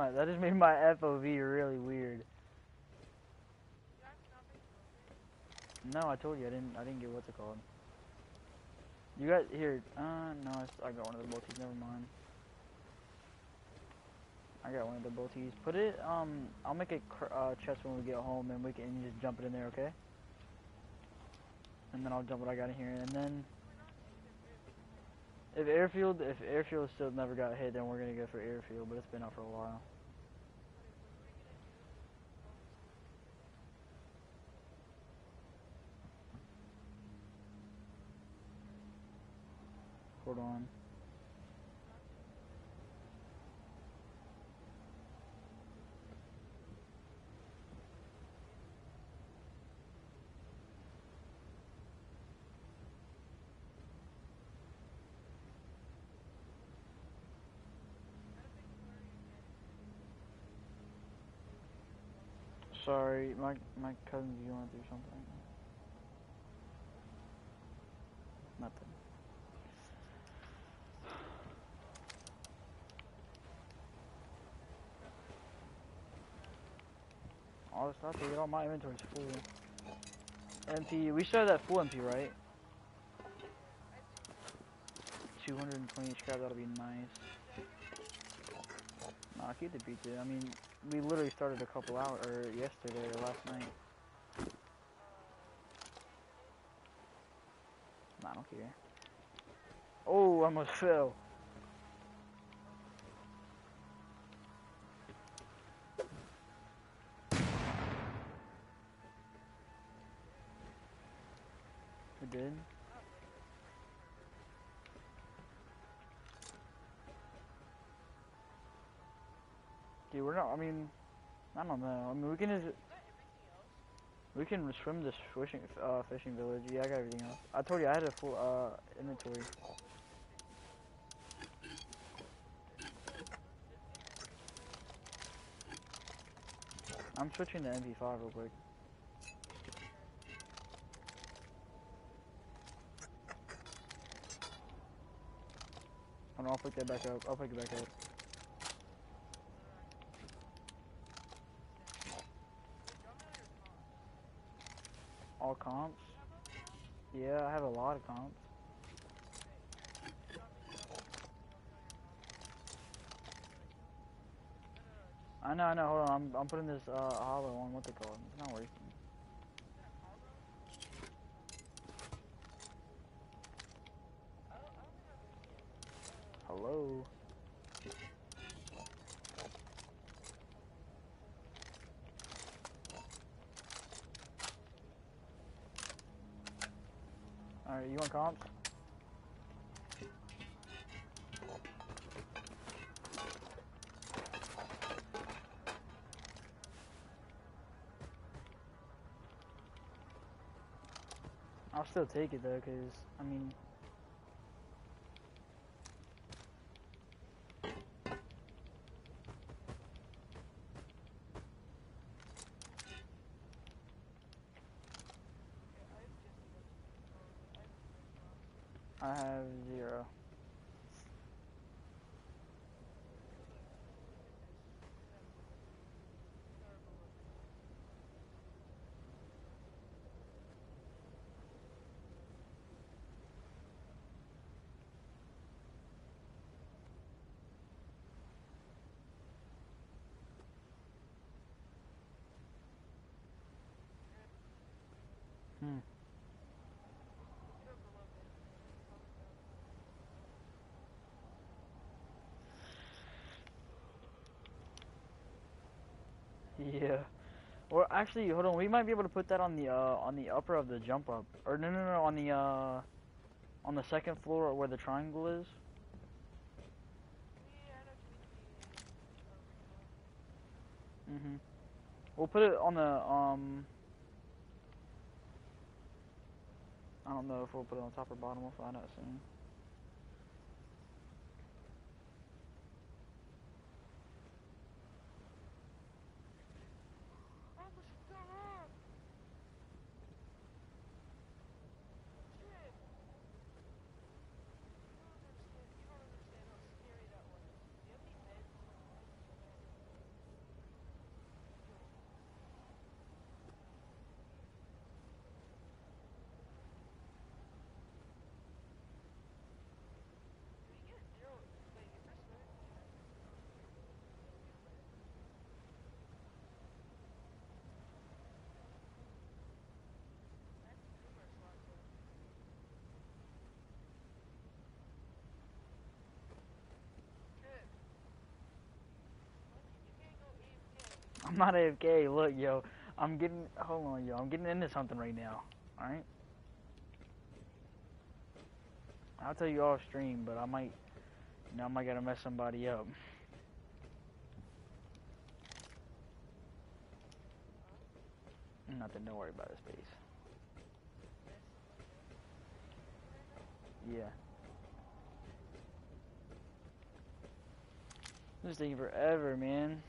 my that just made my FOV really weird. No, I told you I didn't. I didn't get what's it called. You got here. Uh, no, I, I got one of the bolties. Never mind. I got one of the bolties. Put it. Um, I'll make a uh, chest when we get home, and we can just jump it in there, okay? And then I'll dump what I got in here, and then if airfield, if airfield still never got hit, then we're gonna go for airfield. But it's been out for a while. Hold on. Sorry, my my cousin's going through something. Nothing. It's not there. All my inventory's full. MP, we have that full MP, right? 220 scrap, that'll be nice. Nah, keep the dude. I mean, we literally started a couple hours, or yesterday, or last night. Nah, I don't care. Oh, I almost fell. Dude, we're not, I mean, I don't know. I mean, we can just, we can swim this fishing, uh, fishing village. Yeah, I got everything else. I told you I had a full, uh, inventory. I'm switching to MP5 real quick. I'll pick that back up. I'll pick it back up. All comps? Yeah, I have a lot of comps. I know, I know, hold on, I'm, I'm putting this, uh, holo on, what they call it, it's not working. Hello? Alright, you want comps? I'll still take it though, cause, I mean... I have zero. Hmm. Yeah. Or actually, hold on. We might be able to put that on the uh on the upper of the jump up. Or no, no, no, on the uh on the second floor where the triangle is. Mhm. We'll put it on the um. I don't know if we'll put it on top or bottom. We'll find out soon. I'm not AFK. Look, yo, I'm getting. Hold on, yo. I'm getting into something right now. All right. I'll tell you off stream, but I might, you I might gotta mess somebody up. Nothing. Don't worry about this space. Yeah. This is taking forever, man.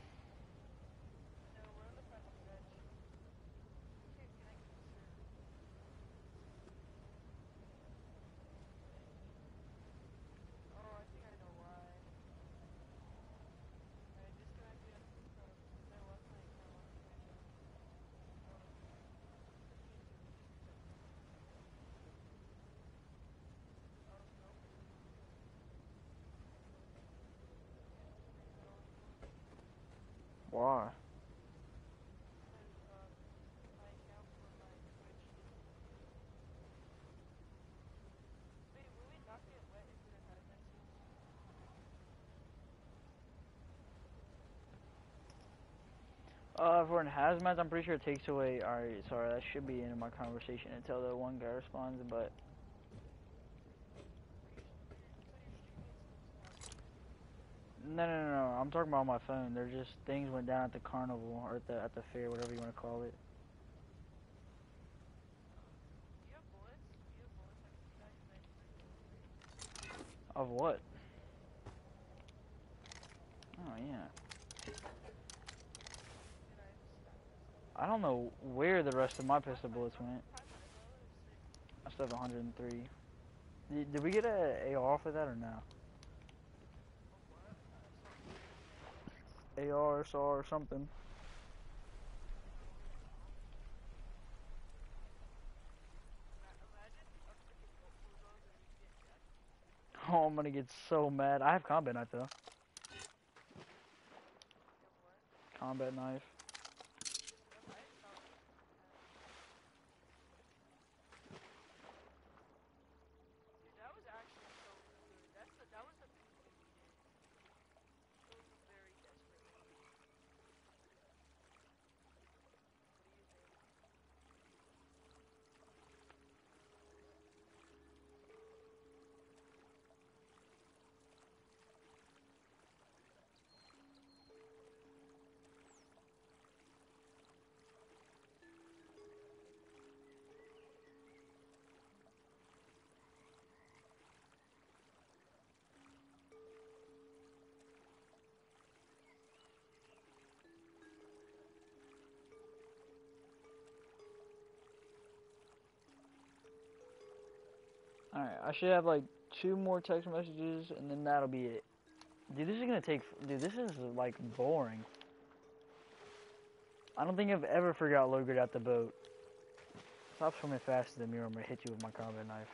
Why? Uh, if we're in hazmat, I'm pretty sure it takes away. Alright, sorry, that should be in my conversation until the one guy responds, but. No, no, no, no. I'm talking about my phone. There's just things went down at the carnival or at the at the fair, whatever you want to call it. Of what? Oh yeah. I don't know where the rest of my pistol bullets went. I still have 103. Did, did we get a AR for that or no? AR, SAR, or something. Oh, I'm gonna get so mad. I have combat knife though. Combat knife. Alright, I should have like two more text messages and then that'll be it. Dude, this is gonna take. Dude, this is like boring. I don't think I've ever forgot lowgrade at the boat. Stop swimming faster than me or I'm gonna hit you with my combat knife.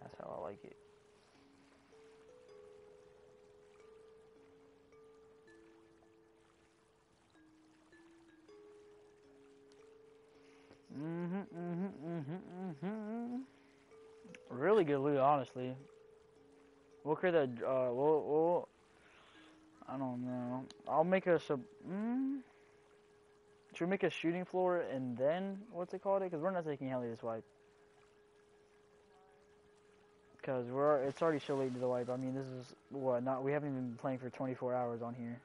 That's how I like it. Really good loot, honestly. We'll create that. Uh, we'll, we'll. I don't know. I'll make a sub. Mm, should we make a shooting floor and then what's it called? It because we're not taking heli this wipe. Because we're it's already so late to the wipe. I mean, this is what not. We haven't even been playing for 24 hours on here.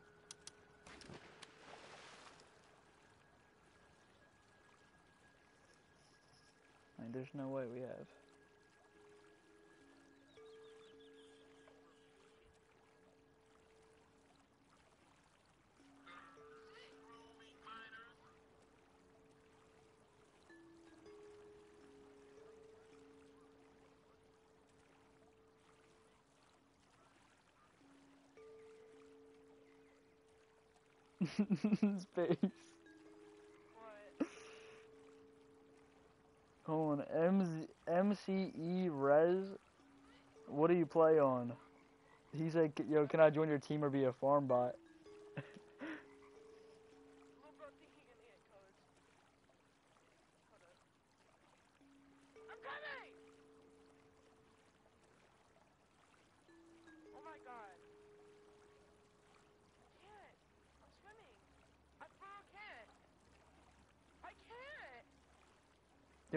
There's no way we have. Space. Hold on, MZ, MCE Res. What do you play on? He said, "Yo, can I join your team or be a farm bot?"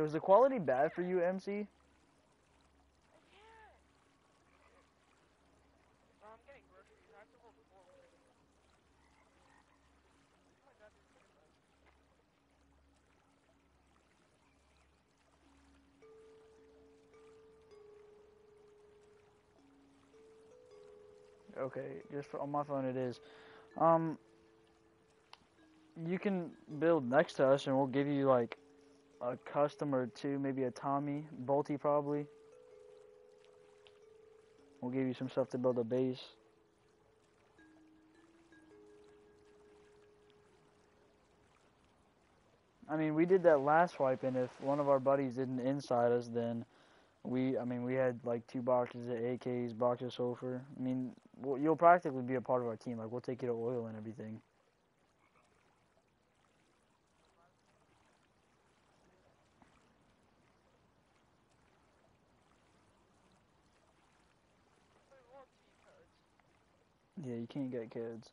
Was the quality bad for you, MC? Okay, just for, on my phone it is. Um, you can build next to us, and we'll give you like a custom or two, maybe a Tommy, Bolty probably. We'll give you some stuff to build a base. I mean, we did that last swipe, and if one of our buddies didn't inside us, then we, I mean, we had like two boxes of AKs, box of sulfur. I mean, well, you'll practically be a part of our team. Like, we'll take you to oil and everything. We won't see codes. Yeah, you can't get kids.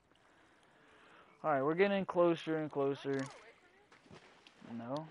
Alright, we're getting closer and closer. No.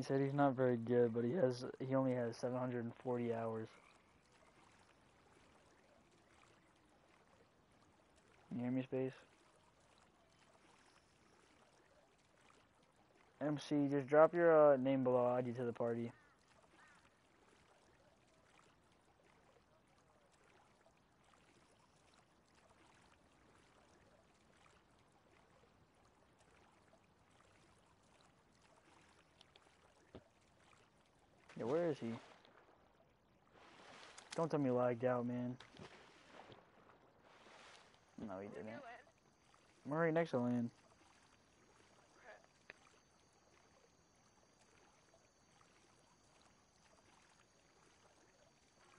He said he's not very good, but he has he only has 740 hours. You hear me, Space? MC, just drop your uh, name below. I'll add you to the party. Yeah, where is he? Don't tell me he lagged out, man. No, he didn't. I'm right next to land.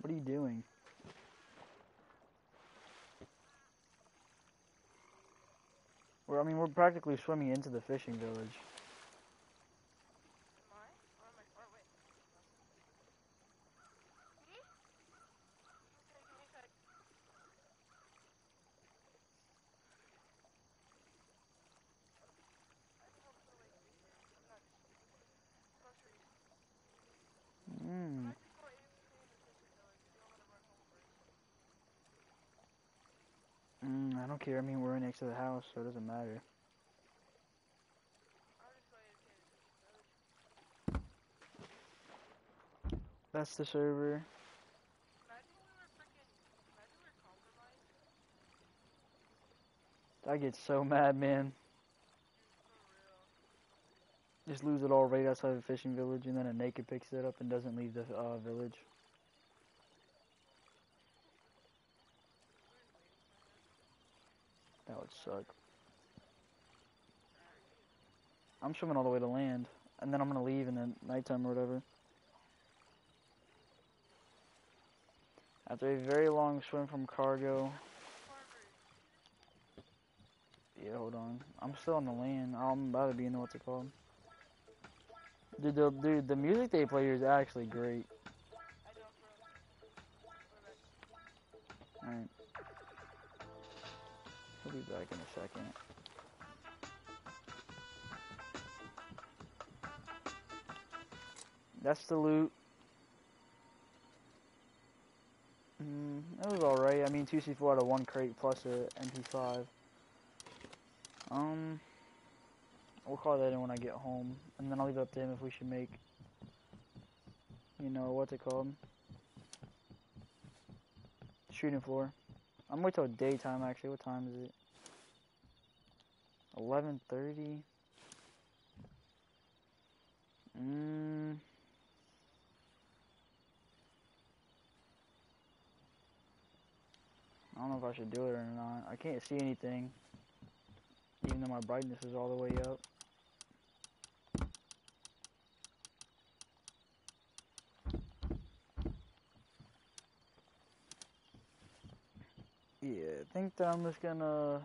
What are you doing? We're, I mean, we're practically swimming into the fishing village. Am I? Or am I far away? Me? Okay, give me a sec. I can help the lake right here. Nuts. Groceries. Mm. I can go AFK in the fishing village if you want me to run home first. Mm, I care. I mean, we're next to the house, so it doesn't matter. That's the server. I get so mad, man. Just lose it all right outside the fishing village, and then a naked picks it up and doesn't leave the uh, village. We were waiting for him. That would suck. I'm swimming all the way to land, and then I'm gonna leave in the nighttime or whatever. After a very long swim from cargo. Yeah, hold on. I'm still on the land. I'm about to be in the what's it called. Dude, the, dude, the music they play here is actually great. Alright. He'll be back in a second. That's the loot. Mm, it was alright. I mean, 2C4 out of one crate plus a MP5. Um, we'll call that in when I get home, and then I'll leave it up to him if we should make, you know, what's it called? Shooting floor. I'm wait till daytime actually. What time is it? 11:30. Mm. I don't know if I should do it or not. I can't see anything. Even though my brightness is all the way up. Yeah, I think that I'm just gonna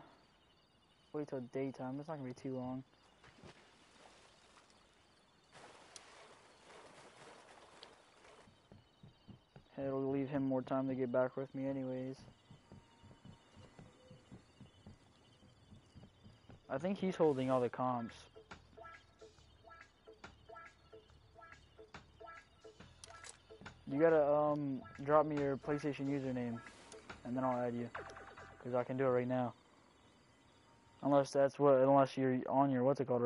wait till daytime. It's not gonna be too long. It'll leave him more time to get back with me anyways. I think he's holding all the comps. You gotta um drop me your PlayStation username, and then I'll add you, cause I can do it right now. Unless that's what, unless you're on your what's it called?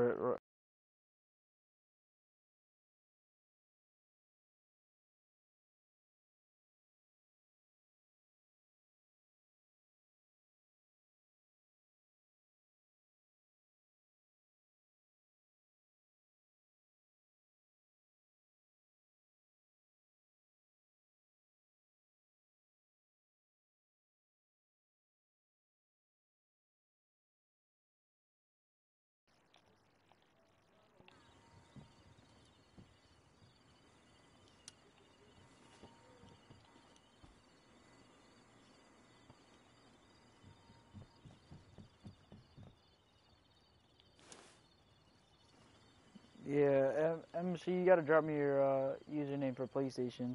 Yeah, MC, you gotta drop me your uh, username for PlayStation.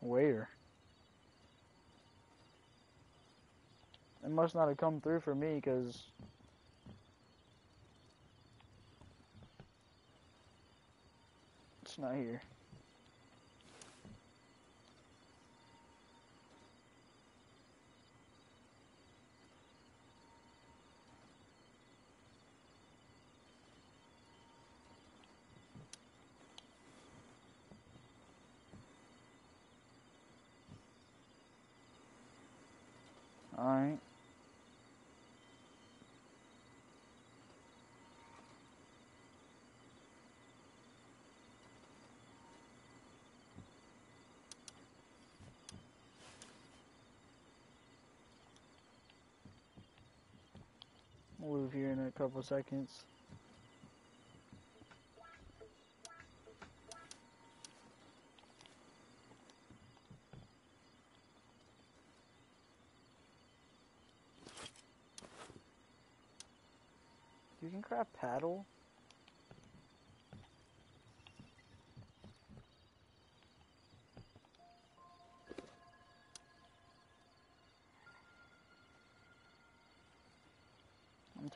Where? It must not have come through for me, cause not here. Alright. Move here in a couple seconds. You can craft paddle?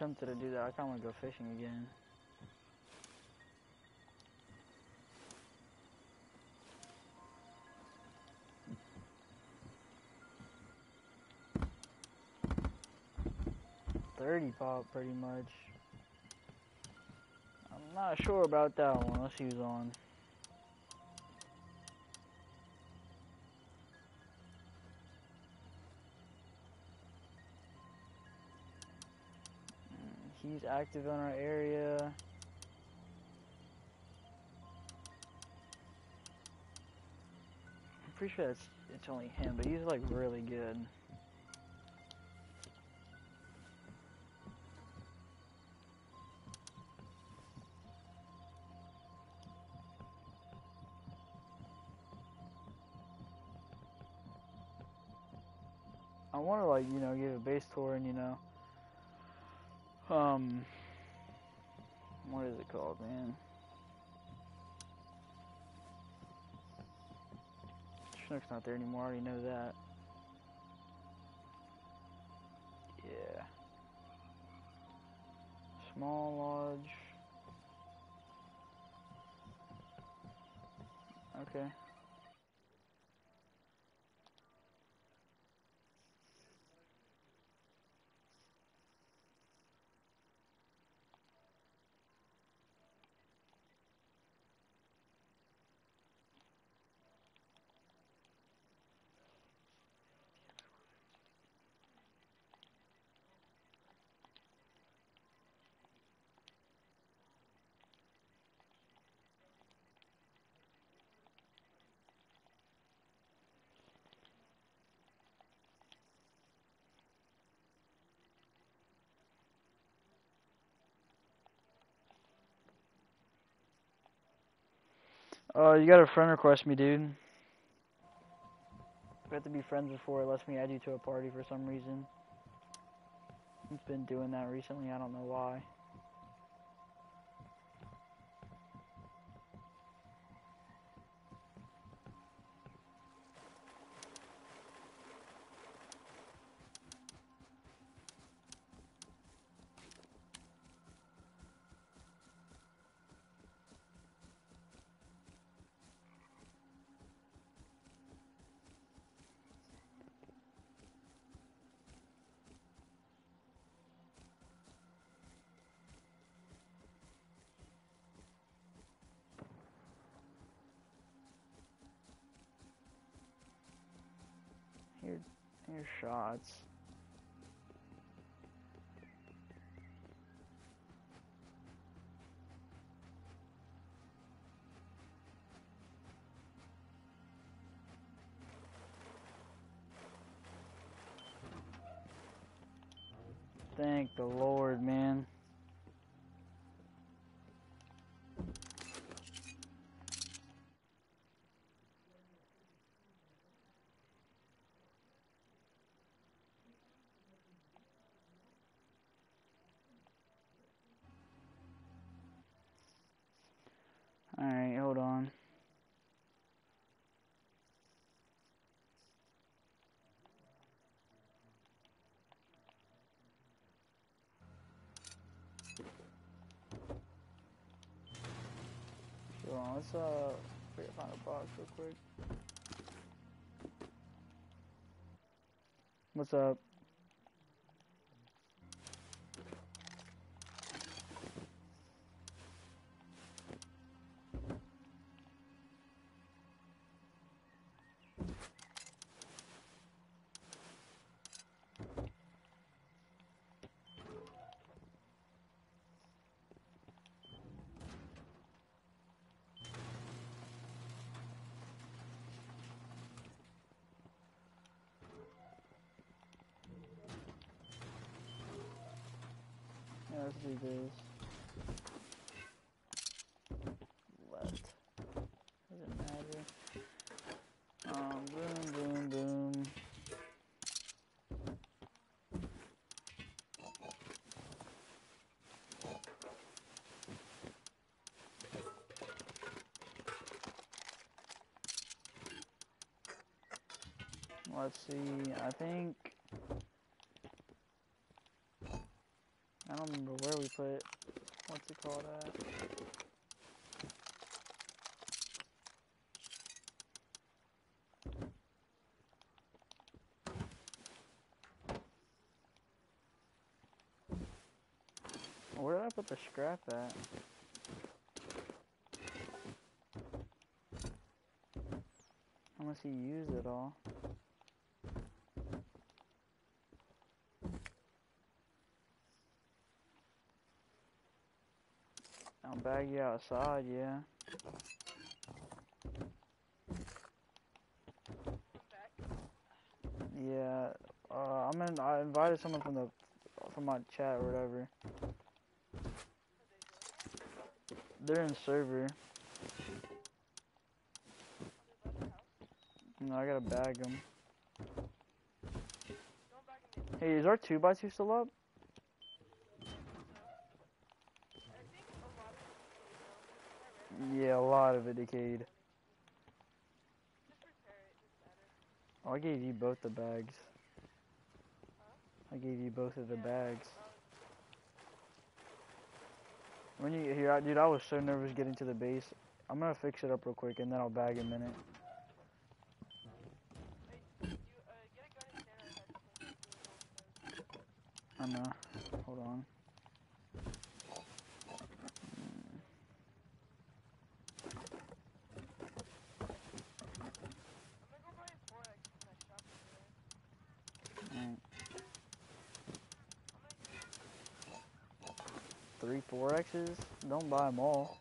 Tempted to do that. I kinda wanna go fishing again. Thirty pop pretty much. I'm not sure about that one. Let's who's on. He's active in our area. I'm pretty sure that's it's only him, but he's like really good. I want to like you know give a base tour and you know um what is it called man? Chinook's not there anymore. I already know that. Yeah. Small lodge. Okay Uh, you got a friend request me, dude. We have to be friends before it lets me add you to a party for some reason. It's been doing that recently, I don't know why. Shots. Thank the Lord, man. Hold on, let's uh find a box real quick. What's up? Do this. Left. Doesn't matter. Um, boom, boom, boom. Let's see, I think don't remember where we put it. What's it called at? Where did I put the scrap at? Unless he used it all. I'll bag you outside, yeah. Yeah, uh, I'm in, I invited someone from the from my chat or whatever. They're in server. No, I gotta bag them. Hey, is our two by two still up? I think a lot of it is, um, Yeah, a lot of it decayed. Just repair it, just better. Oh, I gave you both the bags. I gave you both of the Yeah, bags. When you get here, I, dude, I was so nervous getting to the base. I'm gonna fix it up real quick and then I'll bag in a minute. hey, you, uh, get a gun and stand on your head. just in case you I know. Hold on. I'm gonna go buy a 4X in that shop over there. Alright. I'm gonna Don't buy them all.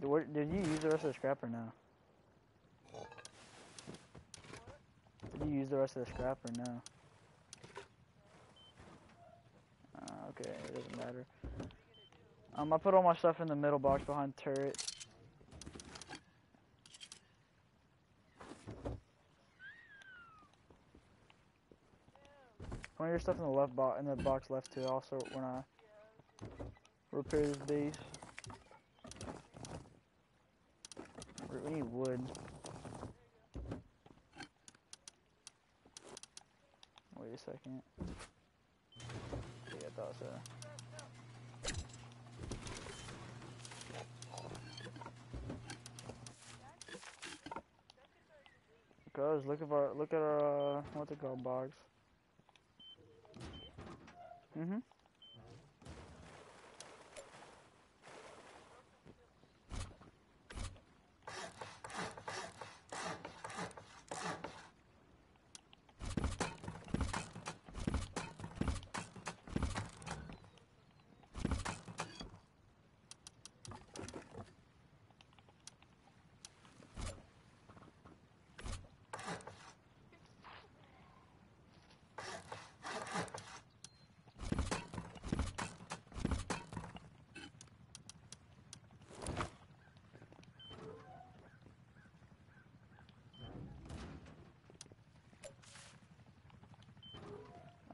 Did, did you use the rest of the scrap or no? Did you use the rest of the scrap or no? Uh, Okay, it doesn't matter. Um, I put all my stuff in the middle box behind turret. Stuff in the left box, in the box left too. Also, when I repair this base, we need wood. Wait a second. Yeah, I thought so. Cause look at our look at our uh, what's it called box. Mhm.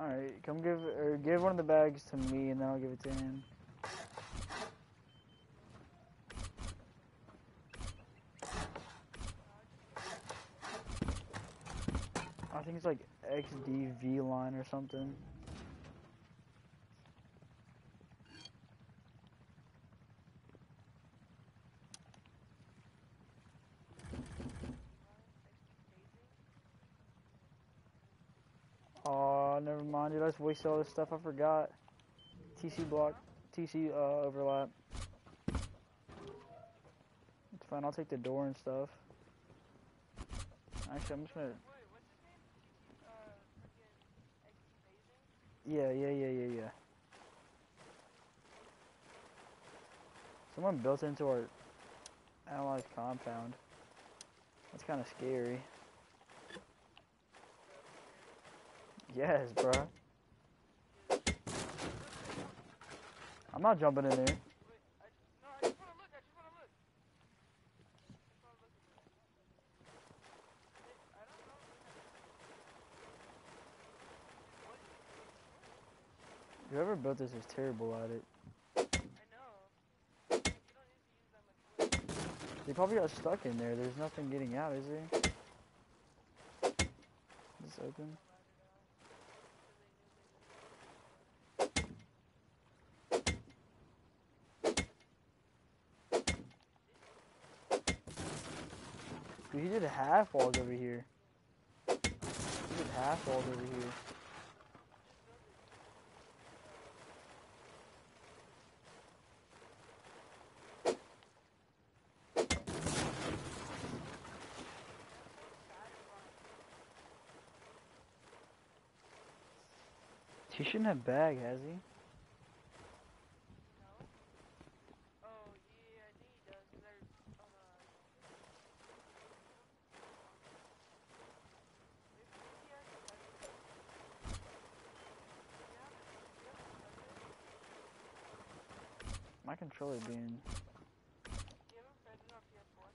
Alright, come give or give one of the bags to me and then I'll give it to him. I think it's like XDV line or something. Oh, never mind, dude. I just wasted all this stuff. I forgot. TC block, TC uh, overlap. It's fine. I'll take the door and stuff. Actually, I'm just gonna. Wait, what's his name? Uh, freaking XP Yeah, yeah, yeah, yeah, yeah. Someone built into our allies compound. That's kind of scary. Yes, bro. I'm not jumping in there. Just just. Just? Whoever built this is terrible at it. They probably got stuck in there. There's nothing getting out, is there? It's open. Dude, he did half walls over here. He did half walls over here. He shouldn't have bag, has he? Oh, yeah, I think he does. 'cause there's, oh, no, I don't. Maybe- maybe he has a budget. Yeah, yeah, budget. My controller being. Do you have a friend on PS4?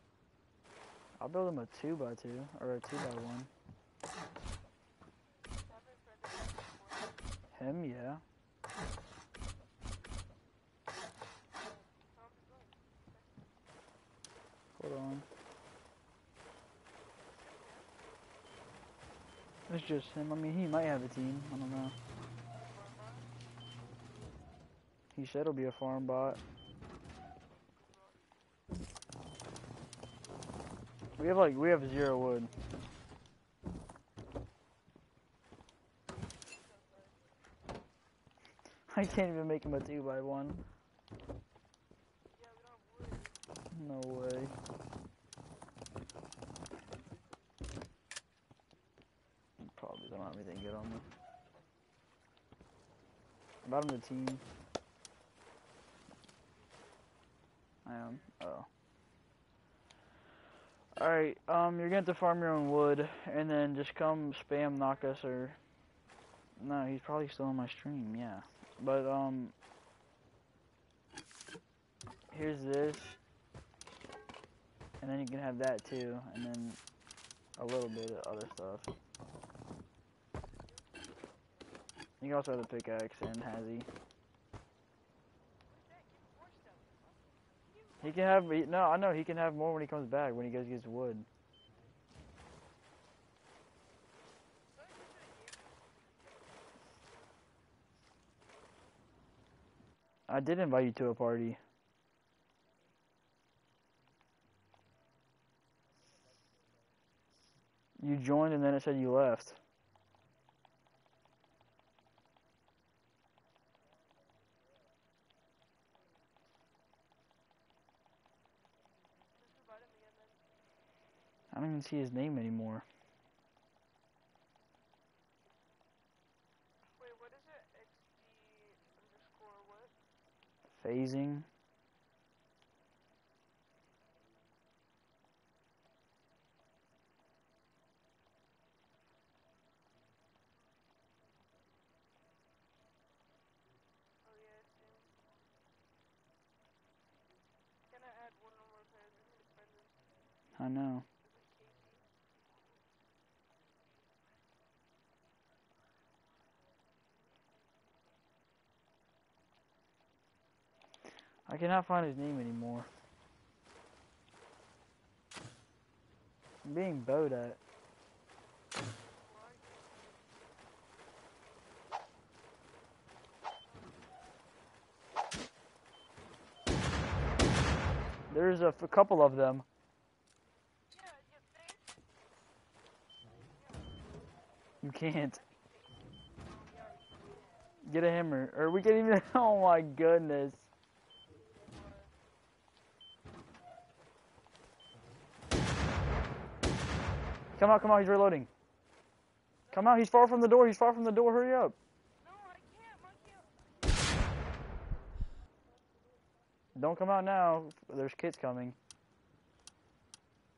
I'll build him a 2 by 2 or a 2 by 1 Do you have a friend on PS4? Him, yeah. Hold on. It's just him. I mean, he might have a team. I don't know. He said it'll be a farm bot. We have like we have zero wood. I can't even make him a two by one. No way. Probably don't have anything good on me. Bottom of the team. I am. Oh. Alright, um, you're gonna have to farm your own wood, and then just come spam knock us or... No, he's probably still on my stream, yeah. But um, here's this, and then you can have that too, and then a little bit of other stuff. You can also have the pickaxe and Hazy. He can have no, I know he can have more when he comes back when he goes gets wood. I did invite you to a party. You joined and then it said you left. Just invited me and then I don't even see his name anymore. wait, what is it? XD underscore what? Phasing. Oh yeah, it's him. Can I add one more player? I need a friend in. I know. Is it Casey? I cannot find his name anymore. I'm being bowed at. There's a couple of them. You can't. Get a hammer. Or we can even. Oh my goodness. Come out, come out, he's reloading. Come out, he's far from the door, he's far from the door, hurry up. No, I can't. Don't come out now, there's kids coming.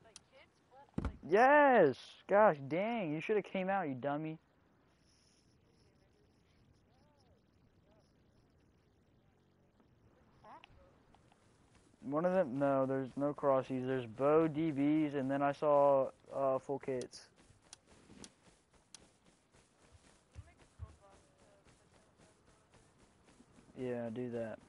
Like kids? Like Yes! Gosh dang, you should have came out, you dummy. One of them, no, there's no crossies. There's bow DBs, and then I saw uh, full kits. Yeah, do that.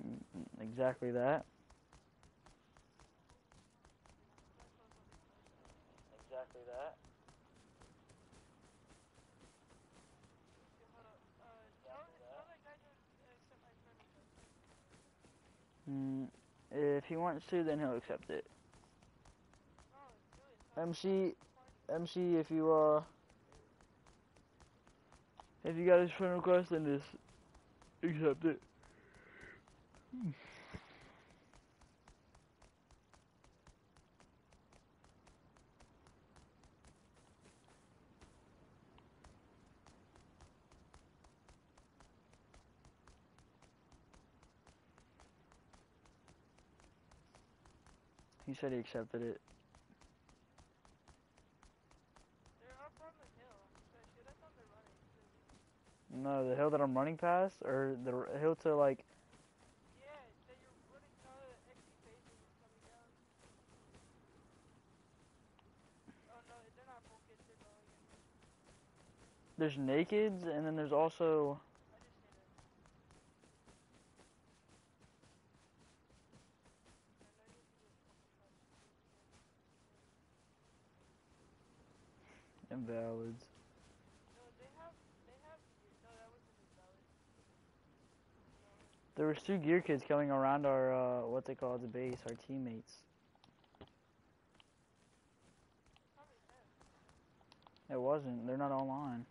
Mm, Exactly that. Exactly that. hold up. Uh, tell, tell that guy to uh, accept my friend request. Mm, if he wants to, then he'll accept it. MC. MC, if you uh, if you got his friend request, then just accept it. He said he accepted it. No, the hill that I'm running past, or the hill to like, Yeah, that you're running. The coming down. Oh no, they're not kids. They're going in. there's nakeds, and then there's also, invalids. No, they have. They have. No, that wasn't invalid. There was two gear kids coming around our, uh, what they call the base, our teammates. It wasn't, they're not online.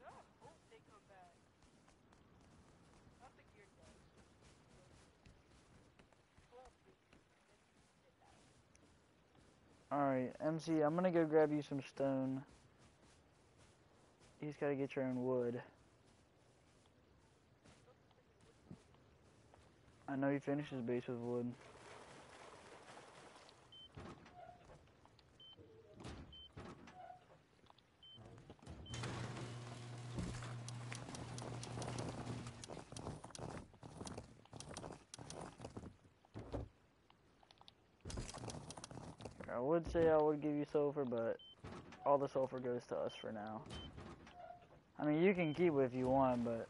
So I hope they come back. Not the gear guys. Hope they get that. Alright, MC, I'm gonna go grab you some stone. You just gotta get your own wood. I know he finished his base with wood. I would say I would give you sulfur, but all the sulfur goes to us for now. I mean, you can keep it if you want, but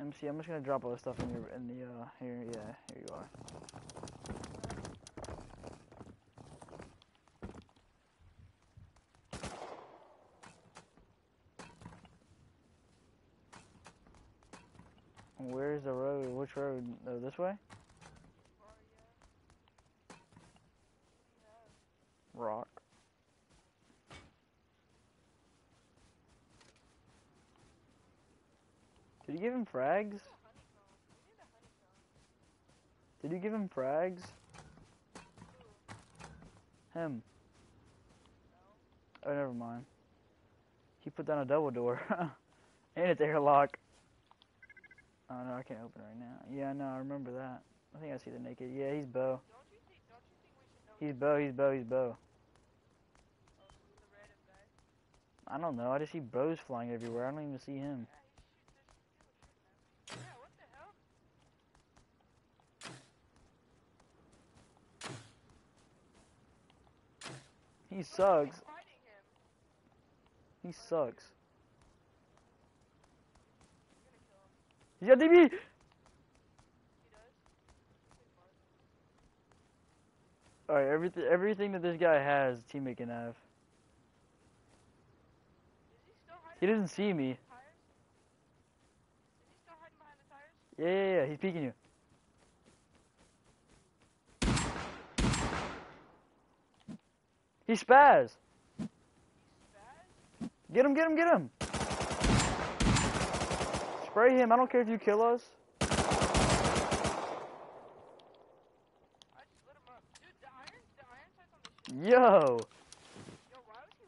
MC, I'm just gonna drop all the stuff in your in the uh here. Yeah, here you are. Where's the road? Which road? Oh, this way? Rock. Did you give him frags? Did you give him frags? Him. Oh, never mind. He put down a double door. and it's airlock. Oh no, I can't open it right now. Yeah, no, I remember that. I think I see the naked. Yeah, he's Bo. He's Bo, He's Bo, He's Bo. I don't know. I just see bows flying everywhere. I don't even see him. He sucks. He still a shit now. Yeah, what the hell? He Look, sucks. he's fighting him. He sucks. I'm gonna kill him. He's got DB. He does. Pretty far. All right, everything everything that this guy has, teammate can have. He doesn't see me. Yeah, yeah, yeah. He's peeking you. He spaz. Get him, get him, get him. Spray him. I don't care if you kill us. Yo. Yo, why was he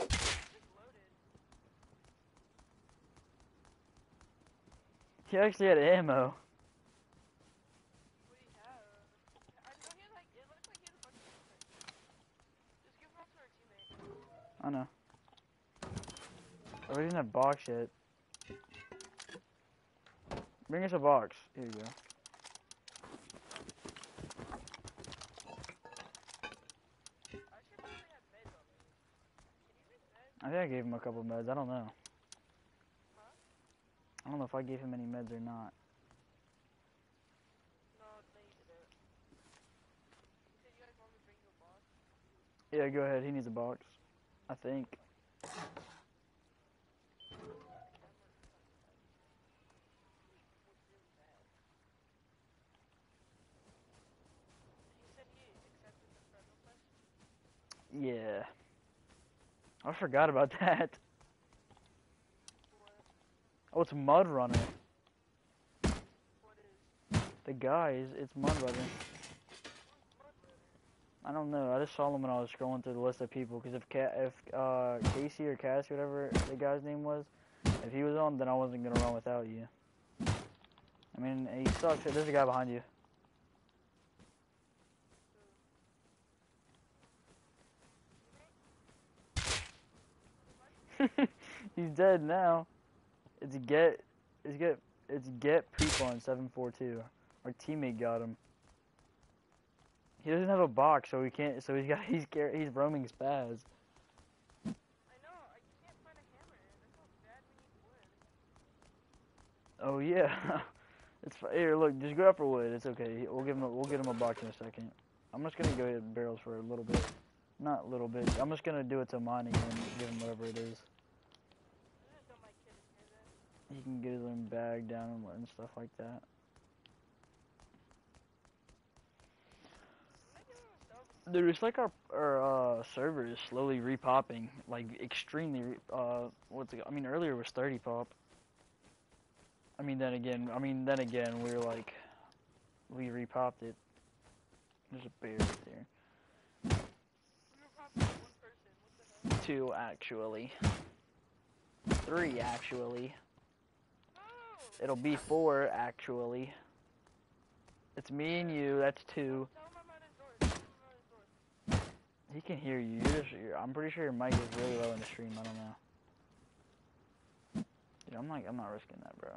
loaded? He actually had ammo. I know Oh, we didn't have box yet. Bring us a box. Here you go. I think I gave him a couple meds. I don't know. I don't know if I gave him any meds or not. Yeah, go ahead. He needs a box. I think. He said he accepted the friend request. Yeah. I forgot about that. Oh, it's Mud Runner. The guys, it's Mud Runner. I don't know. I just saw him when I was scrolling through the list of people. Because if Ca- if uh, Casey or Cassie, whatever the guy's name was, if he was on, then I wasn't gonna run without you. I mean, he sucks. There's a guy behind you. He's dead now. It's get. It's get. It's get poop on seven four two. Our teammate got him. He doesn't have a box, so he can't. So he's got. He's car- he's roaming spaz. I know, I can't find a hammer. That's how bad we need wood. Oh yeah. it's here. Look, just go out for wood. It's okay. We'll give him. A, we'll get him a box in a second. I'm just gonna go hit barrels for a little bit. Not a little bit. I'm just gonna do it to mining and give him whatever it is. He can get his own bag down and, stuff like that. Dude, it's like our our uh, server is slowly repopping, like extremely. Re- uh, what's it? I mean, earlier was 30 pop. I mean, then again, I mean, then again, we are like, we repopped it. There's a bear right there. We were probably one person. What the hell? Two actually. Three actually. It'll be four actually. It's me and you. That's two. He can hear you. Just. I'm pretty sure your mic is really low in the stream. I don't know. Dude, I'm like, I'm not risking that, bro.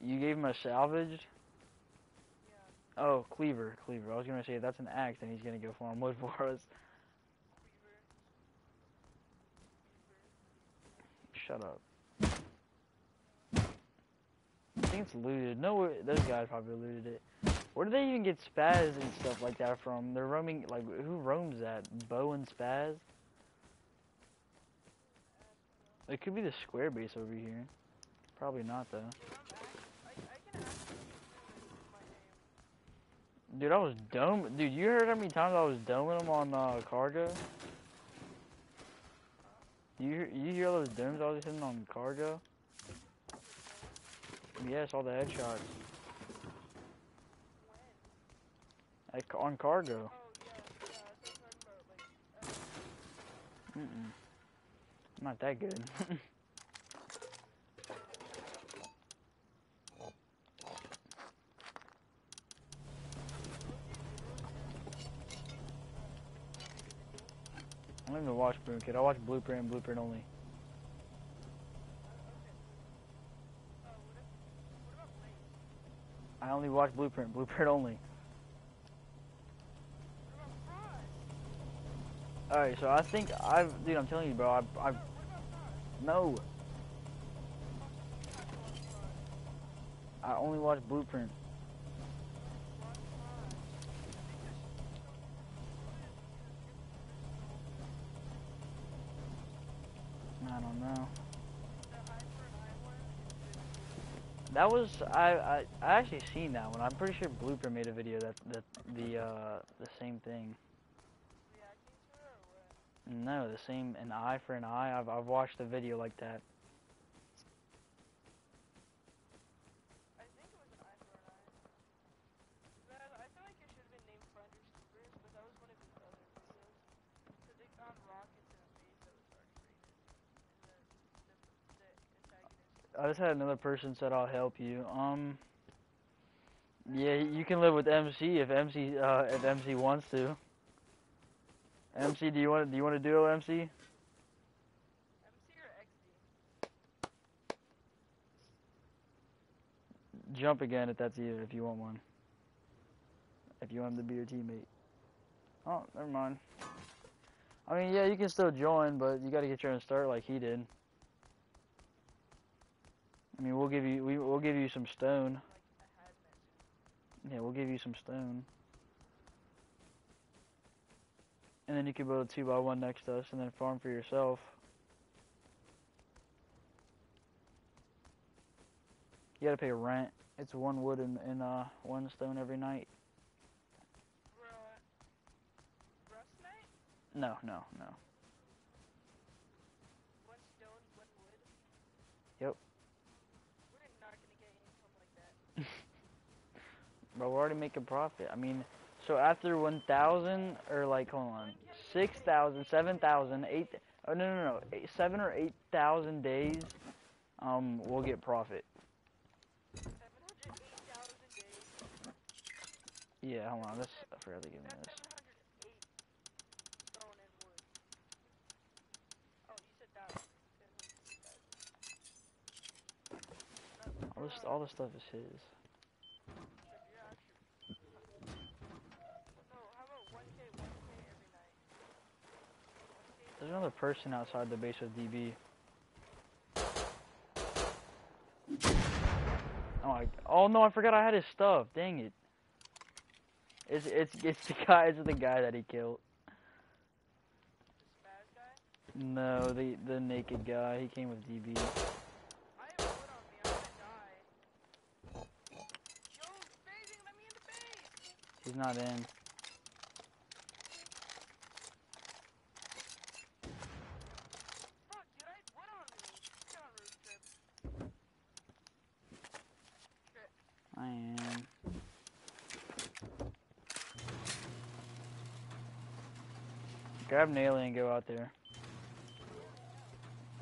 You gave him a salvage? Oh, cleaver, cleaver. I was gonna say that's an axe, and he's gonna go farm wood for us. Shut up. I think it's looted. No, those guys probably looted it. Where do they even get spaz and stuff like that from? They're roaming, like, who roams that? Bow and spaz? It could be the square base over here. Probably not, though. Dude, I was dome. Dude, you heard how many times I was doming them on uh, cargo? You hear- you hear all those domes I was hitting on cargo? Yes, all the headshots. At, on cargo. Yeah, yeah. I was talking about, like, Mm-mm. I'm not that good. I don't even watch Boom Kid. I watch Blueprint and Blueprint only. I only watch Blueprint, Blueprint only. Alright, so I think I've, dude, I'm telling you, bro, about Frost? no. I only watch Blueprint. Frost, Frost. I don't know. The eye for an eye one is That was, I, I, I actually seen that one. I'm pretty sure Blueprint made a video that, that, the, uh, the same thing. reacting to it or what? No, the same, an eye for an eye. I've, I've watched a video like that. I think it was an eye for an eye. But I I feel like it should have been named Finders Keepers, but that was one of his other videos. Because they found rockets in a base that was already raided. And the, the, the antagonist. I just had another person said I'll help you. Um, yeah, you can live with MC if MC, uh, if MC wants to. MC, do you want, do you want to duo MC? MC or XD? Jump again if that's you, if you want one. If you want him to be your teammate. Oh, never mind. I mean, yeah, you can still join, but you got to get your own start like he did. I mean, we'll give you we we'll give you some stone. Like a hazmat suit. Yeah, we'll give you some stone. And then you can build a two by one next to us, and then farm for yourself. You gotta pay rent. It's one wood and, and uh one stone every night. No, no, no. But we're already making profit. I mean, so after 1,000 or like, hold on, 6,000, 7,000, 8, oh no, no, no, eight, 7 or 8,000 days, um, we'll get profit. Yeah, hold on, this, I forgot to give me this. 708 stone and wood. You said that. All this, all this stuff is his. No, how about 1k, 1k every night? 1K There's another person outside the base of DB. Oh, I, oh no, I forgot I had his stuff. Dang it. It's it's it's the guy. It's the guy that he killed. the? No, the the naked guy. He came with DB. He's not wood on me, I'm gonna die. Yo, phasing, let me in the base! He's not in. Fuck, dude, I had wood on me. Get on road trip. Trip. I am. Grab Naily and go out there.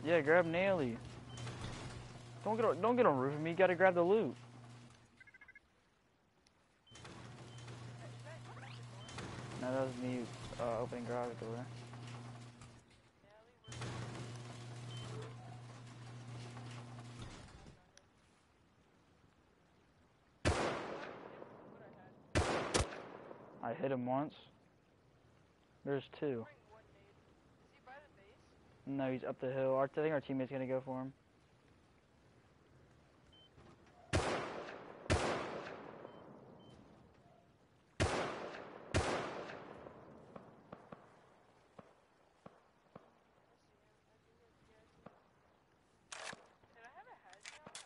Yeah, grab Naily. Don't get on, don't get on roof of me. You gotta grab the loot. No, that was me uh, opening garage door. Hit him once. There's two. Bring one nade. Is he by the base? No, he's up the hill. I think our teammate's gonna go for him. I see him. I do look yes. Can I have a headshot?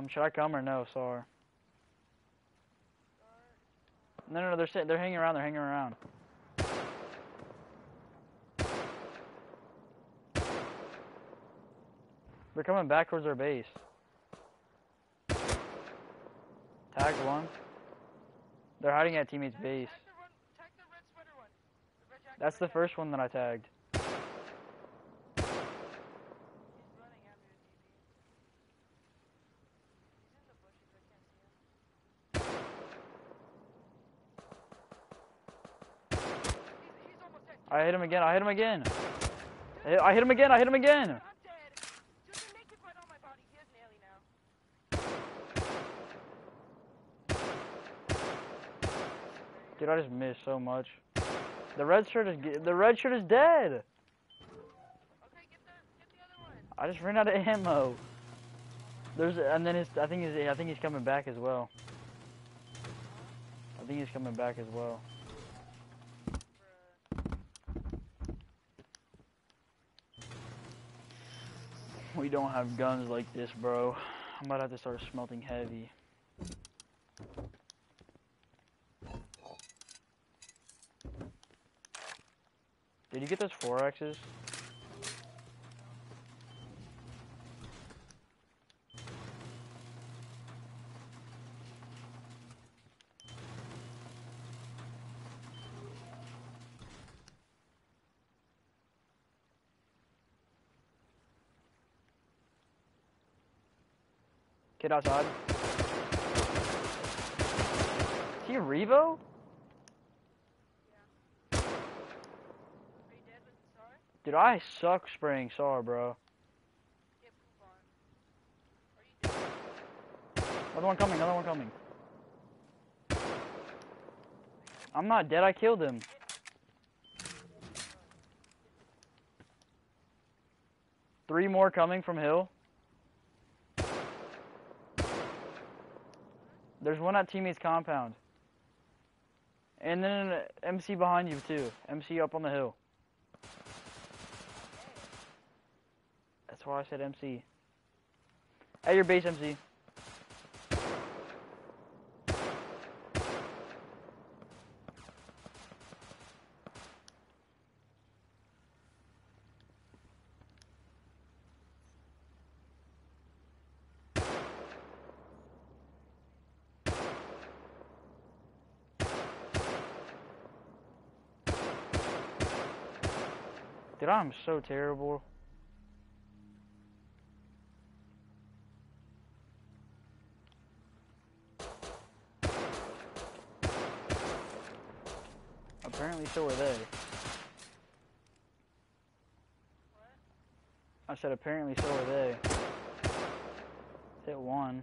I'll. Should I come or no? Sorry. No, no, no. They're sitting. They're hanging around. They're hanging around. They're coming back towards our base. Tag one. They're hiding at teammate's base. That's the first one that I tagged. He's running at me with DB. He's in the bushes. I can't see him. He's, he's almost dead. I hit him again. Eh, I hit him again. I hit, him again. I hit him again. Dude, the naked right on my body. He has Naily now. Dude, I just missed so much. The red shirt is the red shirt is dead. Okay, get the get the other one. I just ran out of ammo. There's and then his I think he's I think he's coming back as well. I think he's coming back as well. We don't have guns like this, bro. I'm about to have to start smelting heavy. Did you get those 4Xs? Kid outside. Is he a Revo? Dude, I suck spraying SAR, bro. Get? Another one coming, another one coming. I'm not dead, I killed him. Three more coming from hill. There's one at teammate's compound. And then an MC behind you too. MC up on the hill. That's why I said MC. At your base, MC. I'm so terrible. Apparently so are they. What? I said apparently so are they. Hit one.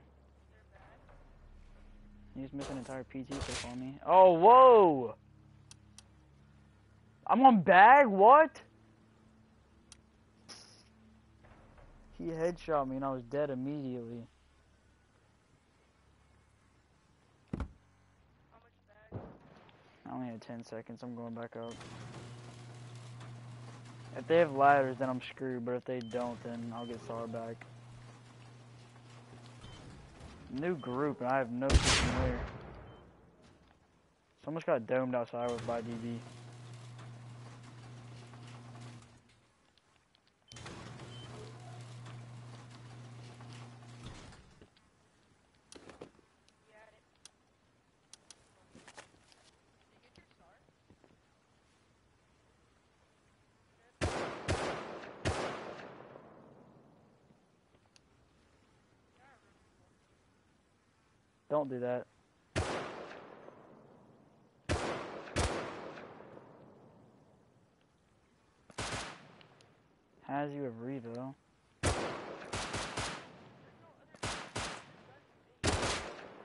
He's missing an entire PT clip on me. Oh, whoa! I'm on bag? What? He headshot me and I was dead immediately. I only had 10 seconds. I'm going back up. If they have ladders, then I'm screwed. But if they don't, then I'll get SAR back. New group, and I have no system where. Someone's got domed outside with by DB. Don't do that. Has you a revo?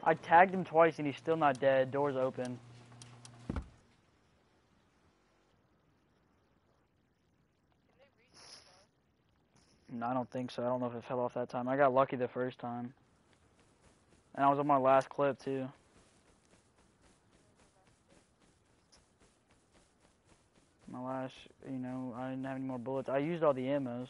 I tagged him twice and he's still not dead. Door's open. No, I don't think so. I don't know if it fell off that time. I got lucky the first time. And I was on my last clip too. My last, you know, I didn't have any more bullets. I used all the ammos.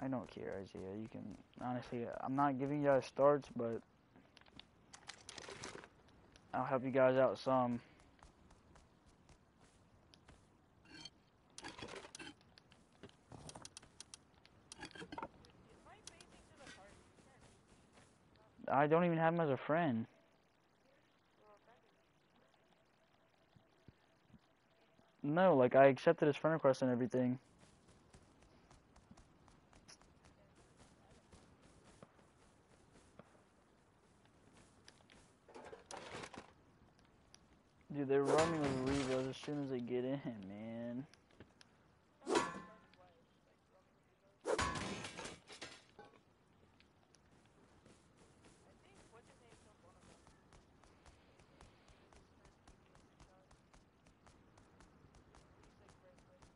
I don't care, Isaiah. You can honestly, I'm not giving you guys starts, but I'll help you guys out some. Invite Phasing to the party. You can't. I don't even have him as a friend. No, like I accepted his friend request and everything. Dude, they're running with Revos as soon as they get in, man. I think what's his name killed one of them. He's like right by the base.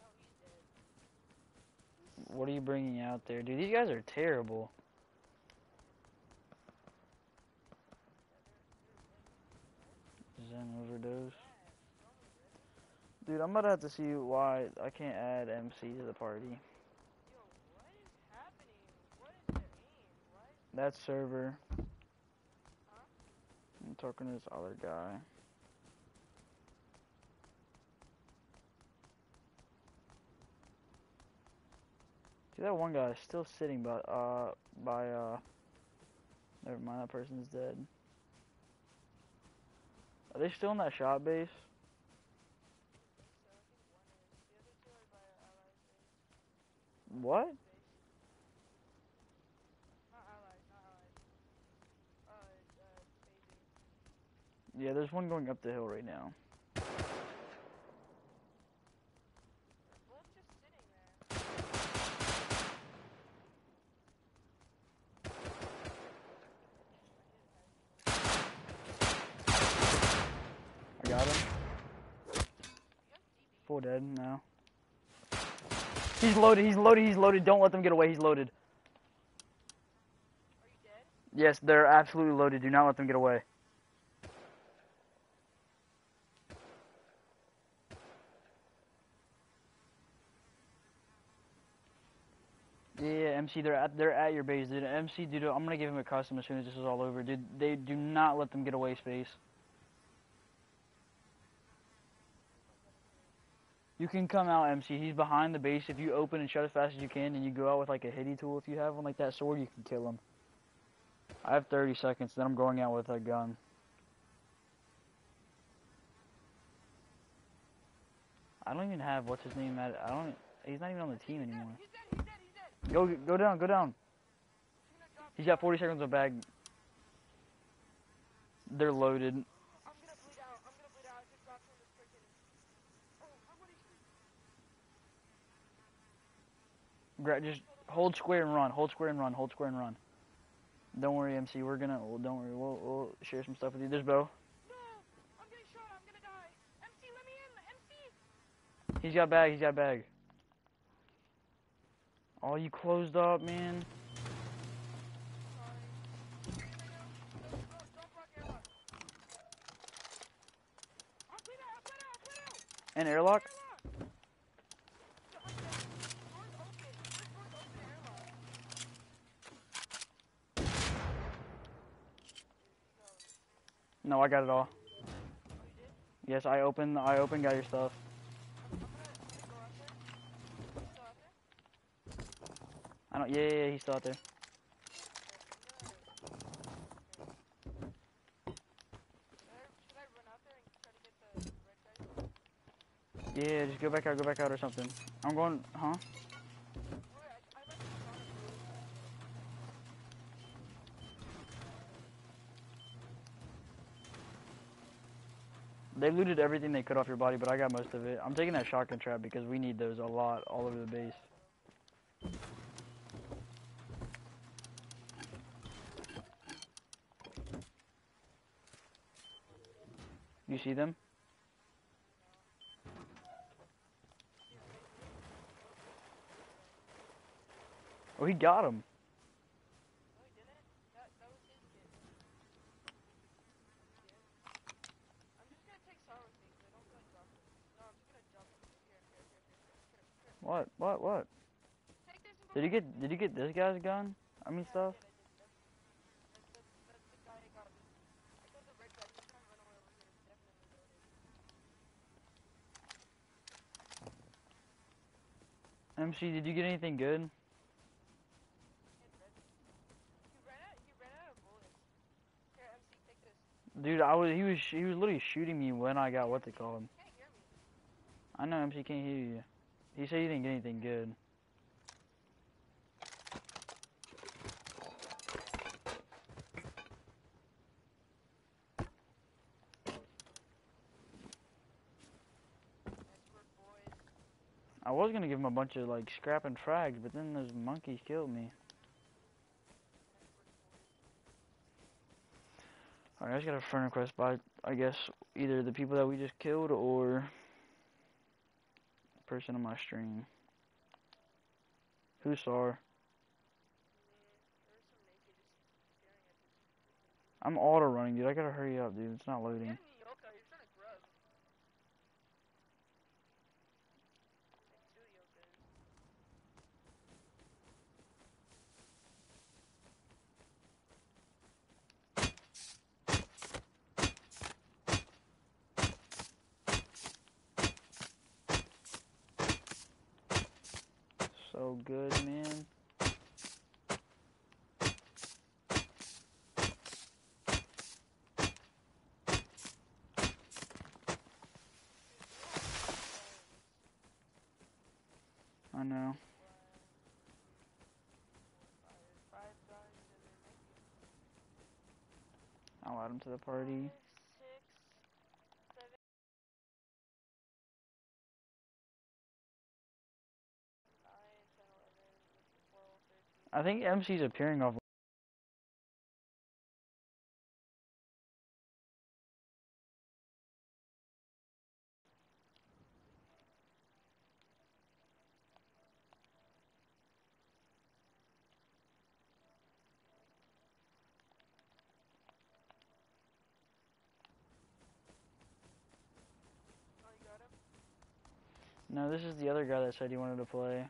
Oh, he's dead. What are you bringing out there? Dude, these guys are terrible. Zen overdose. Dude, I'm about to have to see why I can't add MC to the party. Yo, what is happening? What is their aim? What? That server. I'm talking to this other guy. See that one guy is still sitting by uh by uh never mind that person's dead. Are they still in that shot base? What? Yeah, there's one going up the hill right now. They're both just sitting there. I got him. You have DB. Dead now. He's loaded, he's loaded, he's loaded. Don't let them get away, he's loaded. Yes, they're absolutely loaded. Do not let them get away. Yeah, MC, they're at they're at your base, dude. MC, dude, I'm gonna give him a custom as soon as this is all over, dude. They do not let them get away, space. You can come out, MC. He's behind the base. If you open and shut as fast as you can, and you go out with like a hitty tool, if you have one like that sword, you can kill him. I have 30 seconds, then I'm going out with a gun. I don't even have what's his name at. I don't. He's not even on the team anymore. Go go down, go down. He's got 40 seconds of bag. They're loaded. I'm gonna bleed out. I'm gonna bleed out. I just dropped from this freaking. Oh, how would Just hold square and run. Hold square and run. Hold square and run. Don't worry, MC. We're gonna. Well, don't worry. We'll, we'll share some stuff with you. There's Bo. I'm getting shot. I'm gonna die. MC, let me in. MC. He's got bag. He's got bag. Oh, you closed up, man. Block airlock. I'll bleed out. I'll bleed out. I'll bleed out. And airlock. Airlock. No, I'm dead. Door's open. This door's open to airlock. No, I got it all. Yes, I opened. I opened. Got your stuff. I don't. Yeah, yeah, yeah. He's still out there. Yeah, just go back out. Go back out or something. I'm going. Huh? Wait, I, I left the phone. They looted everything they could off your body, but I got most of it. I'm taking that shotgun trap because we need those a lot all over the base. You see them? Oh, he got him. No, he didn't. That, that was his kid. I'm just gonna take some of things. I don't feel like dropping. No, I'm just gonna dump it. Here, here, here, here, here, here, here. What? What? What? Did you get? Did you get this guy's gun? I mean stuff. MC, did you get anything good? Dude, I was. He was. He was literally shooting me when I got what they call him. Can't hear me. I know MC can't hear you. He said he didn't get anything good. I was gonna give him a bunch of like scrap and frags, but then those monkeys killed me. Alright, I just got a friend request by, I guess, either the people that we just killed or person on my stream. Who saw? I'm auto running, dude. I gotta hurry up, dude. It's not loading. in the yoka. You're trying to grub. Like two yokas. So good, man. I know. I'll add him to the party. Five, six, seven, nine, ten, eleven, twelve, thirteen. I think MC's appearing off. No, this is the other guy that said he wanted to play.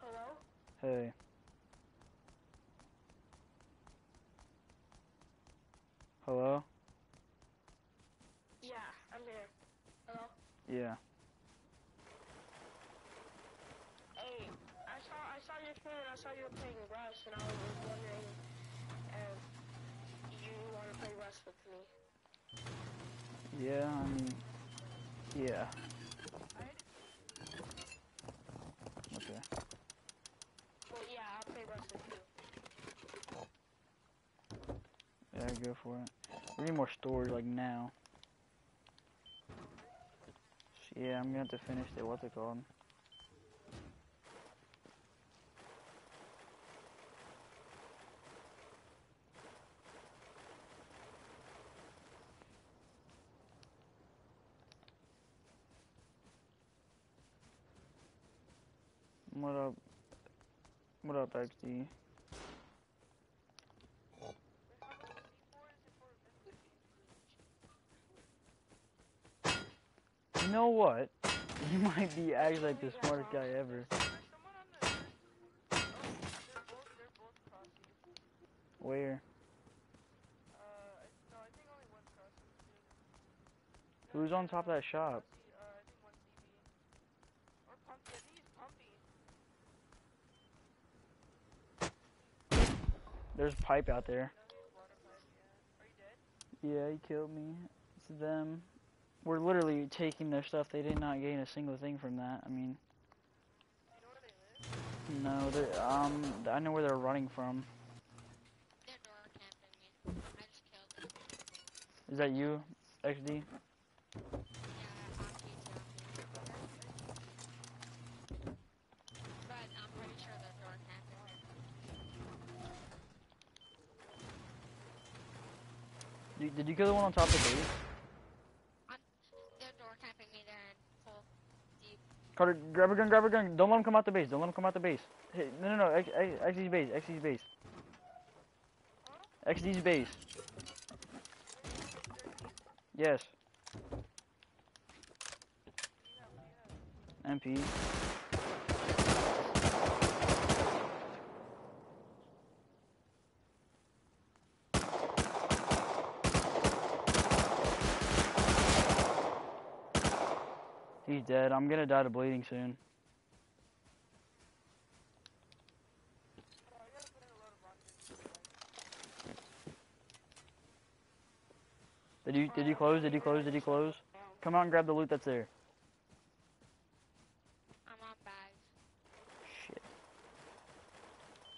Hello? Hey. Hello? Yeah, I'm here. Hello? Yeah. Hey, I saw I saw your screen and I saw you were playing Rust and I was just wondering if you want to play Rust with me. Yeah, I mean, yeah. Okay. Well, yeah, I'll play Rust with you. Yeah, go for it. We need more storage, like now. Yeah, I'm gonna have to finish the what's it called? What up? What up, XD? You know what? You might be actually like the smartest guy ever. Where? Who's on top of that shop? There's a pipe out there. Yeah, he killed me. It's them. We're literally taking their stuff. They did not gain a single thing from that. I mean, you know they? No, um, I know where they're running from. I. Is that you, XD? Did you kill the one on top of the base? Carter, grab a gun, grab a gun. Don't let him come out the base. Don't let him come out the base. Hey, no, no, no. X, X, XD's base. XD's base. XD's base. Yes. MP. He's dead. I'm gonna die to bleeding soon. I gotta put in a load of rockets. Did you did you close? Did you close? Did you close? Come out and grab the loot that's there. I'm on bags. Shit.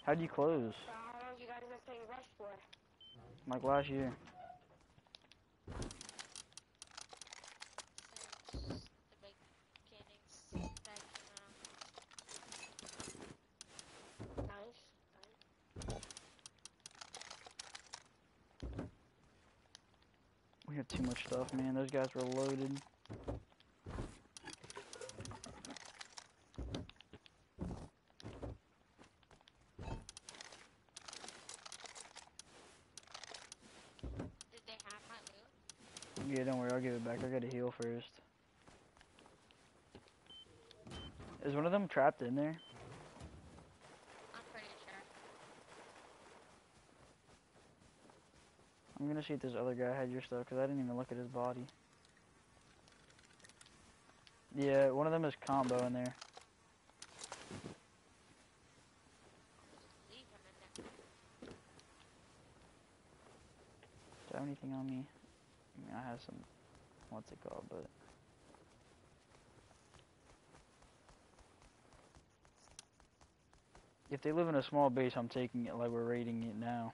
How'd you close? How long you guys been playing Rust for? Like last year. Since the beginnings that came out. Nice. Too much stuff, man. Those guys were loaded. Did they have my loot? Yeah, don't worry. I'll give it back. I gotta heal first. Is one of them trapped in there? I'm pretty sure. I'm gonna see if this other guy had your stuff because I didn't even look at his body. Yeah, one of them is combo in there. Leave in there. Do I have anything on me? I mean, I have some. What's it called? But if they live in a small base, I'm taking it like we're raiding it now.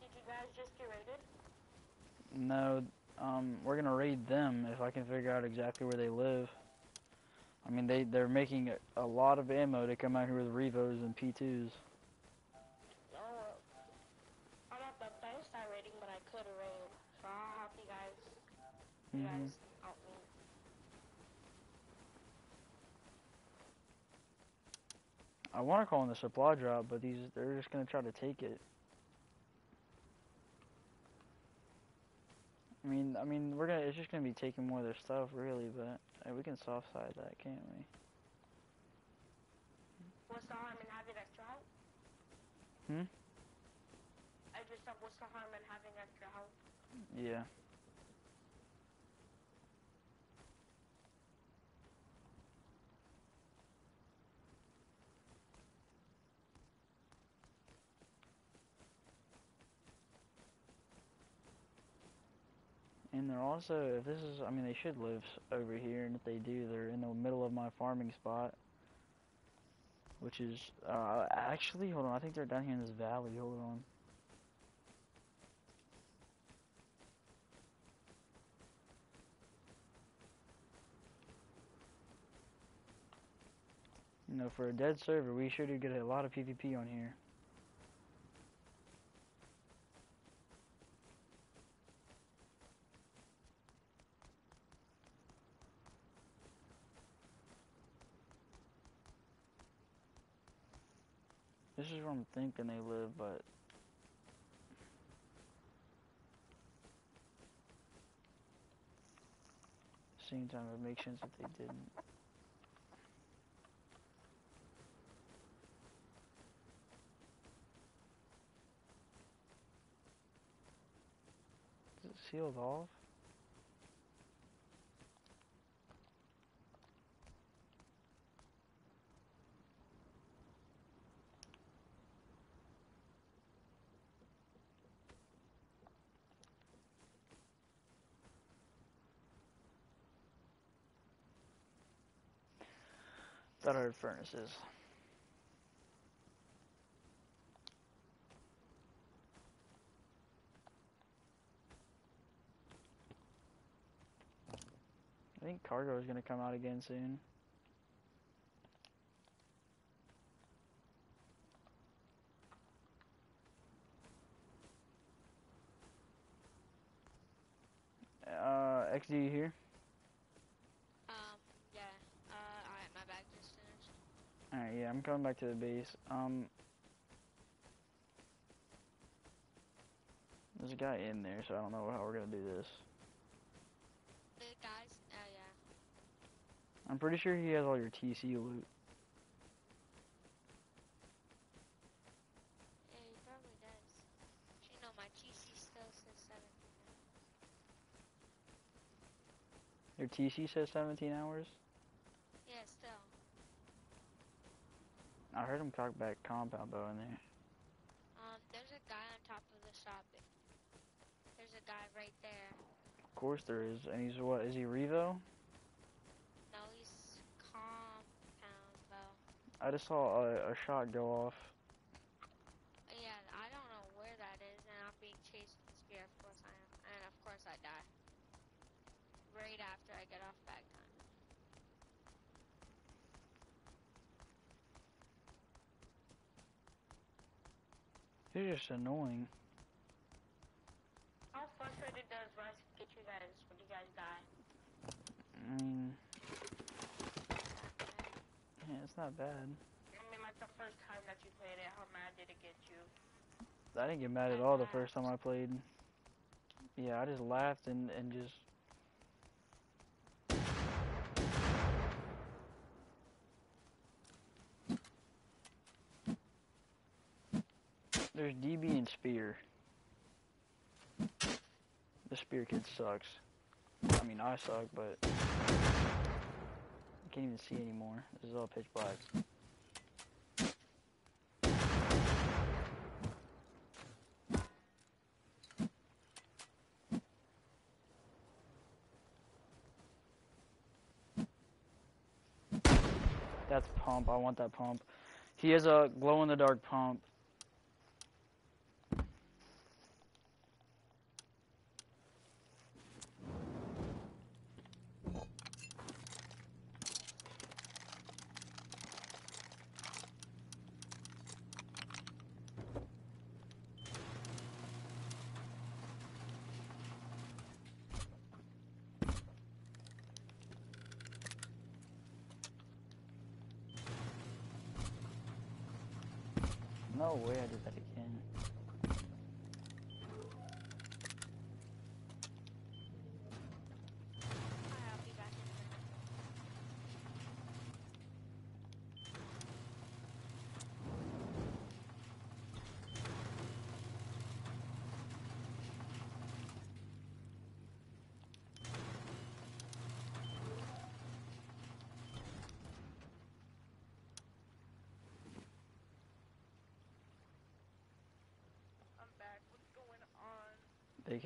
Did you guys just get raided? No, um, we're gonna raid them if I can figure out exactly where they live. I mean, they they're making a, a lot of ammo to come out here with Revos and P2s. No. I'm at the best at raiding, but I could raid. So I'll help you guys. You Mhm. guys. I want to call in the supply drop, but these they're just gonna try to take it. I mean, I mean, we're gonna it's just gonna be taking more of their stuff, really. But hey, we can soft side that, can't we? What's the harm in having extra help? Hmm? I just said, what's the harm in having extra help? Yeah. And they're also, if this is, I mean, they should live over here, and if they do, they're in the middle of my farming spot. Which is, uh, actually, hold on, I think they're down here in this valley, hold on. You know, for a dead server, we sure do get a lot of PvP on here. This is where I'm thinking they live, but same time it makes sense if they didn't. Is it sealed off? I furnaces. I think cargo is gonna come out again soon. Uh, XD here. Um, yeah. Uh, alright, my bag just finished. Alright, yeah, I'm coming back to the base. Um, there's a guy in there, so I don't know how we're gonna do this. The guys, oh yeah. I'm pretty sure he has all your TC loot. Yeah, he probably does. You know, my TC still says 17. Your TC says 17 hours. I heard him cock back compound bow in there. Um, there's a guy on top of the shop. There's a guy right there. Of course there is, and he's what? Is he Revo? No, he's compound though. I just saw a, a shot go off. Yeah, I don't know where that is, and I'm being chased with a spear. Of course I am, and of course I die. Right after I get off bag time. He's just annoying. How frustrated does get you guys when you guys die? I mean, yeah, it's not bad. I mean, like the first time that you played it, how mad did it get you? I didn't get mad at all the first time I played. Yeah, I just laughed and, and just. There's DB and Spear. The Spear kid sucks. I mean, I suck, but. I can't even see anymore. This is all pitch black. That's pump. I want that pump. He has a glow in the dark pump.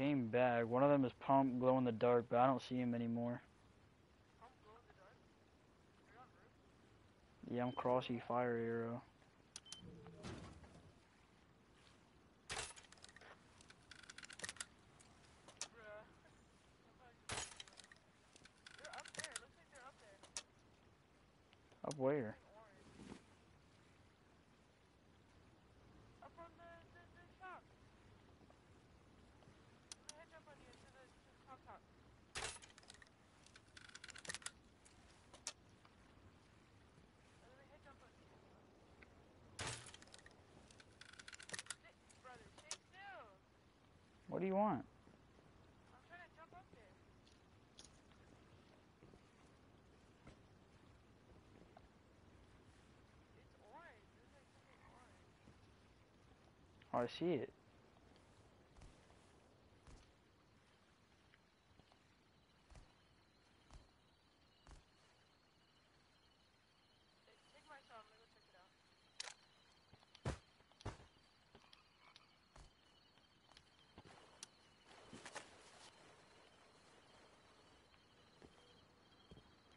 Came back. One of them is pump, glow in the dark, but I don't see him anymore. Yeah, I'm crossy fire arrow. Bruh. They're up there. Looks like they're up there. Up where? Orange. Up on the, the, the shop. Let me head up on you to the, to the top top. Let me head up on you. Sit, brother, stay still. What do you want? I'm trying to jump up there. It's orange. There's like something orange. Oh, I see it.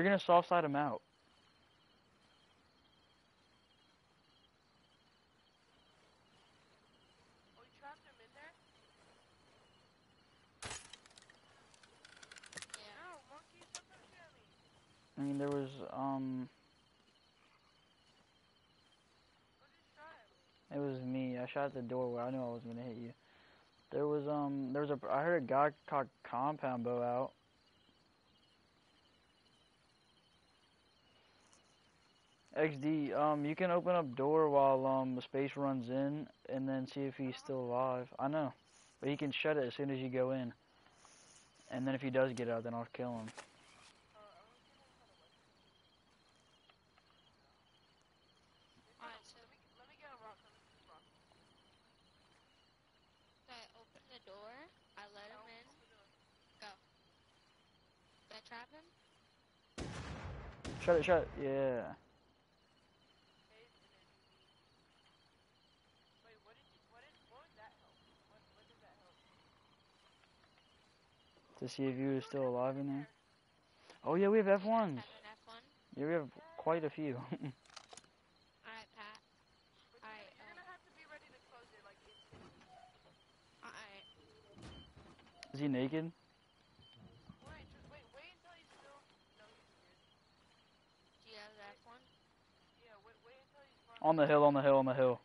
They're gonna soft side him out. Oh, you trapped him in there? Yeah. No, monkey, stop touching at me. I mean, there was um, Who just shot at me? it was me. I shot at the door where I knew I was gonna hit you. There was um, there was a. I heard a guy cock compound bow out. XD, um, you can open up door while um the space runs in, and then see if he's still alive. I know, but he can shut it as soon as you go in. And then if he does get out, then I'll kill him. Uh, I wanna see if I can find a weapon. Alright, so Let me, let me get a rock. Let me get a rock. I open the door, I let him No, in, open the door. Did I trap him? Shut it, shut it. Yeah. Cave and then you leave. Wait, what did you, what did, what would that help? What, what does that help? To see if you were still alive in there. Oh yeah, we have F1s. Have an F1? Yeah, we have quite a few. Alright, Pat. Alright, uh, you're gonna have to be ready to close it. Alright. Is he naked? Wait, just wait, wait until he's still. No, he's good. Do you have the F1? Yeah, wait, wait until he's far On the hill, on the hill, on the hill.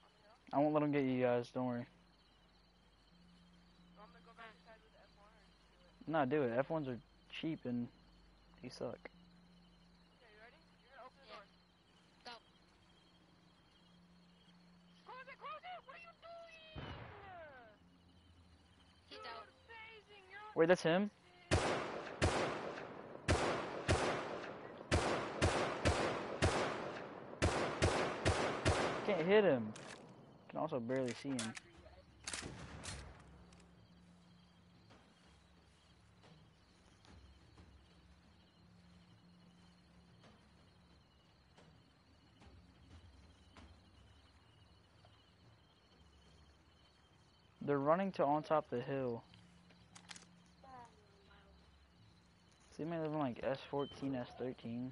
on the hill. I won't let him get you guys. Don't worry. So I'm gonna go back inside with the F1 or just do it. Nah, do it. F1s are cheap and they suck. Wait, that's him? Can't hit him. Can also barely see him. They're running to on top of the hill. So they may live like S14, S13.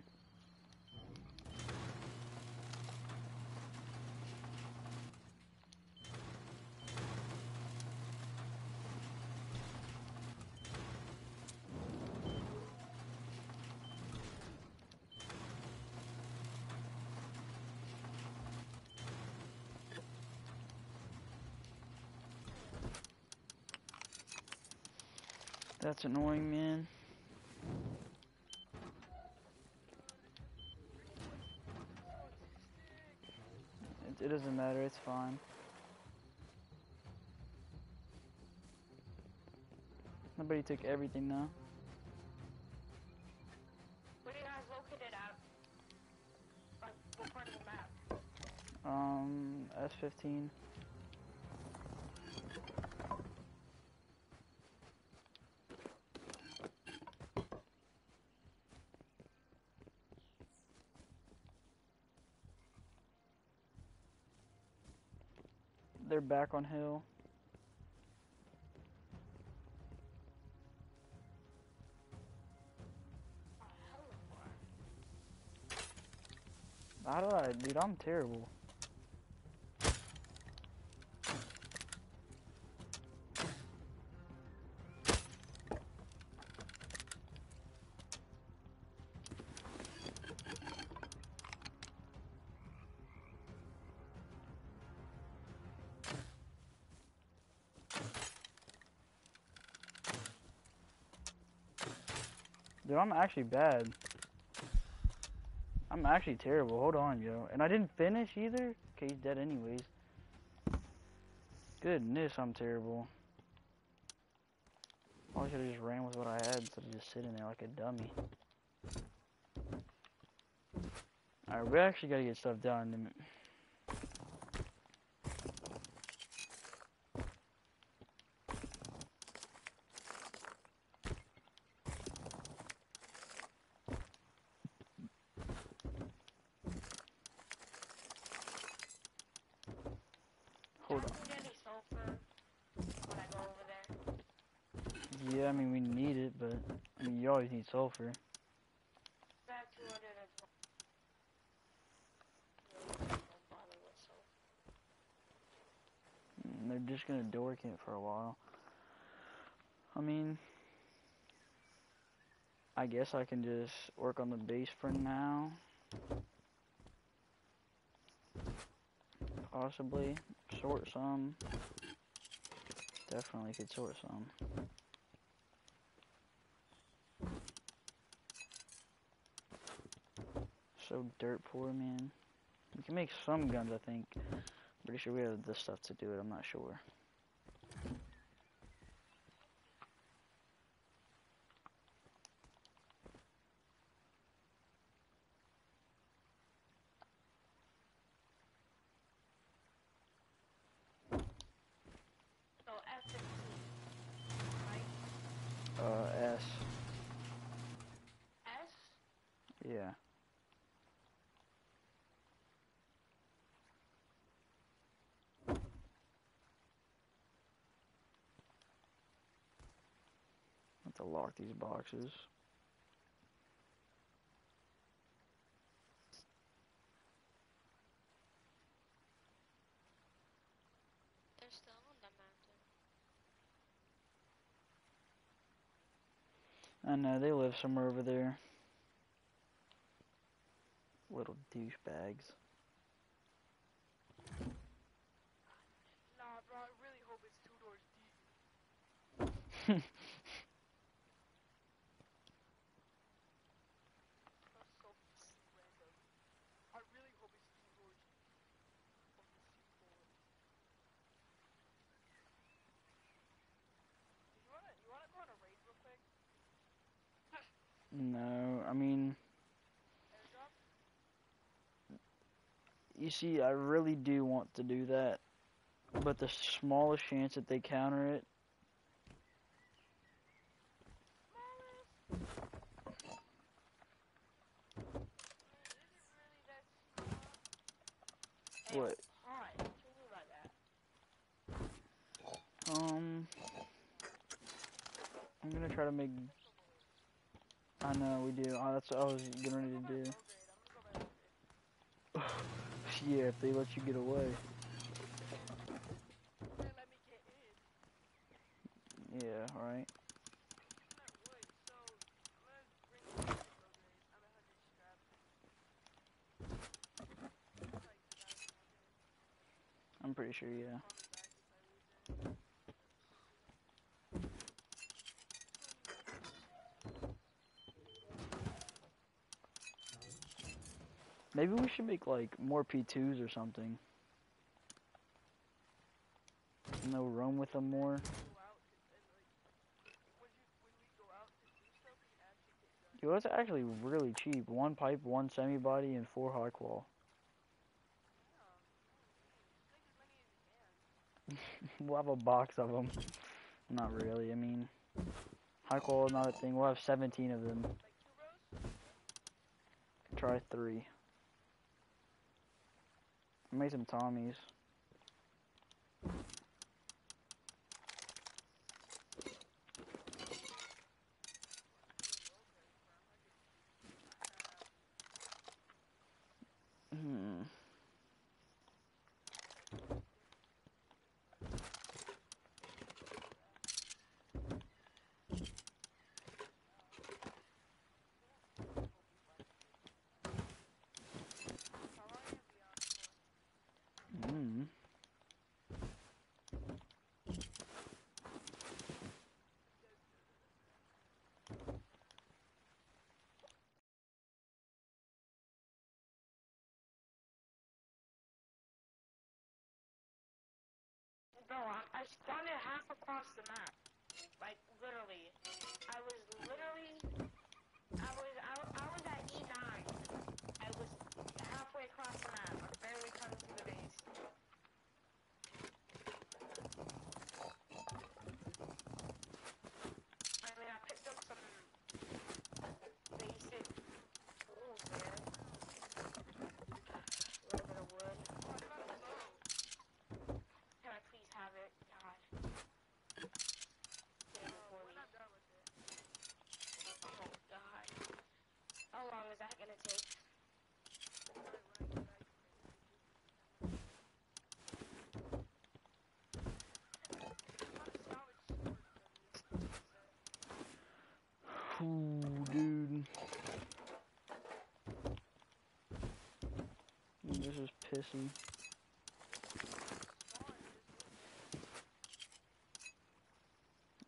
That's annoying, man. It, it doesn't matter, it's fine. Nobody took everything now. Where do you guys located at? Like, what part of the map? Um, S15. They're back on hill. How did I, dude? I'm terrible. Dude, I'm actually bad. I'm actually terrible. Hold on, yo. And I didn't finish either? Okay, he's dead anyways. Goodness, I'm terrible. I should have just ran with what I had instead of just sitting there like a dummy. Alright, we actually gotta get stuff done Don't need any sulfur when I go over there. Yeah, I mean we need it, but I mean you always need sulfur. That 200 as well. Really don't bother with sulfur. Mm, They're just gonna dork it for a while. I mean, I guess I can just work on the base for now. Possibly sort some. Definitely could sort some. So dirt poor, man. We can make some guns, I think. Pretty sure we have the stuff to do it. I'm not sure. So F15, right? Uh, S. S? Yeah. Have to lock these boxes. They're still on the mountain. I know they live somewhere over there. Little douchebags. Nah, bro, I really hope it's two doors deep. That's so fucking random. I really hope it's two doors deep. On the C4. You wanna, you wanna go on a raid real quick? No, I mean, you see, I really do want to do that, but the smallest chance that they counter it, What? Um, I'm gonna try to make. I know we do. Oh, that's what I was getting ready to do. yeah, if they let you get away. Yeah, right. That would, so I'm pretty sure, the low grade. I'm a hundred scrap. Like, guys, I'm pretty sure. Yeah. call me back if I lose it. Maybe we should make like more P2s or something. No roam with them more. And, and we can actually really cheap. One pipe, one semi body, and four high qual. We'll have a box of them. Not really. I mean, high qual is not a thing. We'll have 17 of them. Try three. Made some Tommies. cool, dude. This is pissing.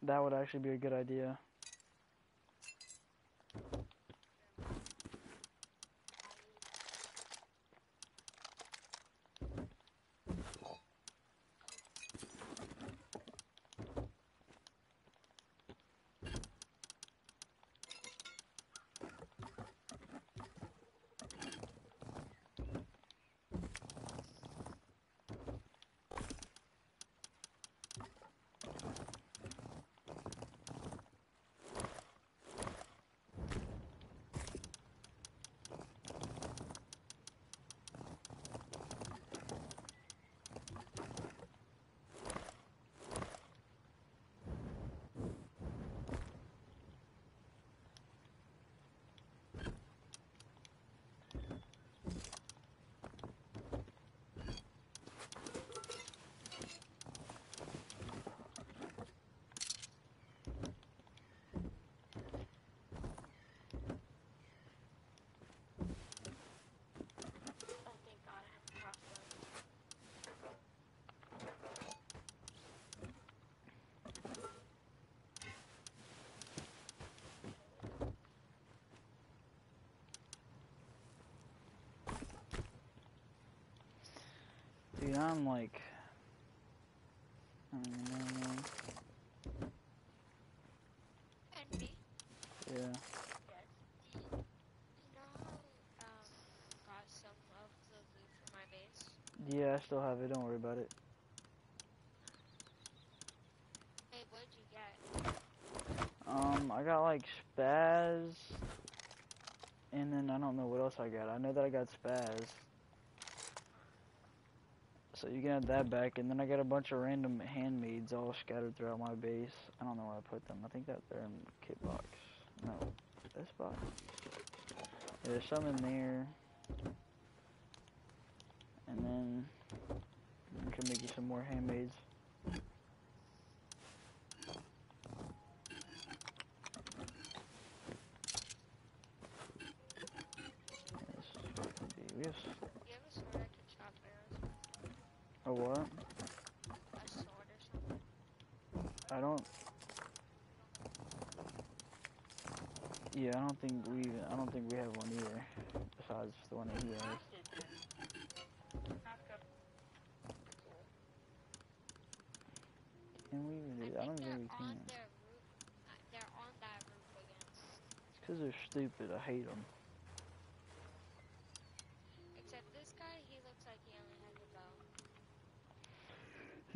That would actually be a good idea. Loot for my base? Yeah, I still have it. Don't worry about it. Hey, what'd you get? Um, I got like spaz, and then I don't know what else I got. I know that I got spaz. So you can have that back, and then I got a bunch of random handmades all scattered throughout my base. I don't know where I put them. I think that they're in kit box. No, this box. Yeah, there's some in there. And then I can make you some more handmades. Yes, we have s- Do you have a sword I can chop arrows? a what? A sword or something? I don't. Yeah, I don't think we. even- I don't think we have one either. Besides the one that he has. Crafted then. Craft up. Can we even do that? I don't think we can. their roof. uh, They're on that roof again. It's because they're stupid. I hate them. Except this guy, he looks like he only has a bow. He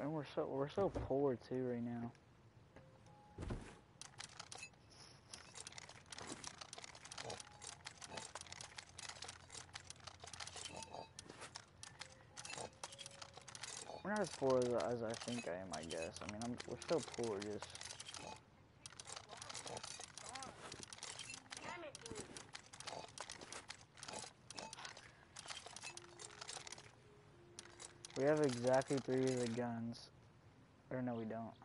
And we're so we're so poor too right now. We're not as poor as, as I think I am, I guess. I mean, I'm, we're still poor, just Damn it, dude. We have exactly three of the guns. Or no, we don't.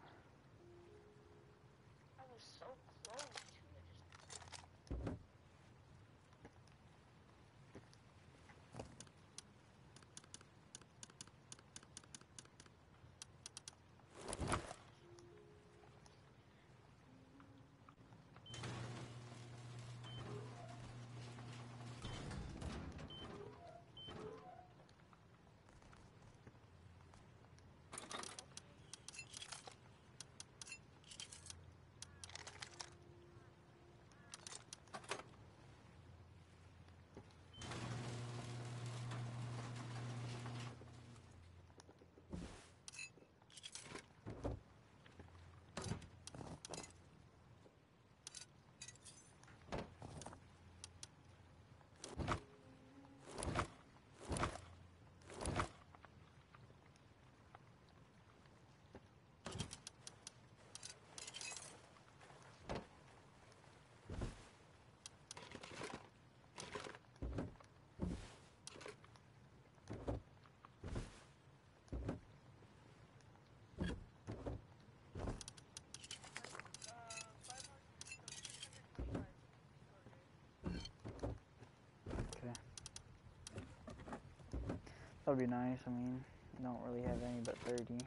That'd be nice. I mean, I don't really have any but 30.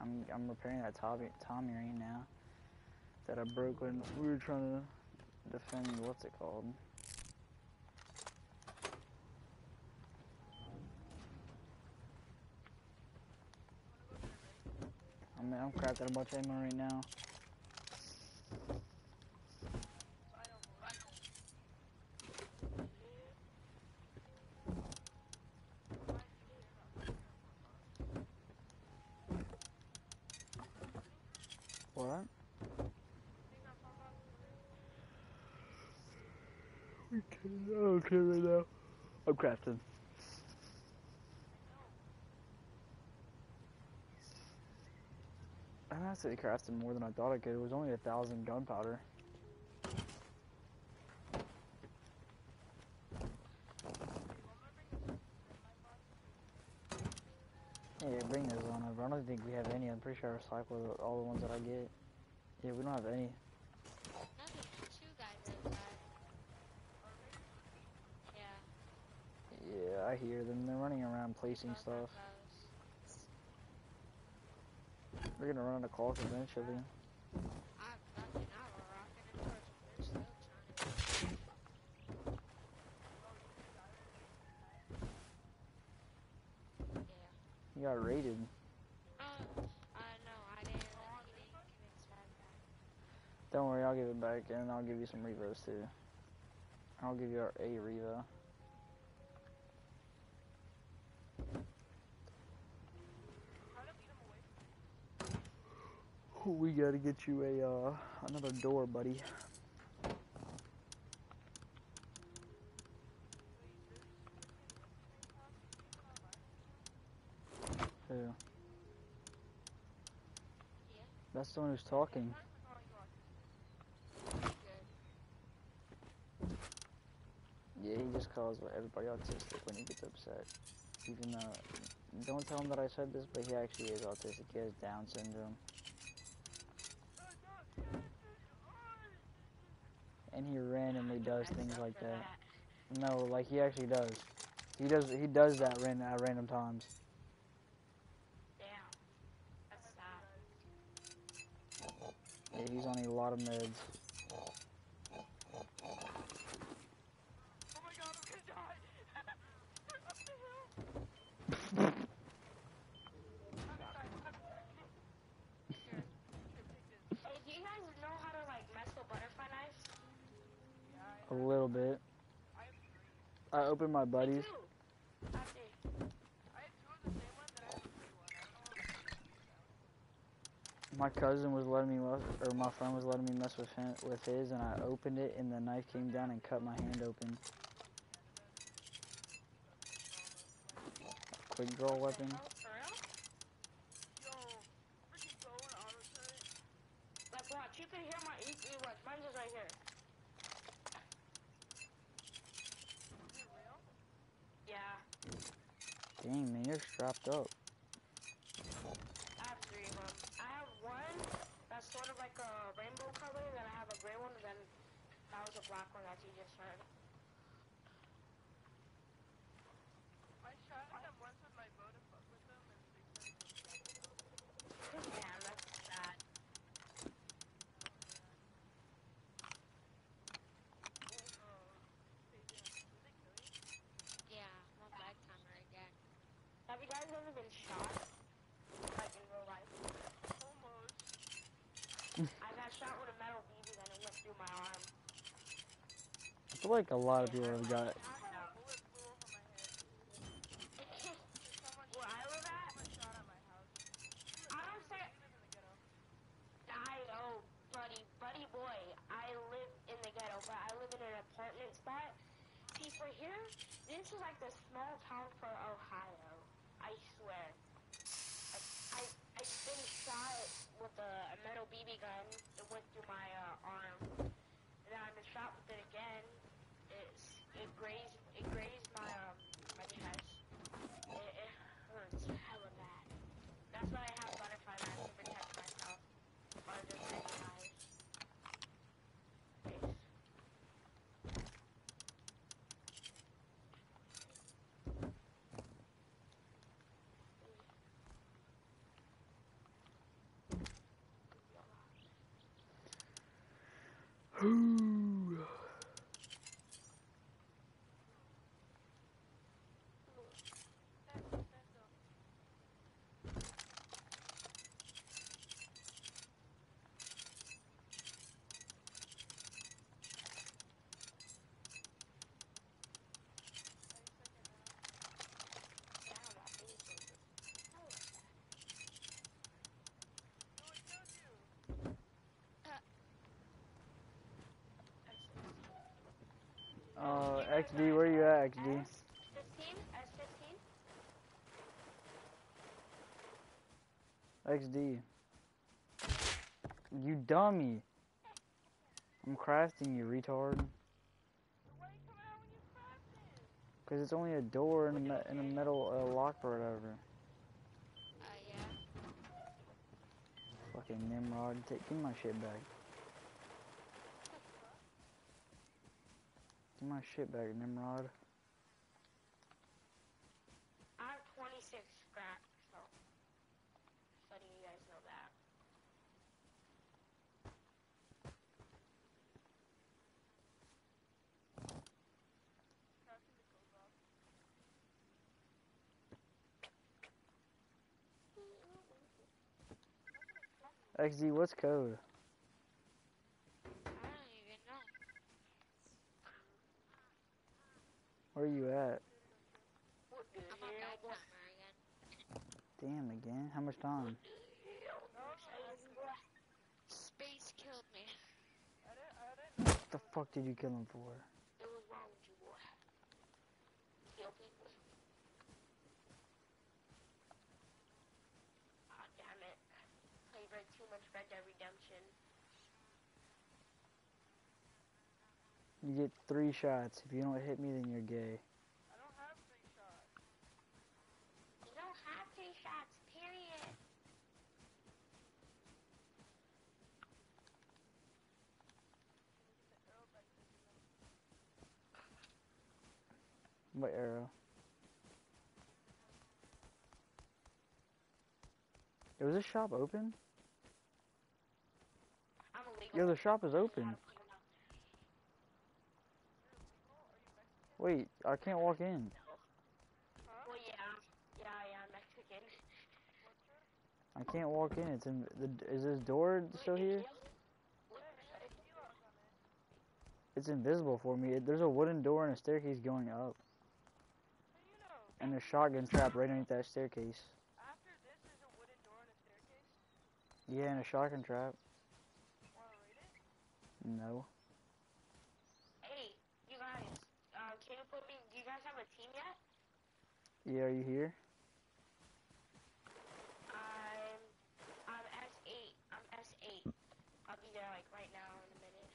I'm I'm repairing that Tommy Tommy ring now that I broke when we were trying to defend what's it called? I'm I'm crafting a bunch of ammo right now. I don't know. What? Okay, right now. I'm actually crafting more than I thought I could. It was only a thousand gunpowder. Yeah, bring those on over. I don't think we have any. I'm pretty sure I recycle all the ones that I get. Yeah, we don't have any. Nothing. Two guys outside. Yeah. Yeah, I hear them. They're running around placing stuff. We're gonna run out of calls eventually. I'm fucking out of rocket and torch. They're still trying to. Yeah. You got raided. Uh, uh, no, I didn't. He didn't give it back. Don't worry, I'll give it back and I'll give you some Revos too. I'll give you A Revo. Try to beat him away. We gotta get you a uh another door, buddy. Yeah. That's the one who's talking. Yeah, he just calls everybody autistic when he gets upset. Even though, don't tell him that I said this, but he actually is autistic. He has Down syndrome. And he randomly does things like for that. No, like he actually does. He does. He does that ran at random times. Damn. That's sad. Yeah, he's on a lot of meds. Oh my god, I'm gonna die! Up the hill! I'm sorry, I'm Sure. Hey, do you guys know how to like mess with butterfly knives? A little bit. I opened my buddies. My cousin was letting me, or my friend was letting me mess with him, with his, and I opened it, and the knife came down and cut my hand open. Quick draw weapon. Oh, for real? Yo, freaking bow and auto turret. Like, watch, you can hear my EQ. Watch, mine's just right here. Is it real? Yeah, Dang, man, you're strapped up. I have three of them. I have one that's sort of like a rainbow color, then I have a gray one, and then that was a black one that you just heard. I shot at them once with my bow to fuck with them and they started Damn, that's sad. Yeah, my bad timer again. Have you guys ever been shot? Like in real life? Almost. I got shot with a metal BB gun and went through my arm. I feel like a lot of people have got. A bullet flew over my head. Someone Where I live at, someone shot at my house. I don't say You live in the ghetto. I oh buddy, buddy boy. I live in the ghetto, but I live in an apartment spot. See, for here, this is like the small town for Ohio. I swear. Like, I I've been shot with a, a metal BB gun. It went through my uh, arm, and then I've been shot with it again. It's it grazed it grazed my um my chest. It, it hurts hella bad. That's why I have butterfly knives to protect myself. Or just any knives. Face. XD, where you at, XD? S15, S15. XD. You dummy. I'm crafting you, retard. Why are you coming out when you crafted? Cause it's only a door and a, and a metal uh, lock or whatever. Uh, yeah. Fucking Nimrod, take give me my shit back. My shit back, Nimrod. I have 26 scrap, so. Just letting you guys know that. Crafting the code off. XD, what's code? I don't even know. Where you at? What the I'm on hell? bad timer again. Damn again. How much time? Space killed me. I didn't, I didn't know. What the fuck did you kill him for? It was wrong with you, boy. Kill people. Damn it. Played way too much Red Dead Redemption. You get three shots. If you don't hit me, then you're gay. I don't have three shots. You don't have three shots, period. Can you get the arrow back to What arrow? Yo, is this shop open? Yo, the shop is open. Wait, I can't walk in. Well, yeah. Yeah, yeah, Mexican. I can't walk in. It's in the. Is this door still here? It's invisible for me. There's a wooden door and a staircase going up? And a shotgun trap right underneath that staircase. After this is a wooden door and a staircase. Yeah, and a shotgun trap. Wanna read it? No. Hey, you guys. Um, can you put me? Do you guys have a team yet? Yeah, are you here? I'm. I'm S8. I'm S8. I'll be there like right now in a minute.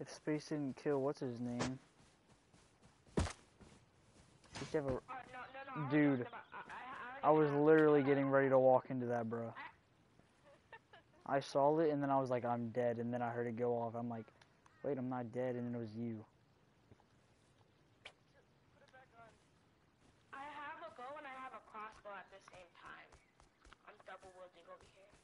If Space didn't kill, what's his name? Dude. I, was literally getting ready to walk into that, bro. I saw it and then I was like, I'm dead, and then I heard it go off. I'm like, wait, I'm not dead, and then it was you. Put it back on. I have a bow and I have a crossbow at the same time. I'm double wielding over here.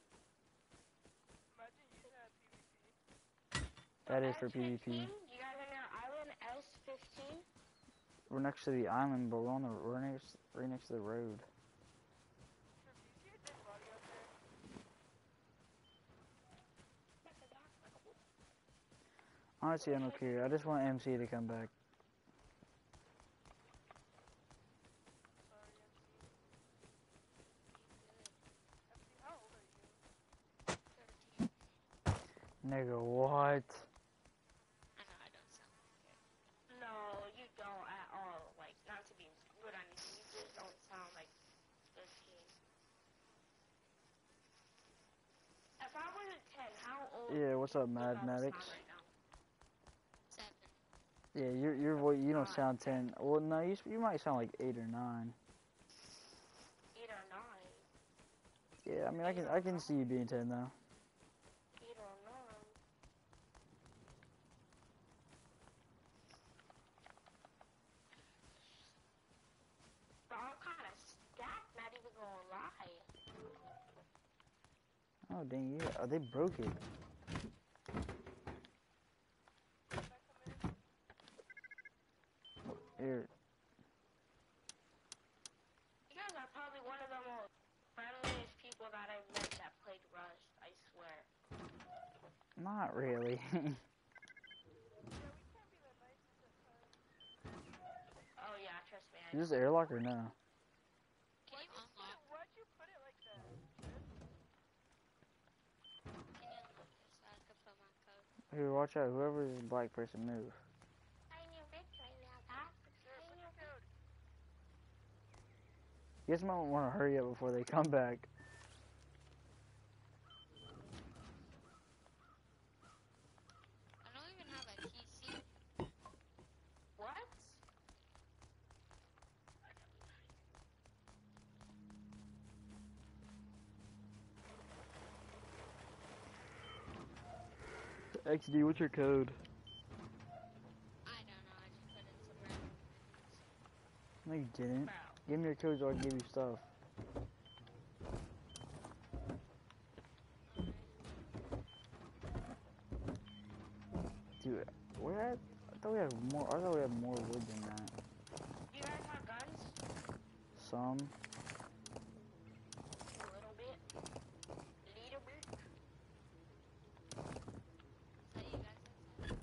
Imagine using that PvP. That is for S15, PvP. You guys on your island S15? We're next to the island, but we're on the we're next right next to the road. Honestly, I don't care. I just want MC to come back. Sorry, MC. MC, how old are you? 13. Nigga, what? I know I don't sound like it. No, you don't at all. Like, not to be rude or anything, you just don't sound like 15. If I was a 10, how old Yeah, what's up, Mad Maddox? right. Yeah, your your voice you don't sound ten. Well, no, you you might sound like eight or nine. 8 or 9. Yeah, I mean, I can I can see you being ten though. 8 or 9. Bro, I'm kind of stacked, not even gonna lie. Oh dang, yeah, oh, they broke it. Can I come in? Here, You guys are probably one of the most friendliest people that I've met that played Rust, I swear. not really. Yeah, we can't be the nicest at times. Oh yeah, trust me. I Is this airlock or no? Can you you, unlock? why'd you put it like that? Can you unlock this so I can put my code? Here, watch out. Whoever is black person, move. I You guys might want to hurry up before they come back. I don't even have a TC. What? XD, what's your code? I don't know. I just put in some random. No, you didn't. Give me your code or I can give you stuff. Dude, where at? I thought we had more. I thought we had more wood than that. You guys have guns? Some. A little bit. Little bit. So you guys have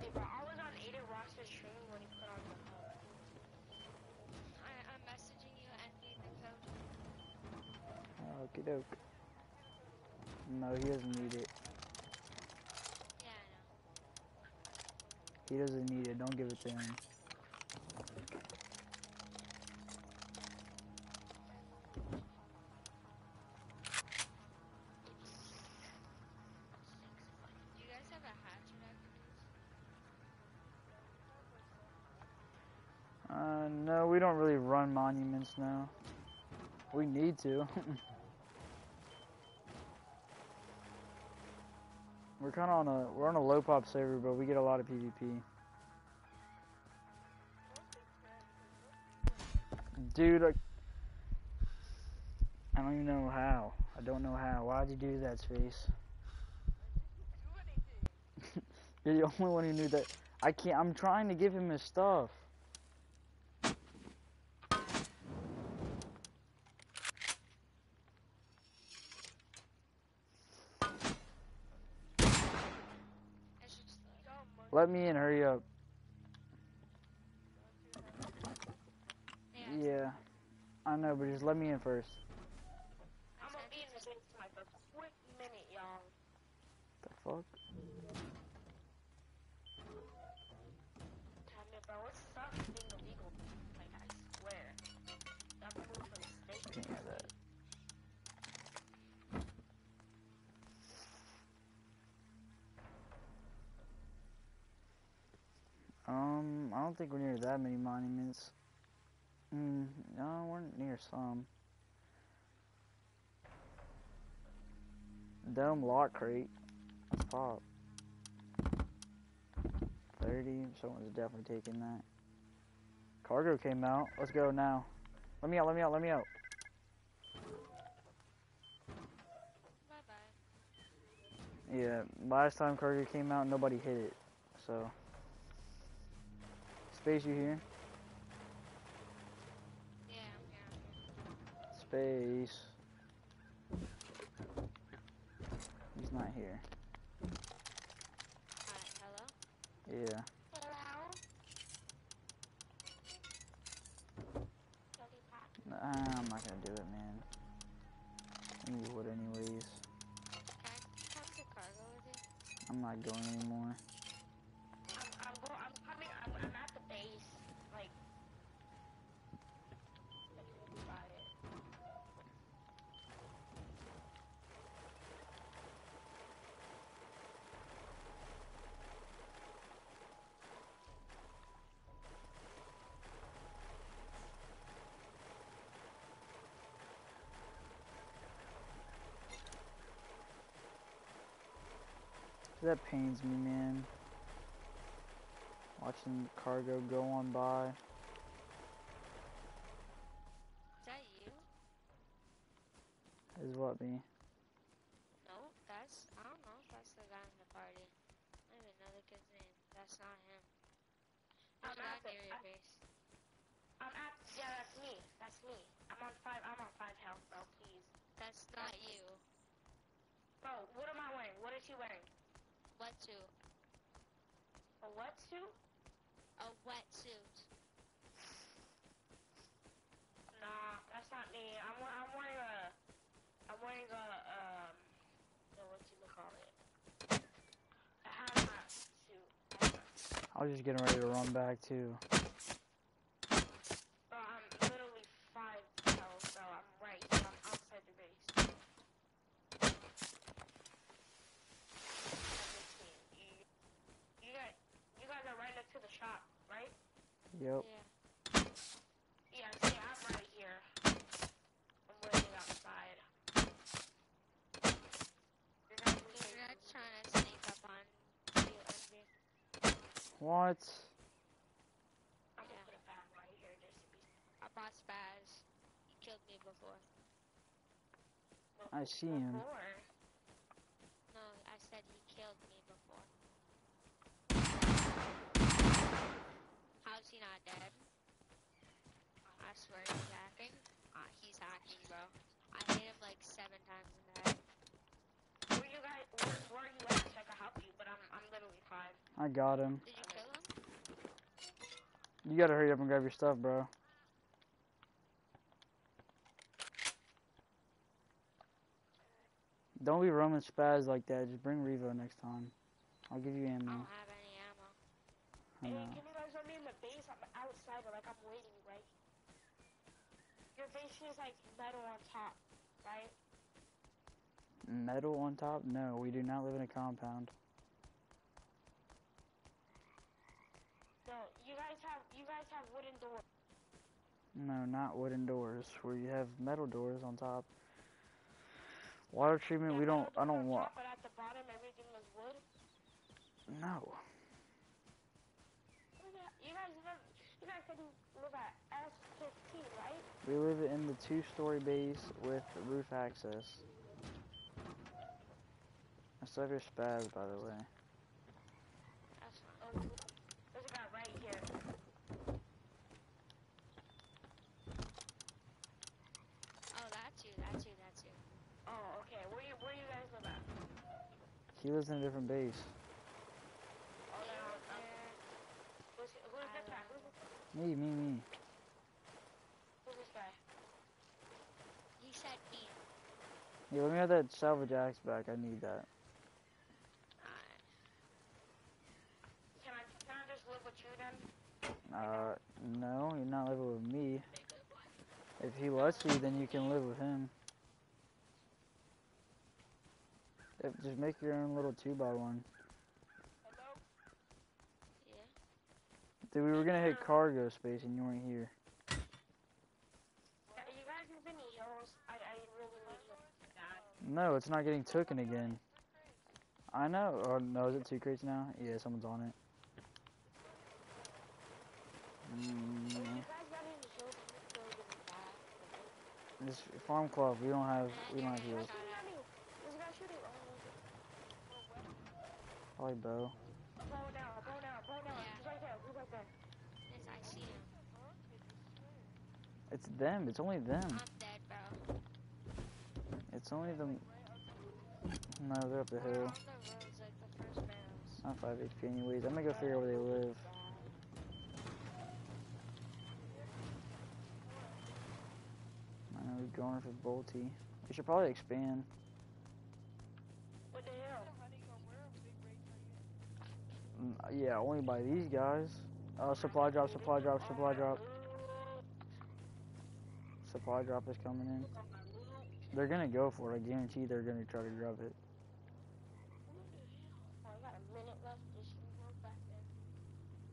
Hey, bro, I was on Adin Ross's stream when he put on the uh, I, I'm messaging you and need the code. Okie doke. No, he doesn't need it. Yeah, I know. He doesn't need it. Don't give it to him. Uh, no, we don't really run monuments now. We need to. we're kind of on a we're on a low pop server, but we get a lot of PvP. Dude, I, I don't even know how. I don't know how. Why'd you do that, Space? You're the only one who knew that. I can't. I'm trying to give him his stuff. It's just like, Got money. Let me in. Hurry up. yeah. Yeah, I know, but just let me in first. I'm gonna be in the game for like a quick minute, y'all. The fuck? Um, I don't think we're near that many monuments. Mm, no, we're near some. Dome lock crate. Let's pop. 30. Someone's definitely taking that. Cargo came out. Let's go now. Let me out, let me out, let me out. Bye bye. Yeah, last time cargo came out, nobody hit it. So. Space, you here? Yeah, I'm here. Space. He's not here. Alright, hello? Yeah. Hello? Nah, I'm not gonna do it, man. I need wood anyways. Can I come to cargo with you? I'm not going anymore. I'm, I'm, go, I'm coming. I'm, I'm at the base. Like, like, by it. That pains me, man. Watching cargo go on by. Is that you? Is what me? No, that's, I don't know if that's the guy in the party. I don't even know the kid's name. That's not him. I'm at not the- near your I- base. I'm at. Yeah, that's me. That's me. I'm on five. I'm on five health, bro. Please, That's not you. bro. What am I wearing? What is she wearing? Wetsuit. A wetsuit? A wetsuit. Nah, that's not me. I'm. I'm wearing a. I'm wearing a. Um. No, what you call it? A hazmat suit. I was just getting ready to run back too. Bro, I'm literally five health, so I'm right. So I'm outside the base. Seventeen. You, you guys, you guys are right next to the shop, right? Yep. Yeah. What? I'm gonna put a fan right here just to be. I Spaz. He killed me before. I see him. No, I said he killed me before. How's he not dead? I swear he's hacking. Ah, he's hacking, bro. I hit him like seven times in the head. Where you guys? Where, where are you at? So I can help you, but I'm I'm literally five. I got him. Did you kill him? You gotta hurry up and grab your stuff, bro. Don't be roaming spaz like that. Just bring Revo next time. I'll give you ammo. I don't have any ammo. I Hey, know. can you guys let me in the base? I'm outside, like I'm waiting, right? Your base is like metal on top, right? Metal on top? No, we do not live in a compound. No, you guys have you guys have wooden doors. No, not wooden doors. We have metal doors on top. Water treatment, Yeah, we don't. I don't want. But at the bottom, everything is wood. No. Look at- You guys live. You guys can live at S15, right? We live in the two-story base with roof access. I still have your spaz, by the way. That's fine. Oh, there's a guy right here. Oh, that's you, that's you, that's you. Oh, okay. Where you where you guys live at? He lives in a different base. Oh, no, um, who's, who's this guy? Me, me, me. who's this guy? He said me. Yeah, let me have that salvage axe back. I need that. Can I can I just live with you then? Uh, no, you're not living with me. If he lets you, then you can live with him. If, just make your own little two by one. Hello. Yeah. Dude, we were gonna hit cargo space and you weren't here. Yeah, you guys have any hills? I I really need you. God. No, it's not getting taken again. I know. Or no, is it two crates now? Yeah, someone's on it. Mm, this farm club, we don't have we don't have heals. Oh, Probably bow. It's them. It's only them. I'm dead, bro. It's only them. No, they're up the hill. on the roads like the. Not 5 HP anyways. I'm gonna go figure out where they live. I know we're going for Bolty. We should probably expand. What the hell? Mm, Yeah, only by these guys. Uh, supply drop, supply drop, supply drop. Supply drop is coming in. They're gonna go for it. I guarantee they're gonna try to grab it.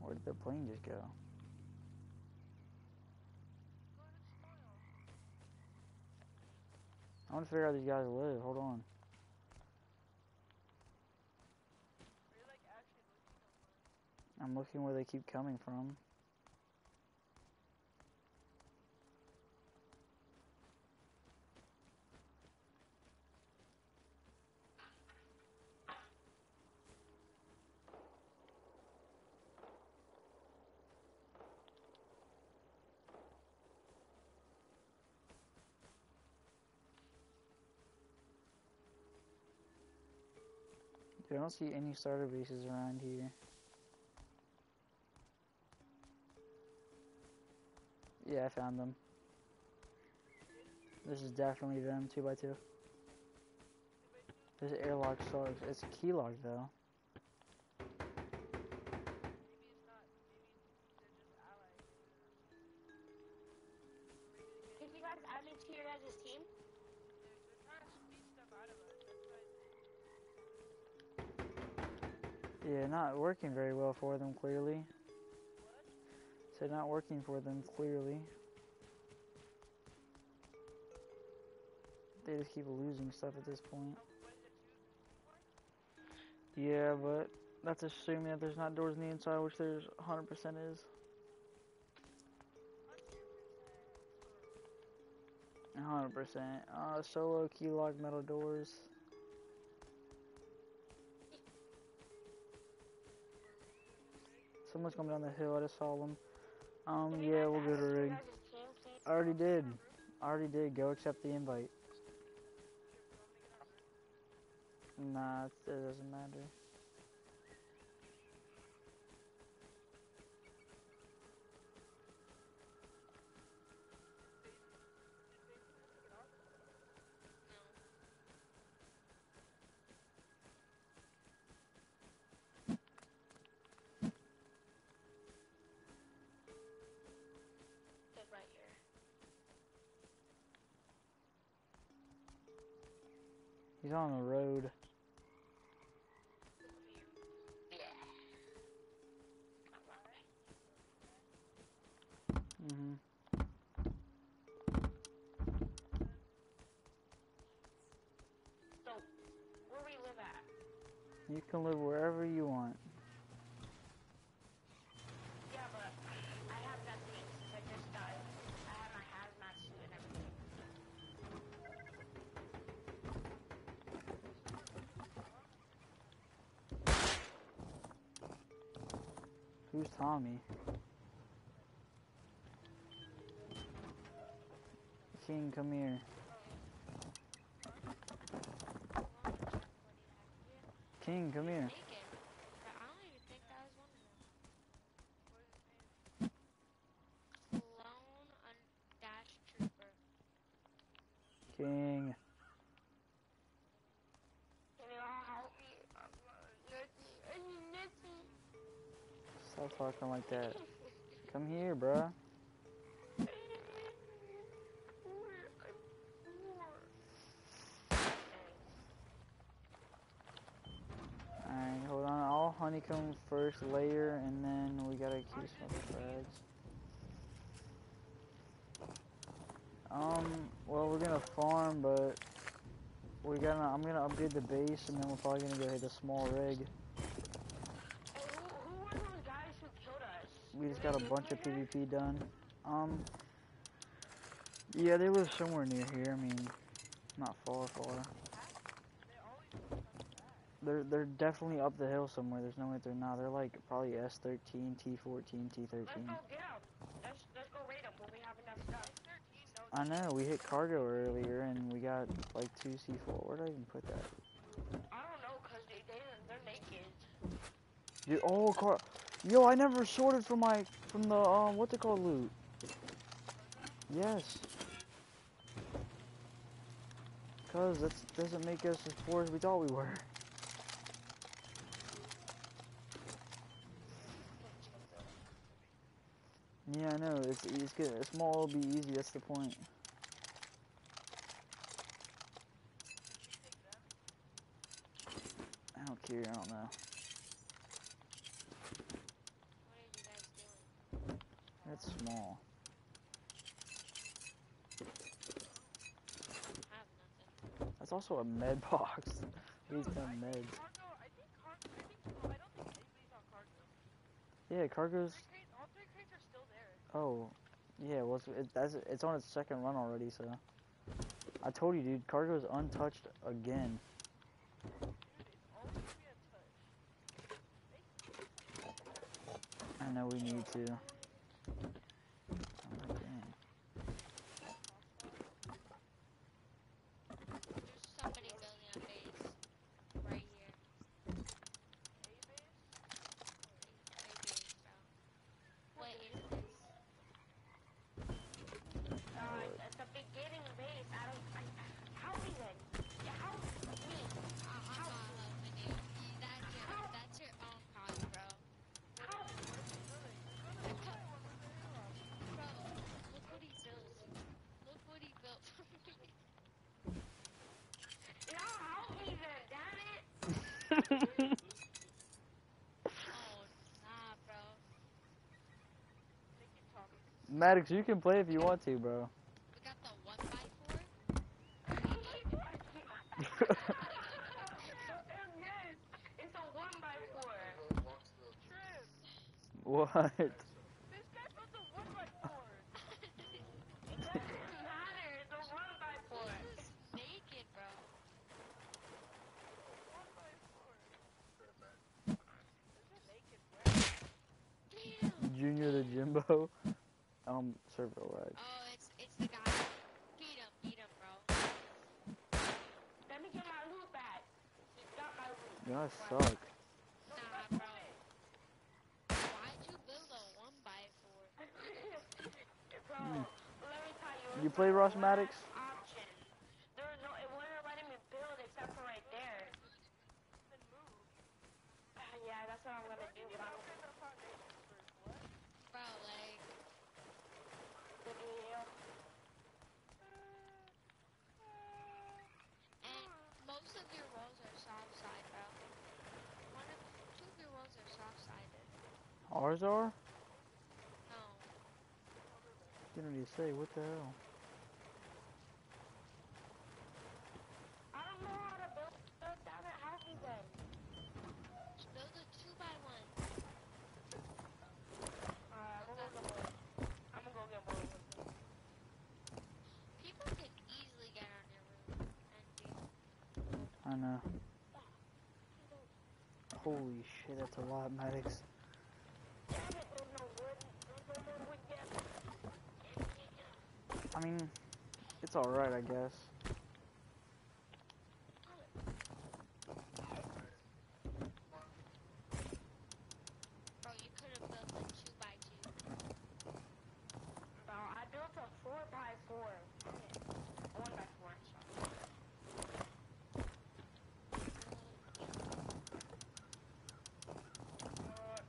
Where did the plane just go? I want to figure out these guys live. Hold on. I'm looking where they keep coming from. Don't see any starter bases around here. Yeah, I found them. This is definitely them, 2 by 2 This airlock sucks. It's a key though. Not working very well for them, clearly. Said not working for them, clearly. They just keep losing stuff at this point. Yeah, but that's assuming that there's not doors on the inside, which there's 100% is. 100%. Uh, solo key lock metal doors. Someone's coming down the hill, I just saw them. Um, yeah, we'll go to rig. I already did. I already did. Go accept the invite. Nah, it doesn't matter. He's on the road. Yeah. hmm So, where we live at? You can live wherever you want. Yeah, but I have nothing since I just got. I have my hazmat suit and everything. Who's Tommy? King, come here. King, come here. Naked. But I don't even think that was one of them. Lone un- dash trooper. King. Can you all help me? I'm uh, nutty. I'm nutty. Talking like that. Come here, bruh. Alright, hold on. I'll honeycomb first layer, and then we gotta keep the frags. Um, well, we're gonna farm, but we gotta. I'm gonna upgrade the base, and then we're probably gonna go hit a small rig. Hey, who, who were those guys who killed us? We just got a bunch of? PvP done. Um, yeah, they live somewhere near here. I mean, not far, far. They're they're definitely up the hill somewhere. There's no way they're not. They're like probably S13, T14, T13. Let's go get them. Let's, let's go raid them when we have enough stuff. I know. We hit cargo earlier, and we got like two C4. Where did I even put that? I don't know, cause they, they, they're naked. Dude, oh car. Yo, I never sorted from my from the um what they call loot. Yes. Cause that doesn't make us as poor as we thought we were. Yeah, I know. It's it's good. Small will be easy. That's the point. I don't care. I don't know. What are you guys doing? That's small. I have nothing. That's also a med box. He's done meds. Cargo, I think cargo, I think, well, I don't think anybody's on cargo. Yeah, cargo's. Three crates, all three crates are still there. Oh, yeah. Well, it's, it, that's, it's on its second run already. So, I told you, dude. Cargo's untouched again. Dude, it's always gonna be a touch. I know we need to. Oh, damn. There's somebody building a base right here. A base? Maybe so. What is this? Uh, at the beginning base, I don't. I, how me then? Yeah, how me? Uh, I'm not helping you. You- That's your, that's your own cause, bro. How? Bro, look what he built. Look what he built for me. Yeah, help me then, damn it! Maddox, you can play if you want to, bro. We got the one you. You it's play Ross Maddox? Option. There was no, it wouldn't letting me build except for right there. Then move. Ah, yeah, that's what I'm gonna do. You But know, I'm okay, the foundation first. What? Bro, like, gonna do you. and most of your walls are soft side, bro. One of two of your walls are soft sided. Ours are? No. Didn't he say? What the hell? I don't know how to build, build down the houses then. Just build a two by one. Alright, I'm gonna go get more. I'm gonna go get more. People can easily get on your roof and do Holy shit, that's a lot, Maddox. I mean, it's alright, I guess. Bro, you could have built a two by two. Bro, I built a four by four. Okay. One by four. sorry. Uh,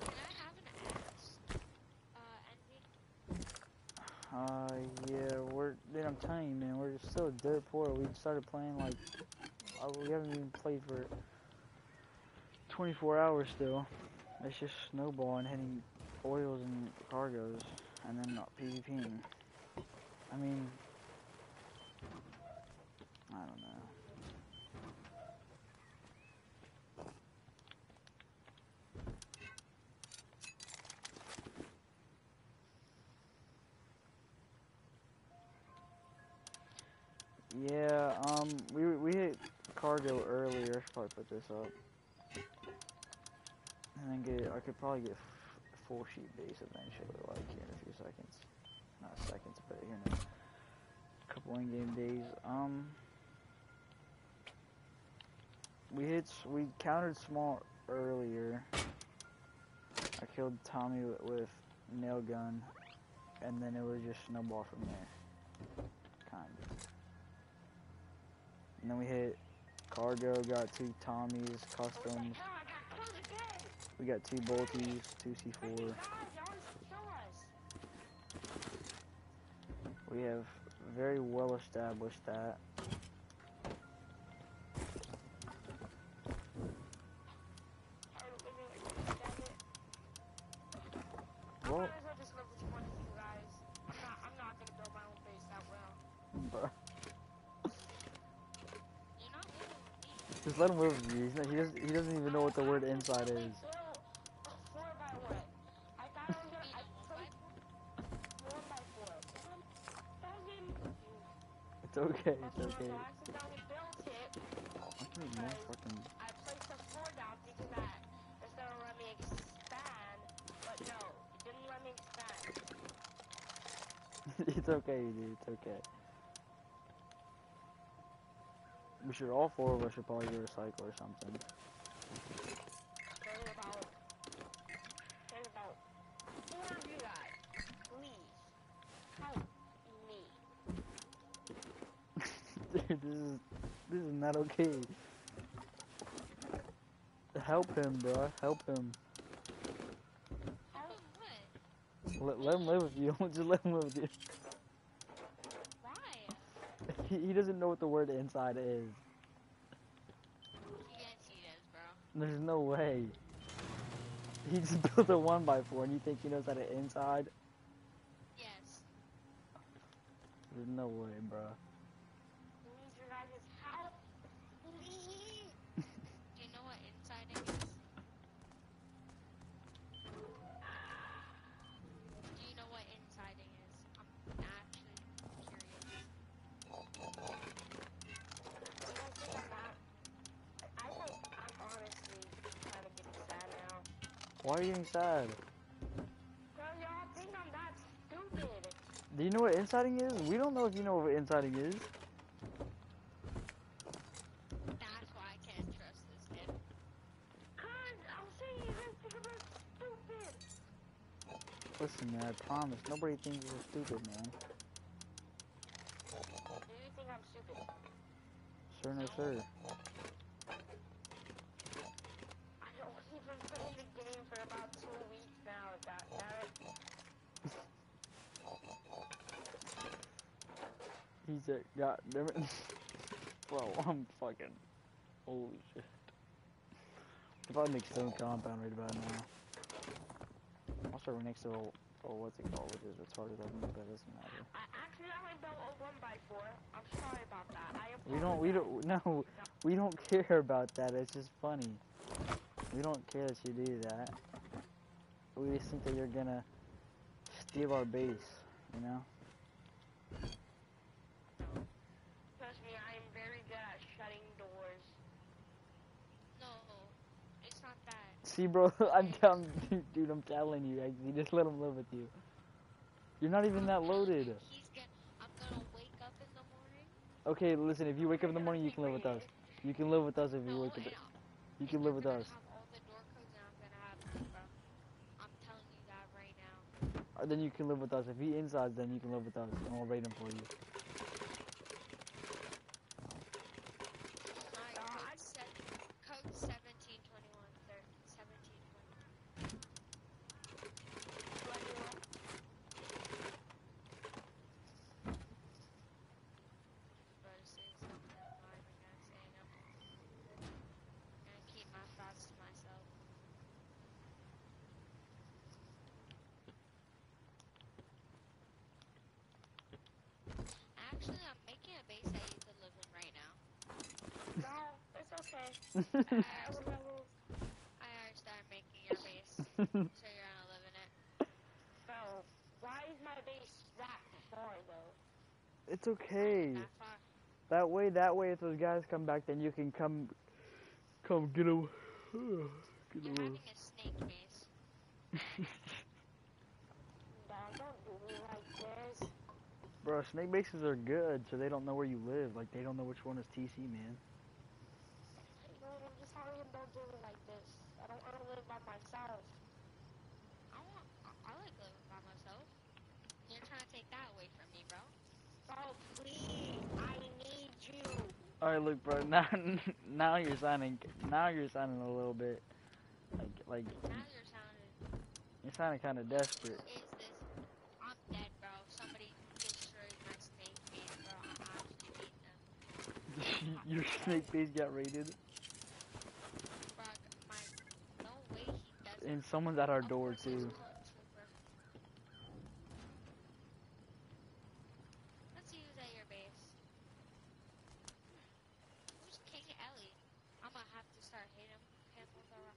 Can I have an axe? Uh, Envy? Uh, yeah, we're, dude, I'm telling you, man, we're still Started playing, like, we haven't even played for 24 hours still. It's just snowballing, hitting oils and cargoes, and then not PvPing. I mean, I don't know. Yeah, um, we we hit cargo earlier. I should probably put this up, and then get. I could probably get f- full sheet base eventually, like here in a few seconds. Not seconds, but here in a couple in-game days. Um, we hit. We countered small earlier. I killed Tommy with, with nail gun, and then it was just snowball from there. Kind of. And then we hit cargo, got two Tommies, customs. hell, I got killed again. We got two bolties, two C4. God, y'all want to kill us. We have very well established that. He, doesn't, he doesn't even know what the word inside is. It's okay, it's okay. I. More fucking. It's okay, dude. It's okay. We should all four of us should probably recycle or something. Think about, think about, four of you guys, please, help me. Dude, this is this is not okay. Help him, bro. Help him. Help? Let, let him live with you. Just let him live with you. He, he doesn't know what the word inside is. Yes, he does, bro. There's no way. He just built a 1x4 and you think he knows how to inside? Yes. There's no way, bro. Why are you getting sad? Cause y'all think I'm that stupid. Do you know what insiding is? We don't know if you know what insiding is. That's why I can't trust this kid. Cause I'm saying you don't think I'm stupid. Listen, man, I promise. Nobody thinks you're stupid, man. Do you think I'm stupid? Sure, no, sir. I don't even play the game for about two weeks now. God damn it. He said, God damn it. Bro, I'm fucking. Holy shit. If I make stone compound right about now. Also, we're next to, oh, what's it called, which is retarded, think, but it doesn't matter. I accidentally built a one by four. I'm sorry about that. I We don't, we don't, no, we don't care about that, it's just funny. We don't care that you do that. We just think that you're gonna steal our base, you know? Trust me, I am very good at shutting doors. No, it's not that. See, bro, I'm telling, dude, I'm telling you, you just let him live with you. You're not even that loaded. Gonna. Okay, listen, if you wake up in the morning, you can live with us. You can live with us if you wake up. You can live with us. Then you can live with us. If he inside, then you can live with us, and we'll raid him for you. Alright, Uh, code, I- se- code 1721, thir- 1721. Do I do what? Bro, say something, I'm not even gonna say them. I'm gonna keep my thoughts to myself. Actually, I'm making a base that you could live in right now. No, it's okay. I will never. I already started making your base, so you're gonna live in it. So, why is my base that far though? it's okay. That way, that way, if those guys come back, then you can come, come get away. Get You're away. having a snake base. Dad, don't do me like. Bro, snake bases are good, so they don't know where you live. Like they don't know which one is TC, man. No, I'm just telling him don't do me like this. I don't want to live by myself. I want. I, I like living by myself. You're trying to take that away from me, bro. Oh, please, I need you. All right, look, bro. Now, now you're sounding, now you're sounding a little bit, like, like Now you're sounding. you're sounding kind of desperate. Is this? I'm dead, bro. Somebody destroyed my snake bro. I actually beat them. Your snake base got raided, Bro, my. No way he does and someone's at our door too. called Trooper. Let's see who's at your base. Who's King Ellie? I'm gonna have to start hating him. him with a rock.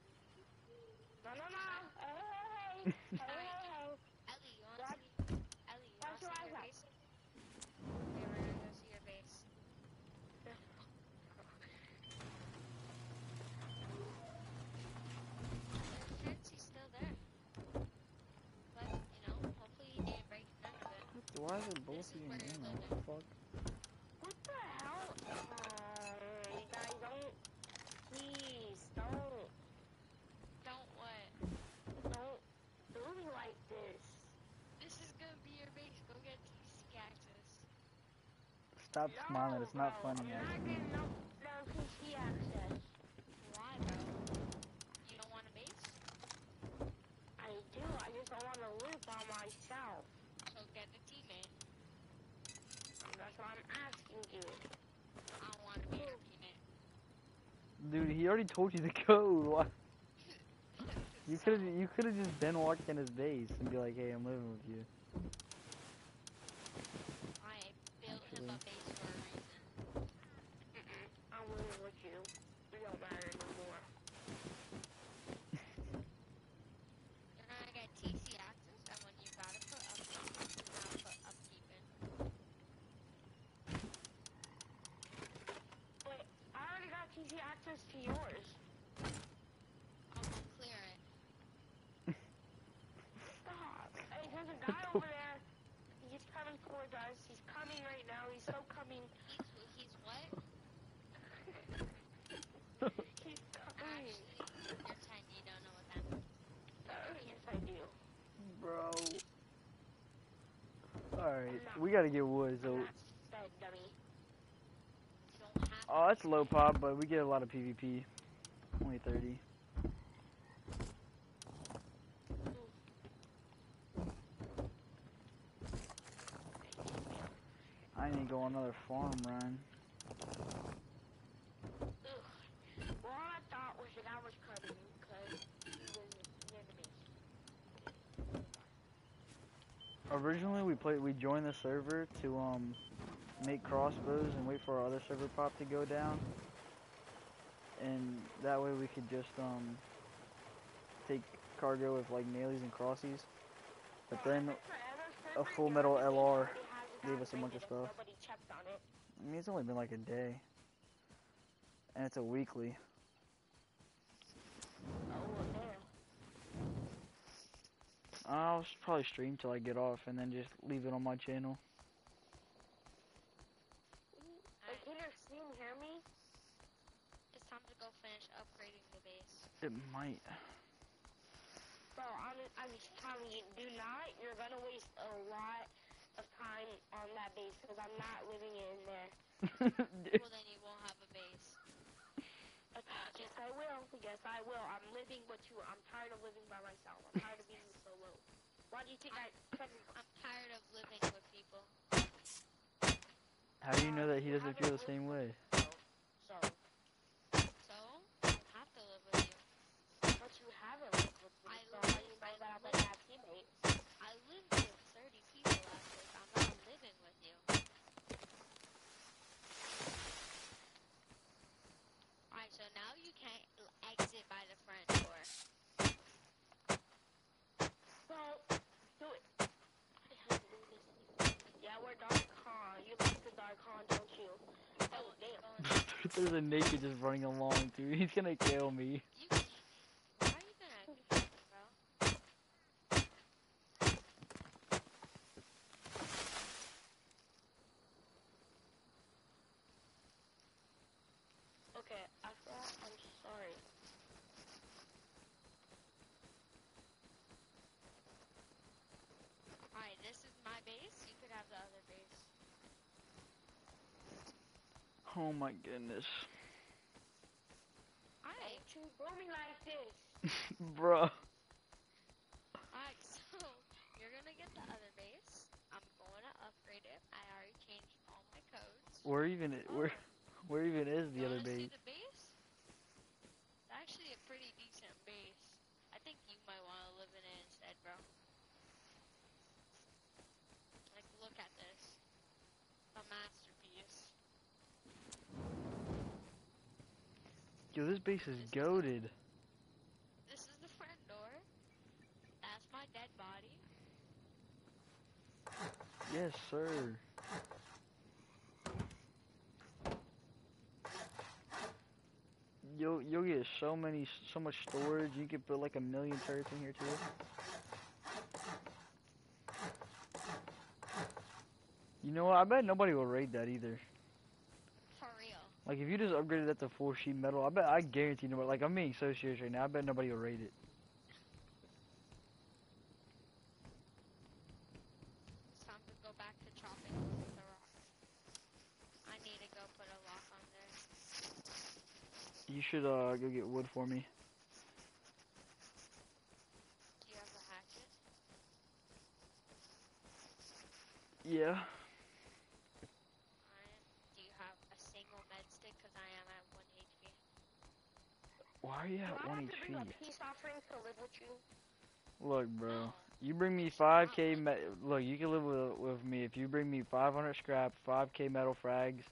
No, no, no. Hey, hey, hey. hey, hey, Ellie, you want What? to see? Ellie, you want What's to see your your eyes base? Okay, we're gonna go see your base. There's a chance he's still there. But, you know, hopefully he didn't break none of it. Why is it both This is of you where in? you're What living. the fuck? What the hell? Oh, you guys don't. Please, don't. Don't what? Don't do me like this. This is gonna be your base. Go get TC access. Stop smiling. It's not funny. I'm not actually. getting no, no TC access. Why, bro? You don't want? I do. I just don't want to live by myself. So get a teammate. That's what I'm asking you. I want to be your teammate. Dude, he already told you the code. Why? You could have you could have just been walked in his base and be like, "Hey, I'm living with you." I honestly. a base for a reason. Mm-mm. I'm living with you. We don't matter anymore. You're gonna get TC access, and when you gotta put upkeep, you gotta put upkeep in. Wait, I already got TC access to yours. I'm gonna clear it. Stop. Hey, there's a guy over there. He's coming towards us. He's coming right now. He's so coming. He's, he's what? He's coming. Actually, you're 10, you don't know what that means. Uh, yes, I do. Bro. Alright, we gotta get wood, so. Oh, that's low pop, but we get a lot of PvP. Only 30. I need to go on another farm run. Ugh. Well, all I thought was that I was coming because he was near the base. Originally, we played. We joined the server to um make crossbows and wait for our other server pop to go down, and that way we could just um take cargo with like nailies and crossies. But then, a full metal LR gave us a bunch of stuff. I mean, it's only been like a day, and it's a weekly. Well, damn. I'll probably stream till I get off, and then just leave it on my channel. Hey, can your stream hear me? It's time to go finish upgrading the base. It might. Bro, I'm, I'm just telling you, do not. You're gonna waste a lot of time on that base because I'm not living in there. Well, then you won't have a base. Okay, yes, I will. Yes, I will. I'm living with you. I'm tired of living by myself. I'm tired of being solo. Why do you think I said I'm tired of living with people. How do you know that he doesn't feel the same way? so? So, I don't have to live with you. But you haven't lived with me, I so live- how do you know that I'm a bad teammate? I lived with 30 people last week. I'm not living with you. Alright, so now you can't exit by the front door. Well, do it. I have to do this. Yeah, we're Dark Khan. There's a naked just running along, dude. He's gonna kill me. You can Why are you gonna kill me, bro? Okay, I thought I'm sorry. Alright, this is my base. You could have the other base. Oh my goodness. Alright, Don't you blow like this. Bruh. alright, so you're gonna get the other base. I'm going to upgrade it. I already changed all my codes. Where even i- where oh. where even is the You other base? the base? It's actually a pretty decent base. I think you might want to live in it instead, bro. Like, look at this. A masterpiece. Yo, this base is goaded. This is the front door. That's my dead body. Yes, sir. You'll you'll get so many so much storage. You could put like a million turrets in here too. You know what? I bet nobody will raid that either. Like if you just upgraded that to four sheet metal, I bet I guarantee nobody. Like I'm being so serious right now. I bet nobody will raid it. It's time to go back to chopping the rock. I need to go put a lock on there. You should uh go get wood for me. Do you have a hatchet? Yeah. Alright. Do you have a single med stick? Because I am at 1 HP. Why are you at I one have to bring a HP? peace offering to live with you? Look, bro. You bring me 5k. Me- look, you can live with, with me if you bring me 500 scrap, 5k metal frags,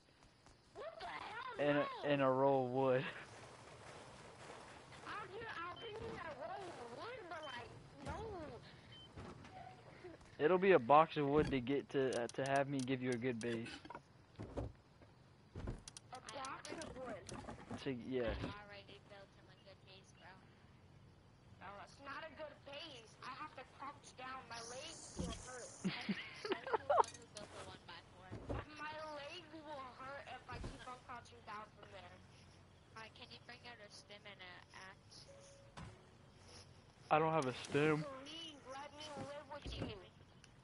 and a, and a roll of wood. I'll give, I'll bring you that roll of wood, but like, no. It'll be a box of wood to get to uh, to have me give you a good base. A box of wood. To yes. I already built him a good base, bro. No, it's not a good pace. I have to crouch down. My legs will hurt. I'm the one who built the one by four. My legs will hurt if I keep on crouching down from there. Alright, can you bring out a stem and an axe? I don't have a stem. Please let me live with you.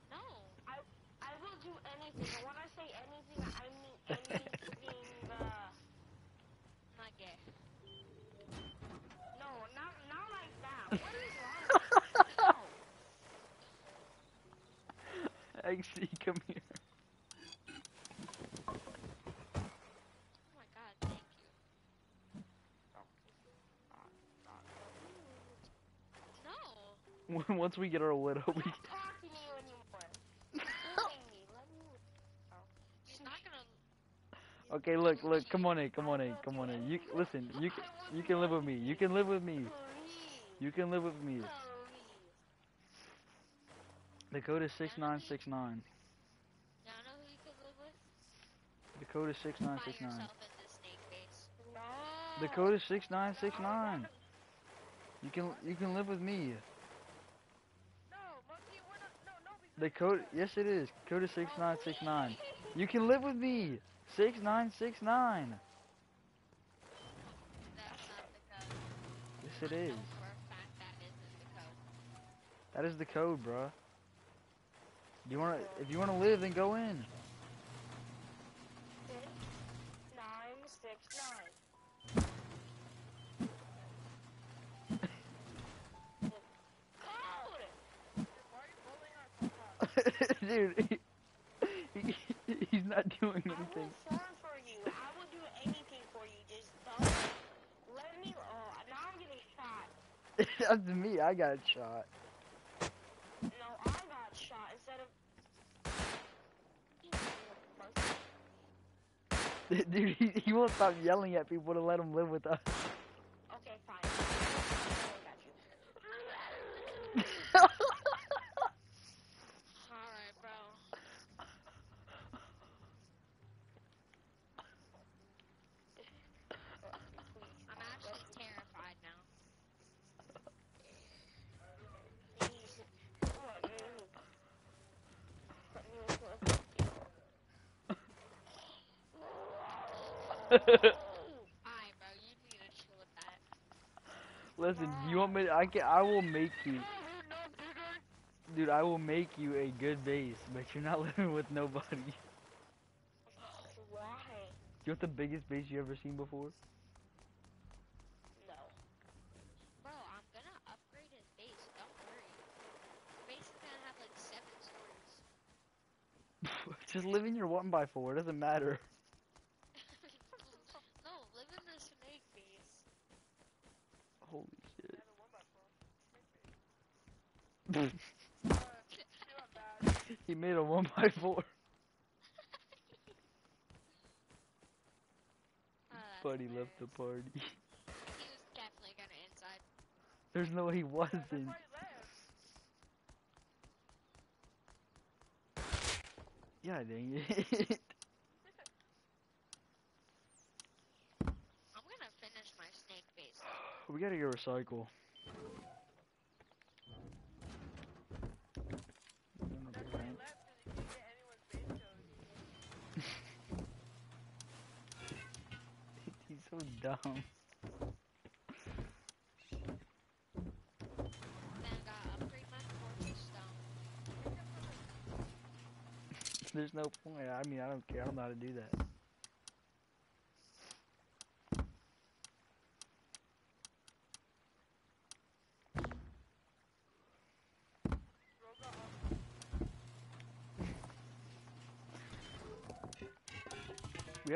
No. I will do anything. And when I say anything, I mean anything. Uh, Not gay. no, not not like that. What is wrong? No. XC, come here. Oh my god, thank you. No. Once we get our wood up, we not talking to you anymore. Me. Let me. She's not gonna. Okay, look, look, come on in, come on in, come on in. You listen, you can, you can live with me. You can live with me. You can live with me. Six nine. Y'all know who you could live with? In the. No. Six nine. You can you can live with me. No, monkey, we're not. No, no, because The code yes it is. Code is six nine six nine. You can live with me. Six nine six nine. That's not the code. Yes it is. That is the code, bruh. You wanna if you wanna live then go in. Six, nine, six, nine. Code. why are you bullying our papa? Dude, he, he, he's not doing I anything. will farm for you. I will do anything for you. Just don't let me. Oh, now I'm getting shot. That's me. I got shot. No, I got shot instead of. Dude, he, he won't stop yelling at people to let him live with us. Okay, fine. I got you. Alright, bro. I'm actually terrified now. Please. Let me. Let me live with you. Alright, bro, you need to chill with that. Listen, you want me? I can. I will make you, dude. I will make you a good base, but you're not living with nobody. Why? You want the biggest base you ever seen before? No. Bro, I'm gonna upgrade his base, don't worry. Base is gonna have like seven stories. Just live in your one by four. It doesn't matter. no, live in the snake base. Holy shit. Yeah, the one by four. Uh, you are bad. He made a one by four. Oh, Buddy left the party. He was definitely gonna inside. There's no way he wasn't. why he left. Yeah, dang it. I'm gonna finish my snake base. we gotta go recycle. Dumb. There's no point. I mean, I don't care. I don't know how to do that.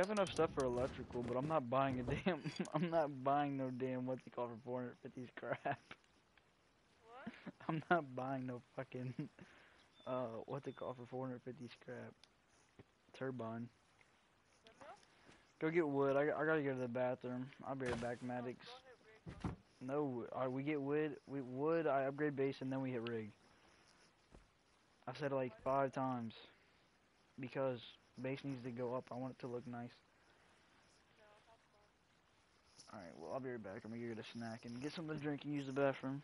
Have enough stuff for electrical, but I'm not buying a damn. I'm not buying no damn what's it called for 450 scrap. What? I'm not buying no fucking uh what's it called for 450 scrap turbine. Go get wood. I, I gotta go to the bathroom. I'll be right back, Maddox. go ahead, Rick. No, uh, we get wood. We wood. I upgrade base and then we hit rig. I said it like five times because base needs to go up. I want it to look nice. No, have fun. All right. Well, I'll be right back. I'm gonna get a snack and get something to drink and use the bathroom.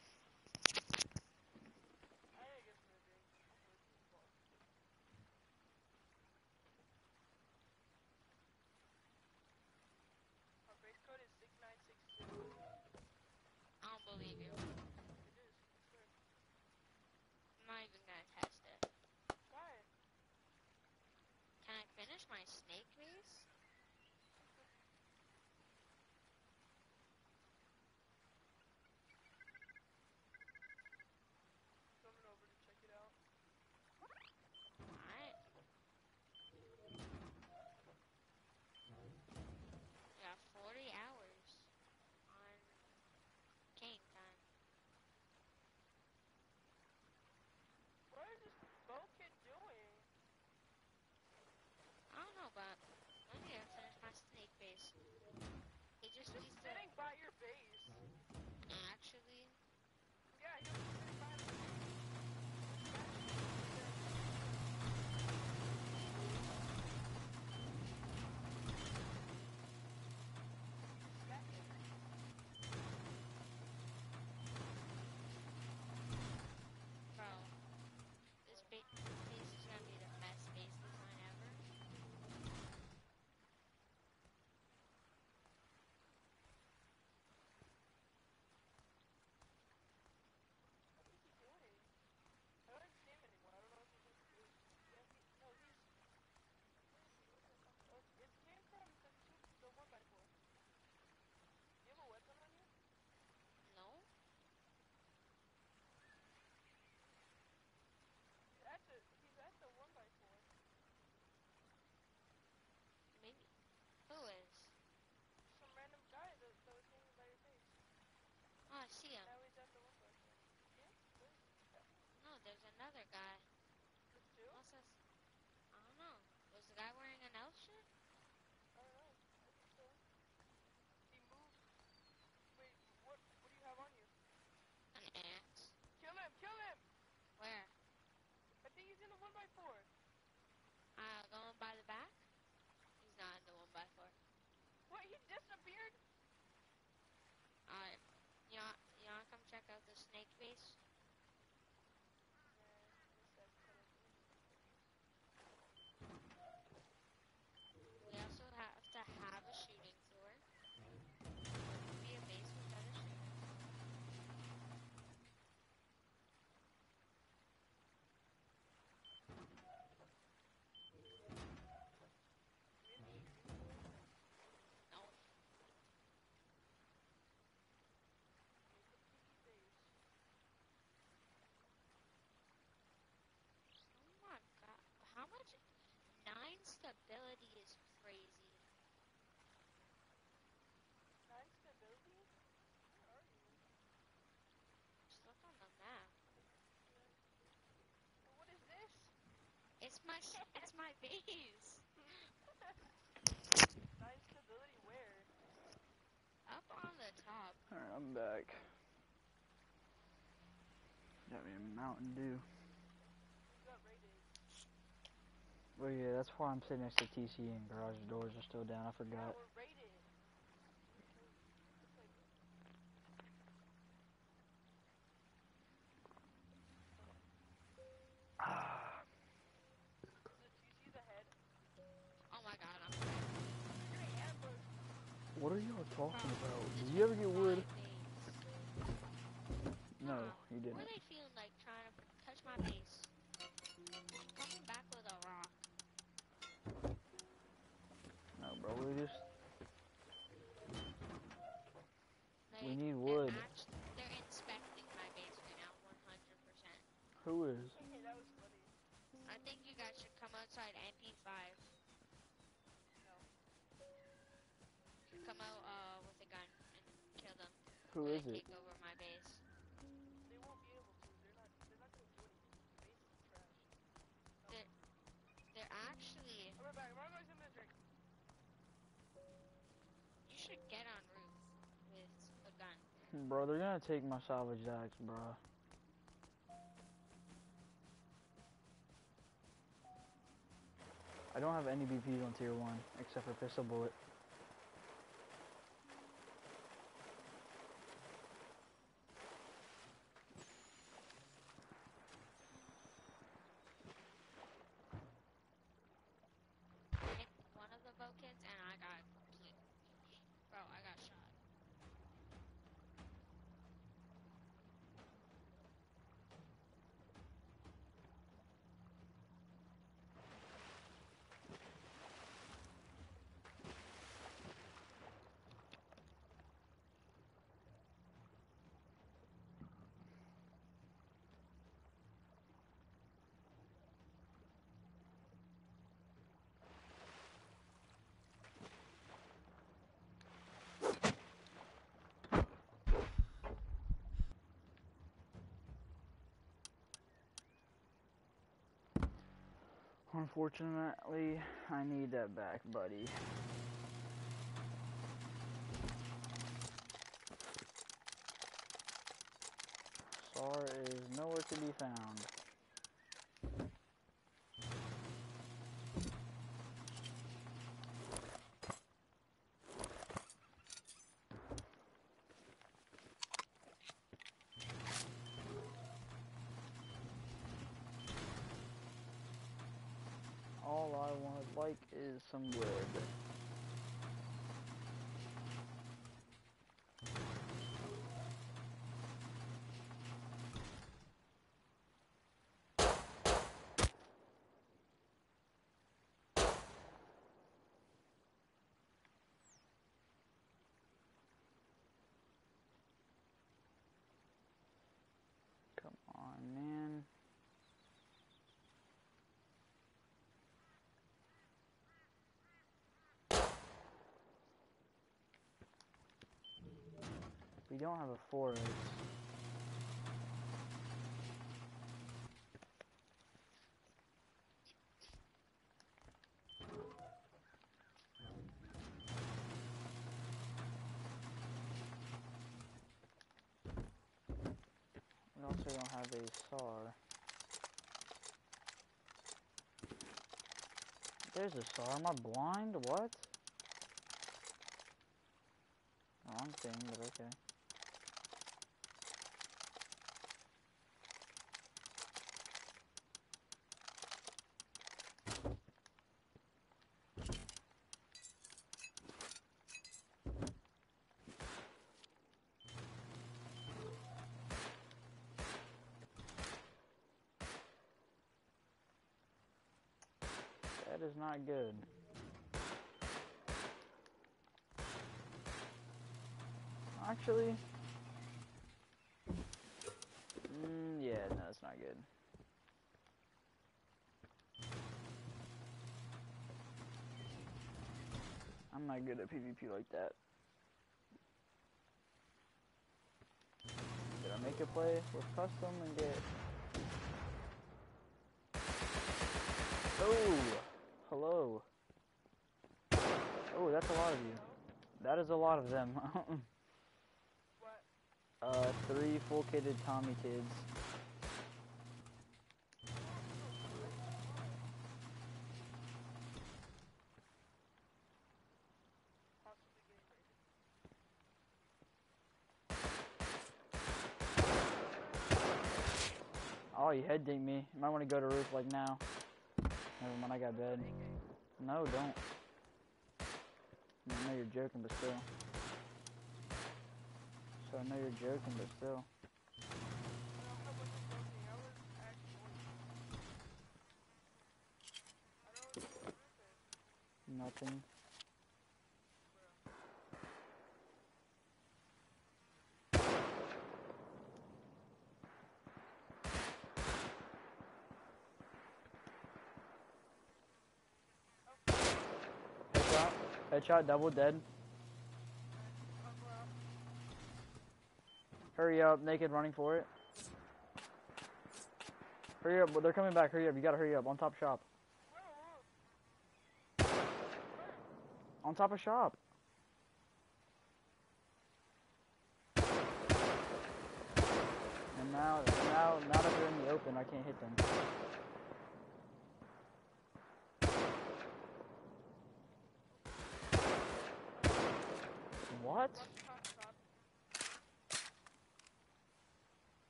Another guy. What's this? I don't know. Was the guy wearing an elf shirt? I don't know. I think so. He moved. Wait, what? What do you have on you? An ant? Kill him! Kill him! Where? I think he's in the one by four. Uh, going by the back? He's not in the one by four. What? He disappeared? Alright. You want, you want to come check out the snake base? We also have to have a shooting floor. Be a base without a shooting No. Oh my god. How much? Nine stability is crazy. Nine stability? Where are you? Just look on the map. What is this? It's my sh- it's my base. Nine stability where? Up on the top. All right, I'm back. Got me a Mountain Dew. You got raided. Well, yeah, that's why I'm sitting next to TC and garage doors are still down. I forgot. we're raided. Do you see the head? My god, I'm You're gonna ambush. what are y'all talking about? Did you ever get my wood? No, you didn't. We just Like, We need they're wood. act- they're inspecting my base right now, 100%. who is? Hey, that was funny. I think you guys should come outside MP5. No. Should come out uh, with a gun and kill them. Who Or it? Take over my base. They won't be able should get on roof with a gun. Bro, they're gonna take my salvage axe, bro. I don't have any BPs on tier 1, except for pistol bullet. Hit one of the boat kids and I got Bro, I got shot. Unfortunately, I need that back, buddy. SAR is nowhere to be found. All I would like is some wood. Come on, man. We don't have a forest. We also don't have a SAR. There's a SAR. Am I blind? What? Wrong thing, but okay. That is not good. Actually, mm, yeah, no, it's not good. I'm not good at PvP like that. Did I make a play with custom and get? Oh, hello. Oh, that's a lot of you. That is a lot of them. Uh, three full kitted Tommy kids. Oh, you head dinged me. You might want to go to roof like now. Never mind, I got bed. No, don't. I know you're joking, but still. So I know you're joking, but still. I Headshot, double dead. Hurry up, naked running for it. Hurry up, they're coming back, hurry up, you gotta hurry up, on top shop. On top of shop. And now, now, now that they're in the open, I can't hit them.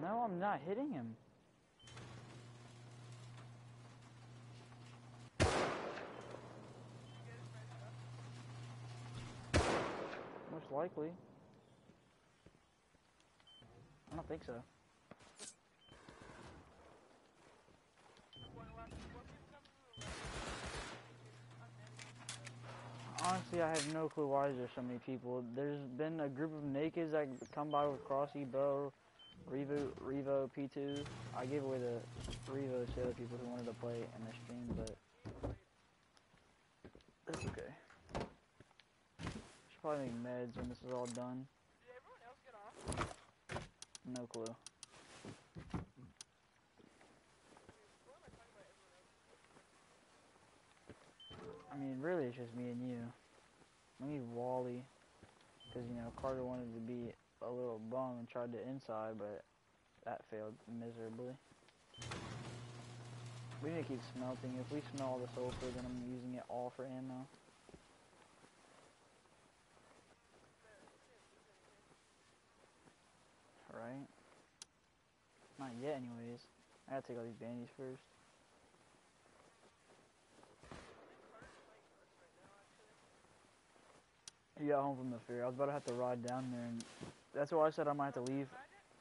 No, I'm not hitting him. Most likely. I don't think so. One left. What gives them the left? I'm dead. Honestly, I have no clue why there's so many people. There's been a group of nakeds that come by with Crossy, Bow, Revo, Revo, P2. I gave away the Revo to other people who wanted to play in the stream, but that's okay. Should probably make meds when this is all done. Did everyone else get off? No clue. Dude, what am I talking about everyone else? I mean, really, it's just me and you. We need Wally, because you know Carter wanted to be a little bum and tried to inside, but that failed miserably. We need to keep smelting. If we smell the sulfur, then I'm using it all for ammo. Right? Not yet, anyways. I gotta take all these bandies first. He got home from the fair. I was about to have to ride down there, and that's why I said I might have to leave.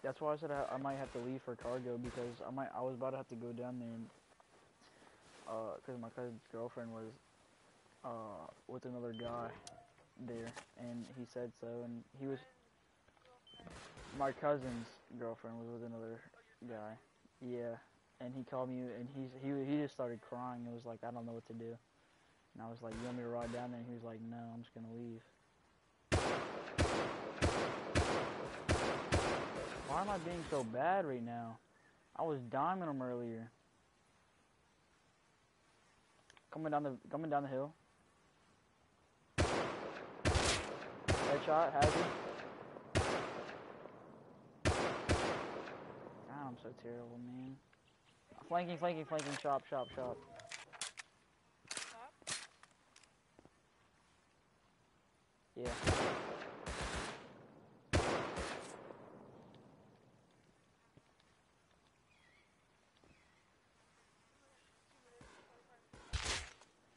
That's why I said I, I might have to leave for cargo because I might. I was about to have to go down there, and uh, because my cousin's girlfriend was uh with another guy there, and he said so, and he was. My cousin's girlfriend was with another guy. Yeah, and he called me, and he's he he just started crying. It was like I don't know what to do, and I was like, "You want me to ride down there?" And he was like, "No, I'm just gonna leave." Why am I being so bad right now? I was diming him earlier. Coming down the coming down the hill. Headshot, he? God, I'm so terrible, man. Flanking, flanking, flanking, shop, shop, shop. Top? Yeah.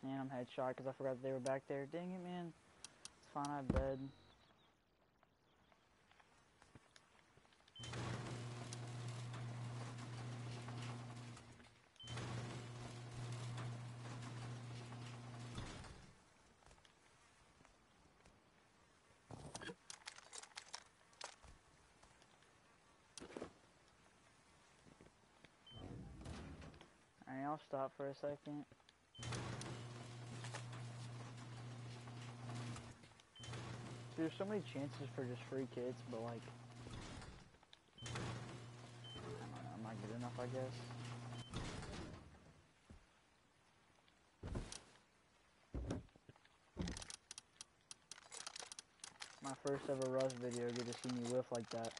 Man, I'm headshot because I forgot they were back there. Dang it, man. It's fine, I. I'll stop for a second. There's so many chances for just free kids, but like, I know, I'm not good enough, I guess. My first ever Rust video, you get to see me whiff like that.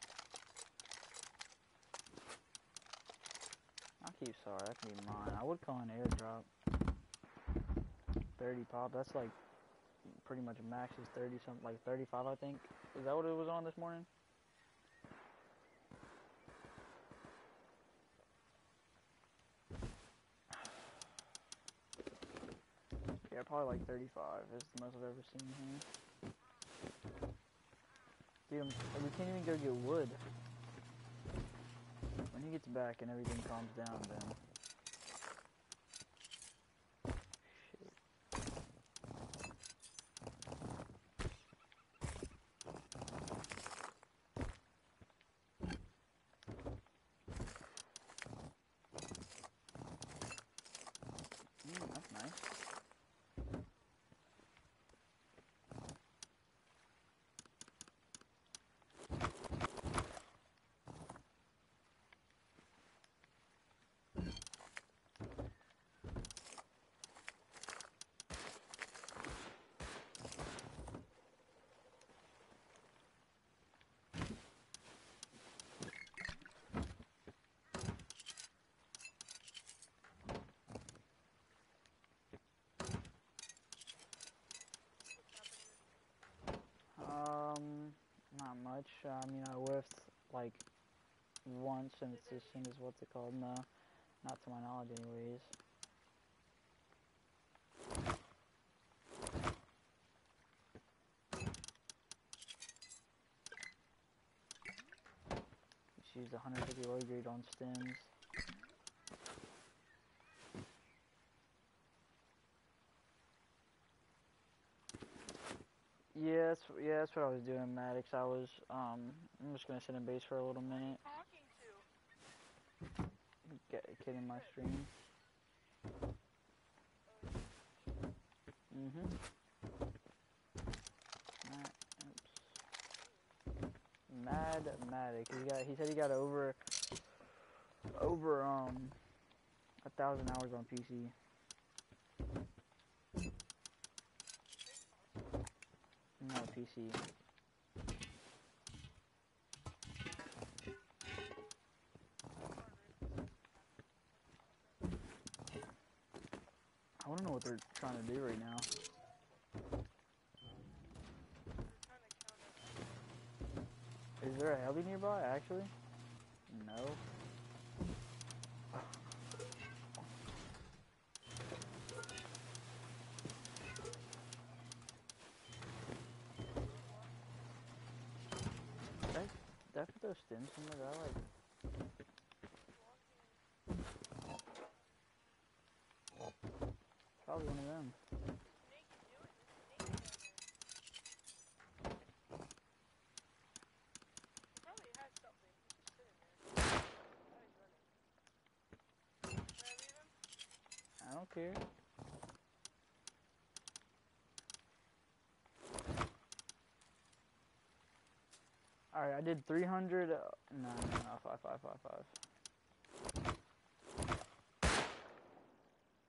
I'll keep sorry, that can be mine. I would call an airdrop. 30 pop, that's like pretty much max is 30 something, like 35 I think. Is that what it was on this morning? Yeah, probably like 35 is the most I've ever seen here. Dude, we can't even go get wood. When he gets back and everything calms down, then. Shit. Mm, that's nice. Much. Uh, I mean, I whiffed like once, and it's as soon as what's it called? No, not to my knowledge, anyways. Used 150 low grade on stems. Yeah, that's what I was doing, Maddox. I was um, I'm just gonna sit in base for a little minute, Talking to. get getting my stream. Mhm. Ma- oops. Mad Matic. He got. He said he got over over um a thousand hours on PC. No PC. I want to know what they're trying to do right now. Is there a heli nearby? Actually, no. That that put those stems somewhere that I like. Probably one of them. Snake can do it. There's a snake down there. He probably has something. He's just sitting there. Now he's running. Should I don't care. Alright, I did 300. Uh, no, no, no, 5, 5, 5, 5.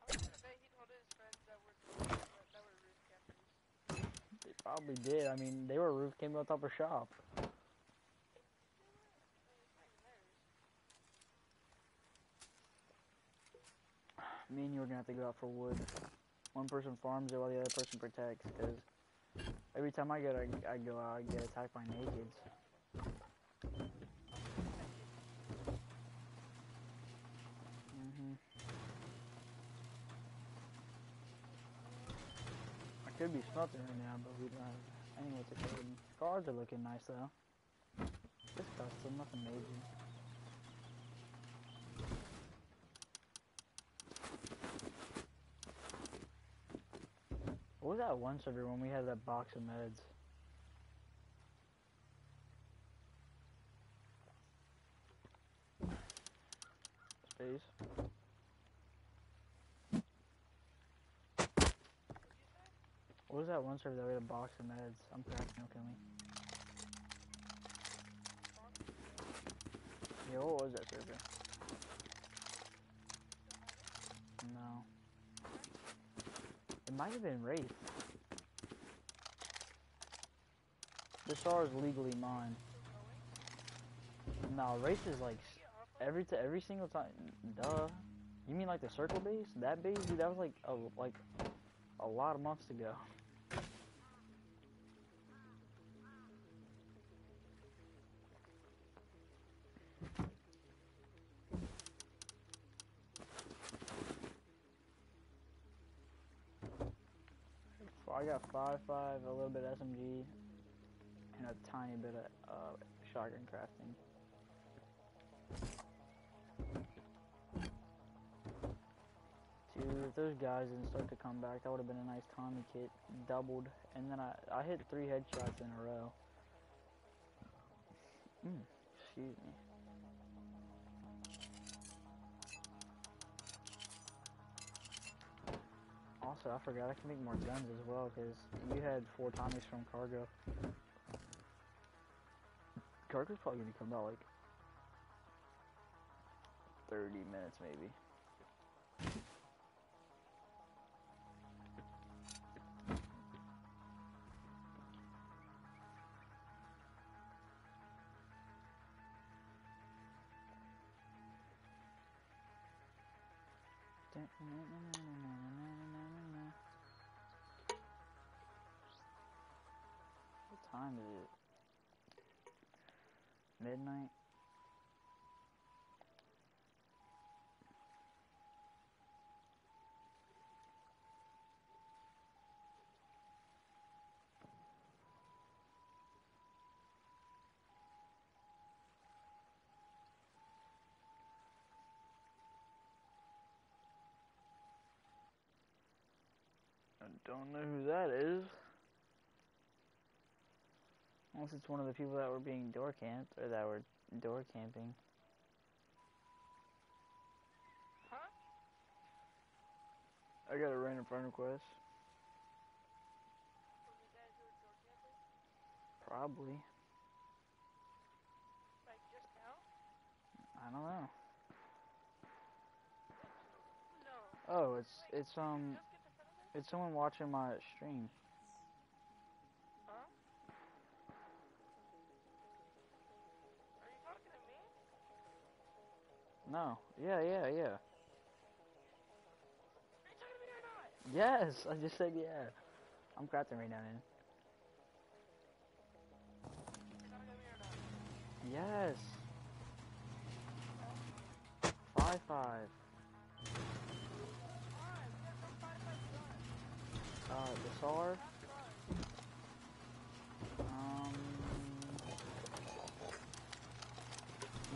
I was gonna bet he told his friends that were that, that were roof campers. They probably did. I mean, they were roof came on top of shop. Me and you are gonna have to go out for wood. One person farms it while the other person protects. Cause every time I get, I, I go out, I get attacked by nakeds. hmm I could be smelting right now, but we don't have any it called. Cars are looking nice though. Just custom, nothing major. What was that one server when we had that box of meds? Space. Was that one server that we had a box of meds? I'm cracking, don't kill me. Yeah, what was that server? No. It might have been Wraith. This star is legally mine. No, Wraith is like every to every single time. Duh. You mean like the circle base? That base, dude, that was like a like a lot of months ago. I got five five, a little bit SMG, and a tiny bit of uh, shotgun crafting. Dude, if those guys didn't start to come back, that would have been a nice Tommy kit, doubled, and then I I hit three headshots in a row. Mm, excuse me. Also, I forgot I can make more guns as well because you had four Tommies from Cargo. Cargo's probably gonna come out like 30 minutes maybe. Time is it? midnight. I don't know who that is. Unless it's one of the people that were being door camped or that were door camping. Huh? I got a random friend request. Was it guys who were door camping? Probably. Like just now? I don't know. No. Oh, it's it's um Just get the front of it? it's someone watching my stream. No. Yeah, yeah, yeah. Yes, I just said yeah. I'm crafting right now, man. Yes. Five five. Uh, the SAR. Um.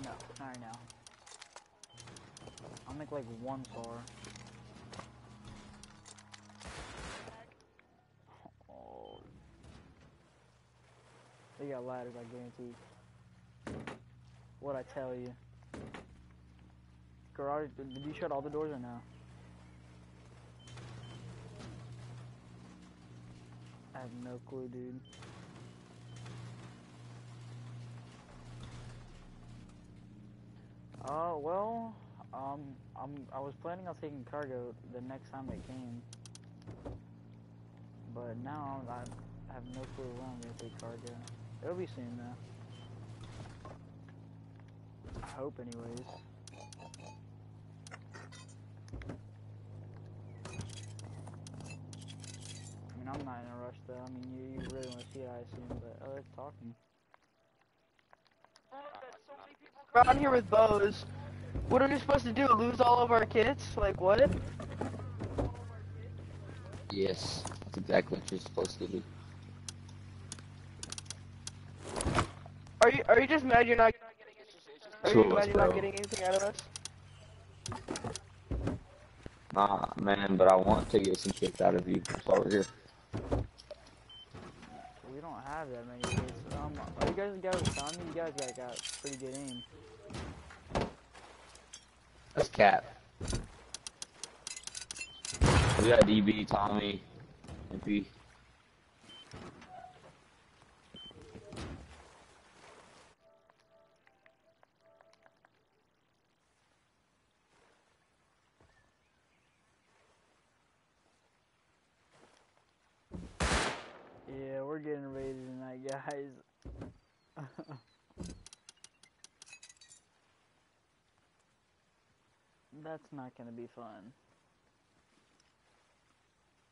No, not right now. Make like one car. Oh. They got ladders, I guarantee. What I tell you. Garage, did you shut all the doors or no? I have no clue, dude. Uh, well, um, I'm, I was planning on taking cargo the next time it came. But now I have no clue when I'm gonna take cargo. It'll be soon though. I hope anyways. I mean, I'm not in a rush though. I mean, you, you really want to see it, I assume, but oh, it's talking. Fuck, that's so many Around here with bows. What are we supposed to do? Lose all of our kids? Like what? Yes, that's exactly what you're supposed to do. Are you are you just mad you're not? Are you mad you're not getting anything out of us? Nah, man, but I want to get some kicks out of you. That's why we're here. We don't have that many kids. Um, are you guys the guys with Tommy? You guys got, got pretty good aim. That's Cap. We got DB, Tommy, MP. Yeah, we're getting raided tonight, guys. That's not gonna be fun.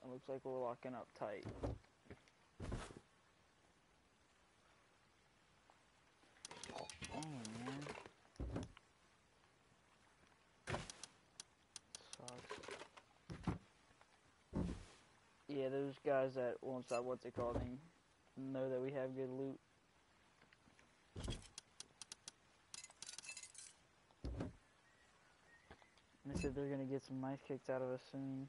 It looks like we're locking up tight. Dang, man. Sucks. Yeah, those guys that won't stop what's it called thing know that we have good loot. They're gonna get some knife kicks out of us soon.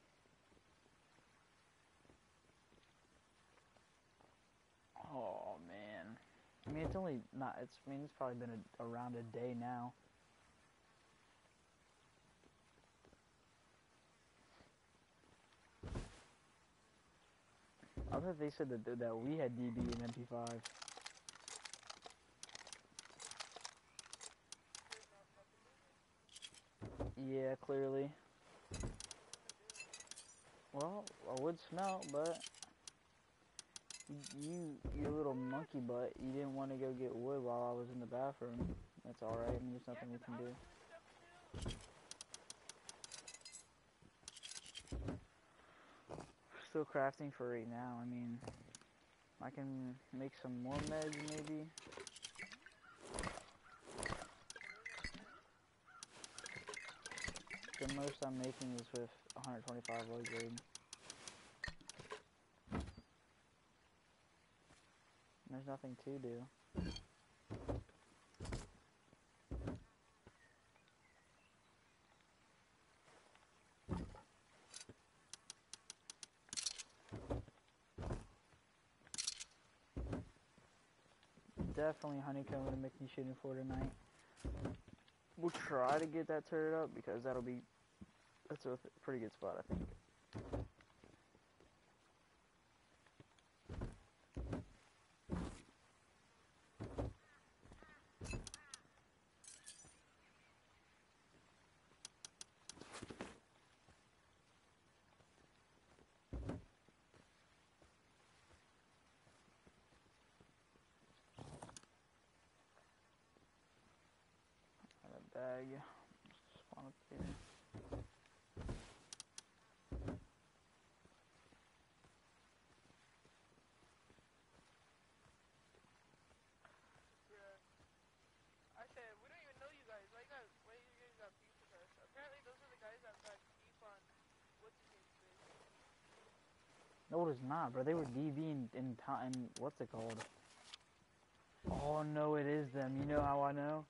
Oh man. I mean it's only not it's I mean it's probably been a, around a day now. I thought they said that that we had DB and MP5. Yeah, clearly. Well, I would smell, but you, you little monkey butt, you didn't want to go get wood while I was in the bathroom. That's alright, I mean, there's nothing we can do. Still crafting for right now, I mean, I can make some more meds maybe. Most I'm making is with 125 low grade. There's nothing to do. Definitely honeycomb to make me shooting for tonight. We'll try to get that turret up because that'll be that's a pretty good spot I think. Bag. Spawn up here. Bruh. I said, we don't even know you guys. Why you got, why you guys got beef with us? Apparently those are the guys that got beef on what's his name's base. No, it is not, bro. They were DV in, in time. What's it called? Oh no, it is them. You know how I know?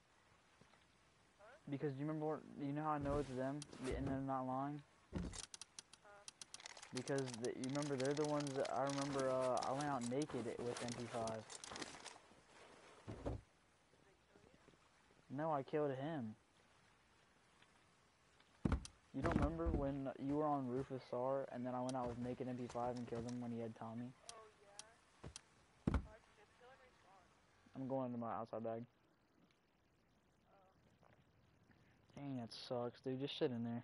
Because you remember, what- you know how I know it's them, and they're not lying. Because the, you remember they're the ones that I remember. Uh, I went out naked with MP5. No, I killed him. You don't remember when you were on Rufus SAR and then I went out with naked MP5 and killed him when he had Tommy? Oh yeah. I'm going into my outside bag. Dang, that sucks, dude. Just sit in there.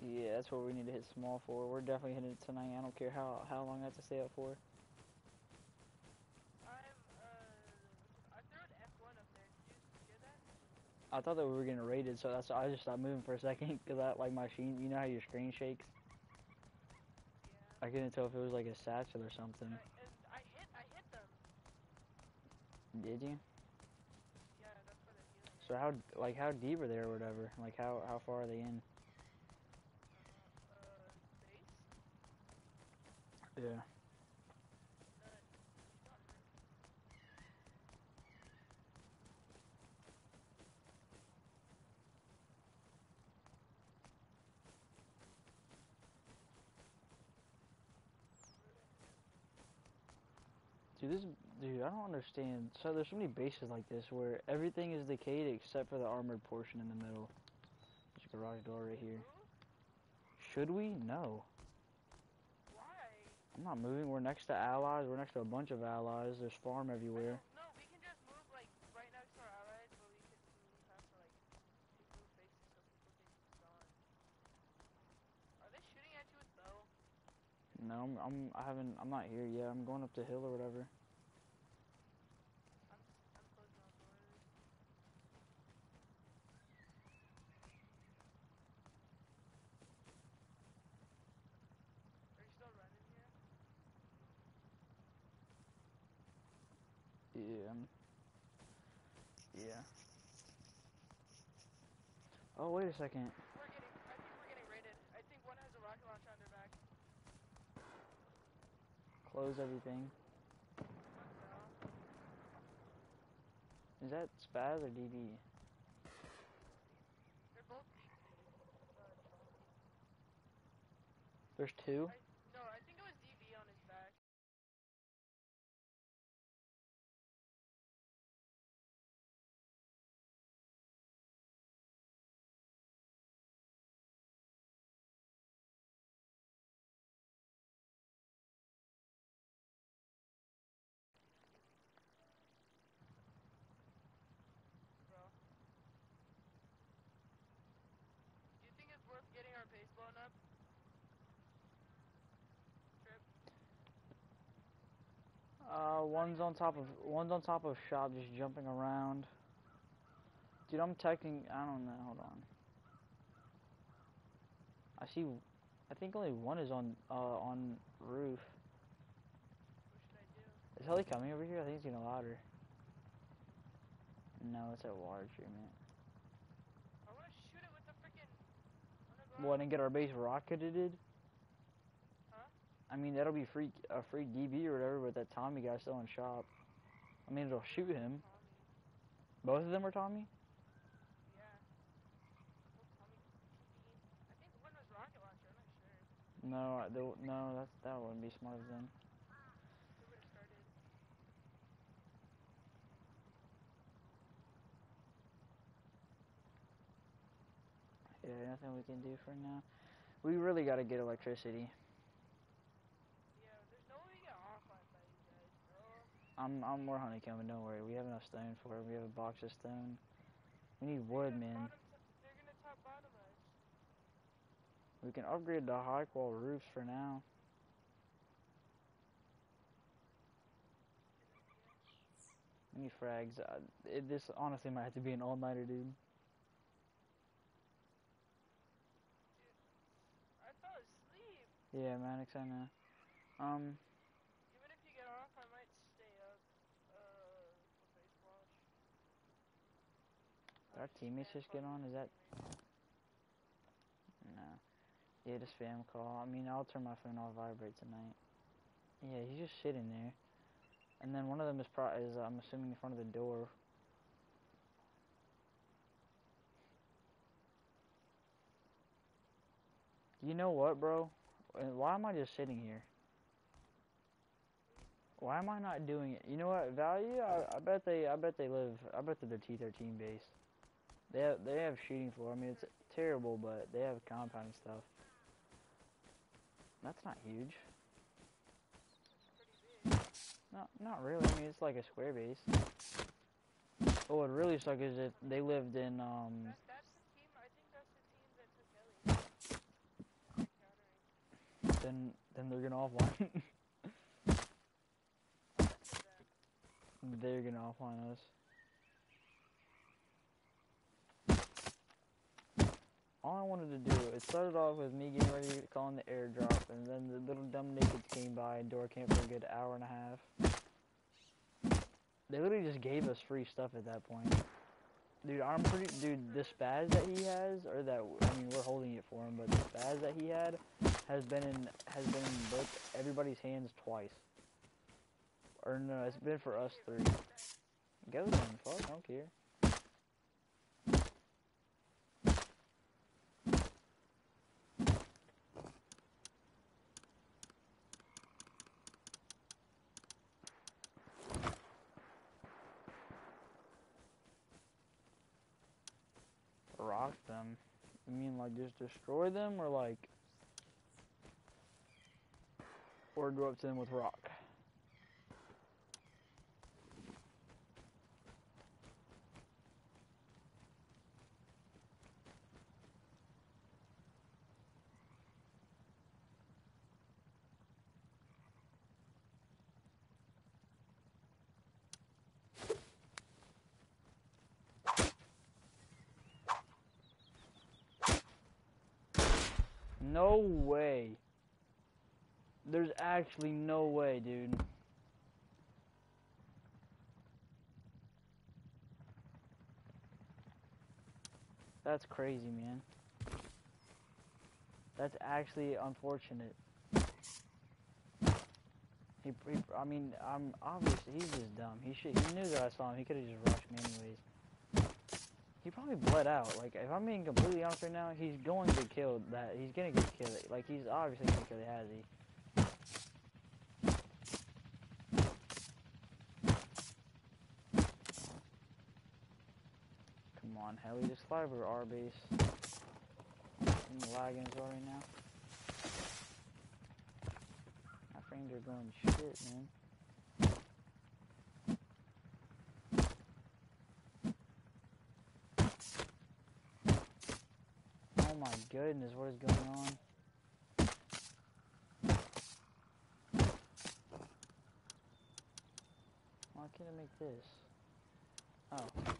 Yeah, that's what we need to hit small for. We're definitely hitting it tonight. I don't care how how long I have to stay up for. I'm uh I threw an F1 up there. Did you hear that? I thought that we were getting raided, so that's I just stopped moving for a second because I like my screen. You know how your screen shakes? Yeah. I couldn't tell if it was like a satchel or something. I, and I hit I hit them. Did you? Yeah, that's where they're. So how like how deep are they or whatever? Like how how far are they in? Uh, base? Yeah. Dude, this dude, I don't understand. So there's so many bases like this where everything is decayed except for the armored portion in the middle. There's a garage door right here. Should we? No. Why? I'm not moving. We're next to allies. We're next to a bunch of allies. There's farm everywhere. No, we can just move like right next to our allies, but we can move have to like move bases so people can spawn. Are they shooting at you with bow? No, I'm, I'm I haven't I'm not here yet. I'm going up the hill or whatever. I'm I'm closing all doors. Are you still running here? Yeah. I'm- Yeah. Oh wait a second. We're getting. I think we're getting raided. I think one has a rocket launcher on their back. Close everything. Is that Spaz or DB? They're both. Uh, There's two. I think it was DB on his back. Bro. Do you think it's worth getting our base blown up? Trip? Uh, one's on top of one's on top of shop, just jumping around. Dude, I'm teching. I don't know. Hold on. I see. I think only one is on uh on roof. Is heli coming over here? I think it's getting louder. No, it's at water treatment. I wanna shoot it with the freaking. What, and get our base rocketed? I mean, that'll be free, a free DB or whatever, but that Tommy guy's still in shop. I mean, it'll shoot him. Both of them are Tommy? Yeah. Tommy I think one was rocket launcher. I'm not sure. No, I- the- no, that's, that wouldn't be smart of them. Who would have started? Yeah, nothing we can do for now. We really gotta get electricity. Yeah, there's no way to get offline by you guys, bro. I'm, I'm more honeycombing, don't worry. We have enough stone for it. We have a box of stone. We need wood, man. bottom they're gonna top bottom us. We can upgrade to high qual roofs for now. We need frags. Uh, it, this honestly might have to be an all-nighter, dude. I fell asleep. Yeah, Maddox, I know. Um, Even if you get off, I might stay up. Uh, for base watch. Our teammates just get on, is that- no. Yeah, just spam call. I mean, I'll turn my phone off vibrate tonight. Yeah, he's just sitting there. And then one of them is pro is uh, I'm assuming in front of the door. You know what, bro? Why am I just sitting here? Why am I not doing it? You know what? Value? I, I bet they. I bet they live. I bet they're the T13 base. They have. They have shooting floor. I mean, it's terrible, but they have compound stuff. That's not huge. Pretty big. No, not really. I mean, it's like a square base. Oh, what really suck is if they lived in um. That, that. Then then they're gonna offline. They're gonna offline us. All I wanted to do, it started off with me getting ready to call in the airdrop, and then the little dumb nakeds came by and door camped for a good hour and a half. They literally just gave us free stuff at that point. Dude, I'm pretty, dude, the spaz that he has, or that, I mean, we're holding it for him, but the spaz that he had has been in, has been in both, everybody's hands twice. Or no, it's been for us three. Go then, fuck, I don't care. Rock them. You mean like just destroy them or like or go up to them with rock? No way. There's actually no way, dude. That's crazy, man. That's actually unfortunate. He, he, I mean, I'm obviously he's just dumb. He should, he knew that I saw him. He could have just rushed me anyways. He probably bled out. Like, if I'm being completely honest right now, he's going to kill that. He's gonna get killed. Like, he's obviously gonna kill Hazzy. Come on, just fly over our base. I'm lagging as right now. My frames are going shit, man. Oh my goodness, what is going on? Why can't I make this? Oh.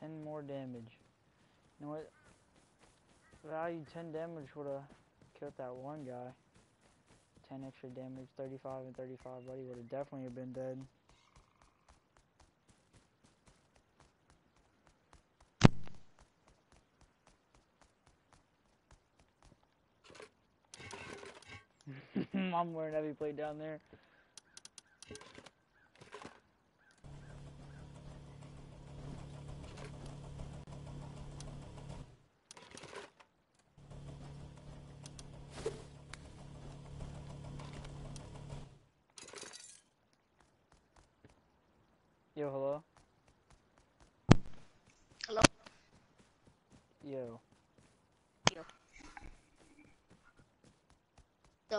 10 more damage. You know what? Value 10 damage would have killed that one guy. 10 extra damage, 35 and 35, buddy would have definitely been dead. I'm wearing heavy plate down there. Yo, hello? Hello? Yo.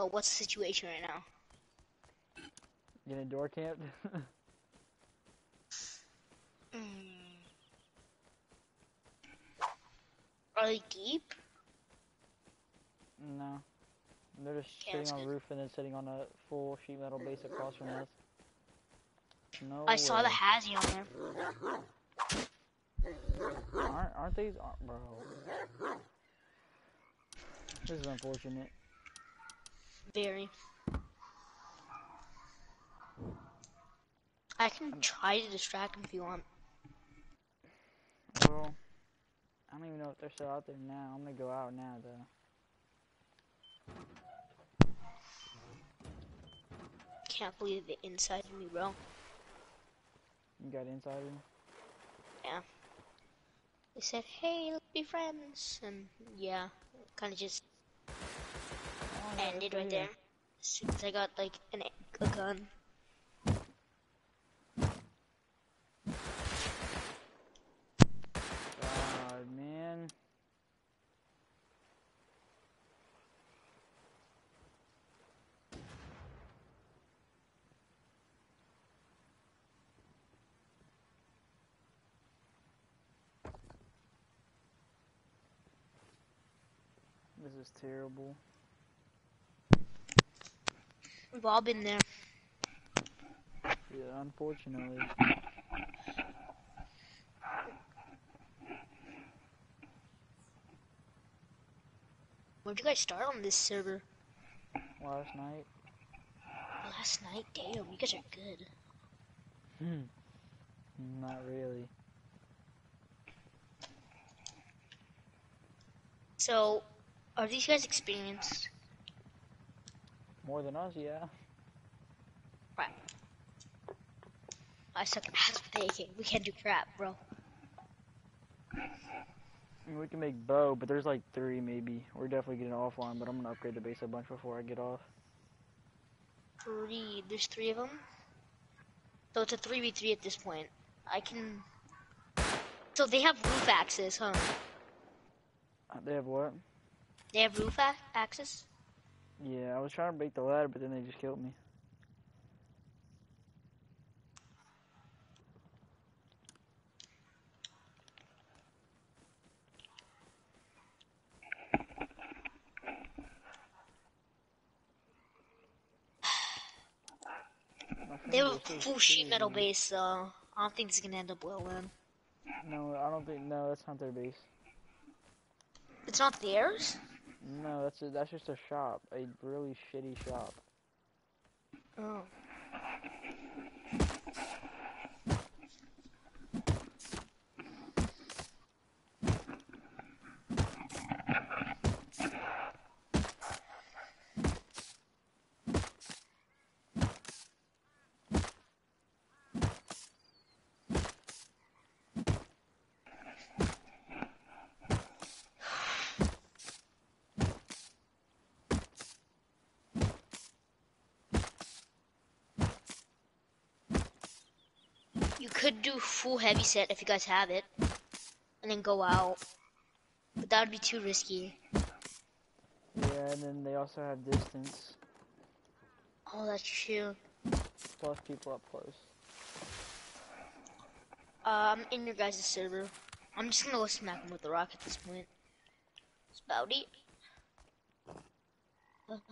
So, what's the situation right now? Getting door camped? Mm. Are they deep? no. They're just Okay, sitting on good. roof and then sitting on a full sheet metal base across from us. No I saw the way. Hazy on there. Aren't, aren't these? aren't- Bro. This is unfortunate. Very. I can try to distract him if you want. Well, I don't even know if they're still out there now. I'm gonna go out now, though. Can't believe the inside of me, bro. You got inside him? Yeah. They said, hey, let's be friends. And yeah, kind of just Oh, ended right still there. As soon as I got like an, a gun. God, man. This is terrible. We've all been there. Yeah, unfortunately. Where'd you guys start on this server? Last night. Last night? Damn, you guys are good. Hmm. Not really. So, are these guys experienced? More than us, yeah. Right. I suck ass with AK. We can't do crap, bro. We can make bow, but there's like three maybe. We're definitely getting offline, but I'm gonna upgrade the base a bunch before I get off. Three. There's three of them. So it's a 3v3 at this point. I can. So they have roof access, huh? Uh, They have what? They have roof access? Yeah, I was trying to break the ladder, but then they just killed me. They have a full sheet metal base, so I don't think it's gonna end up well then. No, I don't think. No, that's not their base. It's not theirs? No, that's a, that's just a shop, a really shitty shop. Oh. You could do full heavy set if you guys have it, and then go out. But that would be too risky. Yeah, and then they also have distance, Oh, that's true. plus people up close. Uh, I'm in your guys' server. I'm just gonna go smack him with the rock at this point. Spouty. Uh,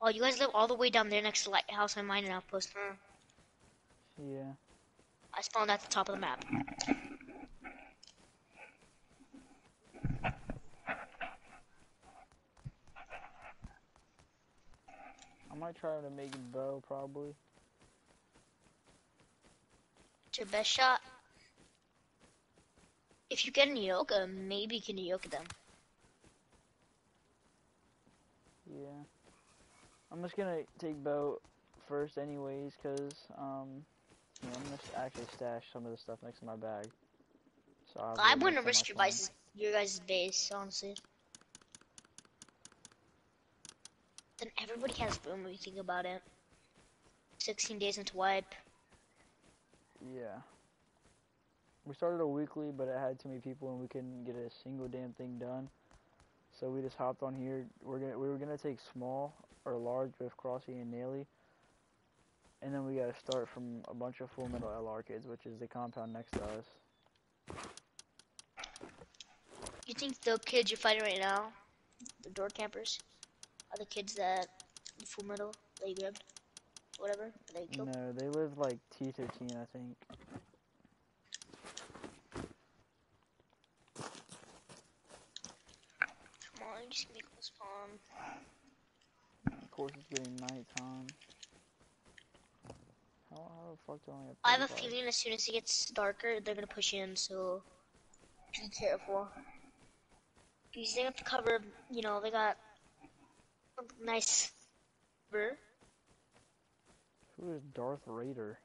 Oh, you guys live all the way down there next to the Lighthouse and Mine and Outpost, huh? Yeah. I spawned at the top of the map. I might try to make a bow probably. It's your best shot. If you get an Eoka, maybe you can Eoka them. Yeah. I'm just gonna take bow first anyways, cause um, yeah, I'm gonna actually stash some of the stuff next to my bag. So I'll I wouldn't risk your guys' your guys' base, honestly. Then everybody has boom when you think about it. 16 days into wipe. Yeah. We started a weekly, but it had too many people and we couldn't get a single damn thing done. So we just hopped on here. We're gonna we were gonna take small or large with Crossy and Naily. And then we gotta start from a bunch of full metal LR kids, which is the compound next to us. You think the kids you're fighting right now, the door campers, are the kids that the full metal you grabbed, whatever you killed? No, they live like T13, I think. Come on, just make us spawn. Of course, it's getting nighttime. How, how the fuck do I only have I have a 35? feeling as soon as it gets darker, they're gonna push in. So be careful. Because they have to cover. You know, they got a nice. cover. Who is Darth Raider?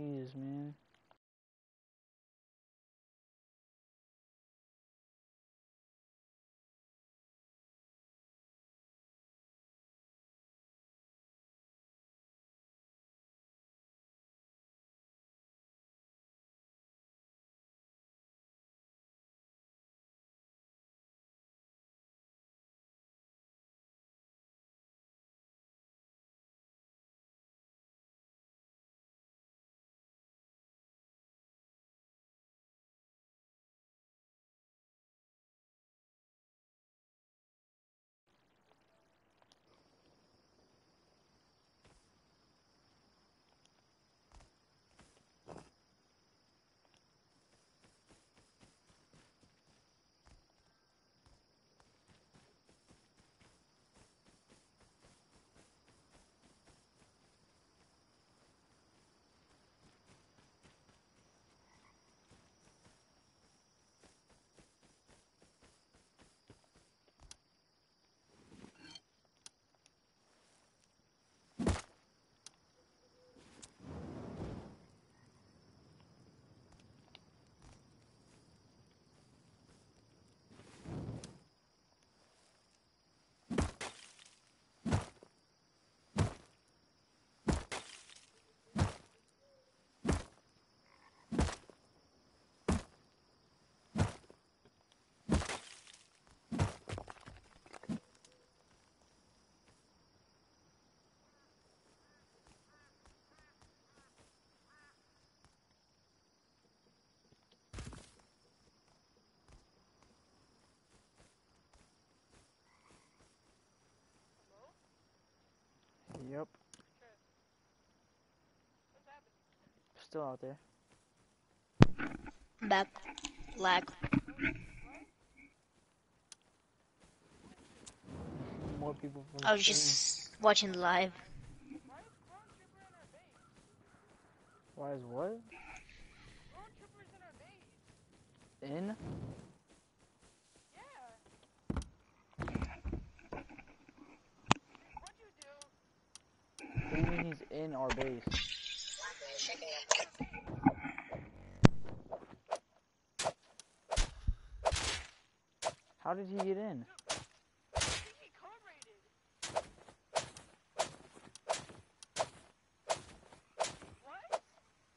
Jeez, man. Yep, still out there. Back. Lag. More people from I was just watching live. Why is Stormtrooper in our base? Why is what? In our base. In? Our base. How did he get in? I think he code raided. What?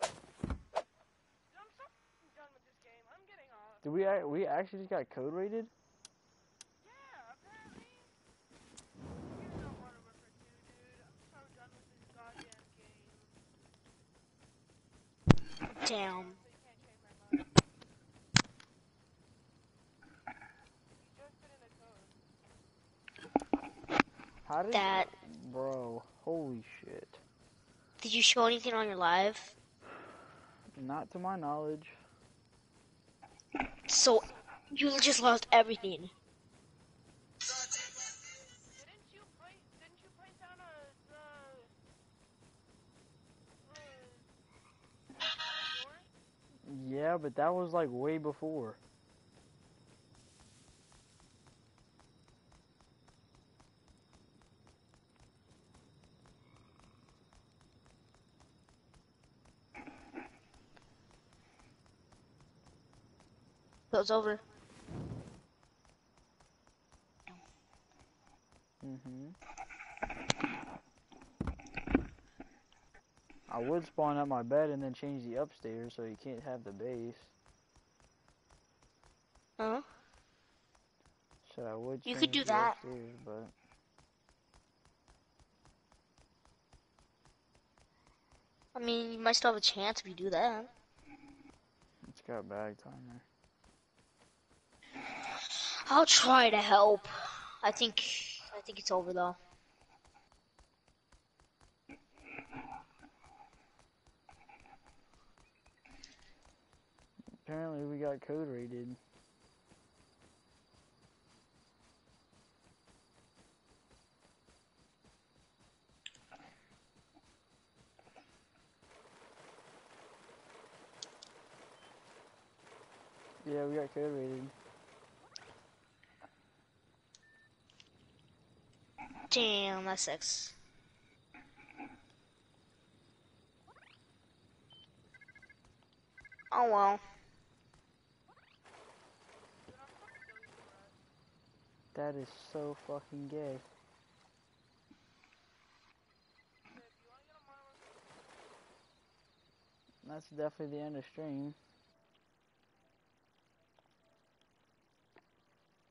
Dude, I'm so f***ing done with this game. I'm getting off. Did we we actually just got code raided? Yeah, apparently. Here's not Modern Warfare 2, dude. I'm so done with this goddamn game. Damn. So you can't change my mind. You just put in the code. How did That. bro? Holy shit! Did you show anything on your live? Not to my knowledge. So you just lost everything. Didn't you play? Didn't you place down a the? Door? Yeah, but that was like way before. So it's over. hmm I would spawn at my bed and then change the upstairs so you can't have the base. Huh? So I would. You could do the that. Upstairs, but I mean, you might still have a chance if you do that. it's got bag timer. I'll try to help. I think I think it's over though. Apparently we got code raided. Yeah, we got code raided. Damn, that sucks. Oh well. That is so fucking gay. That's definitely the end of stream.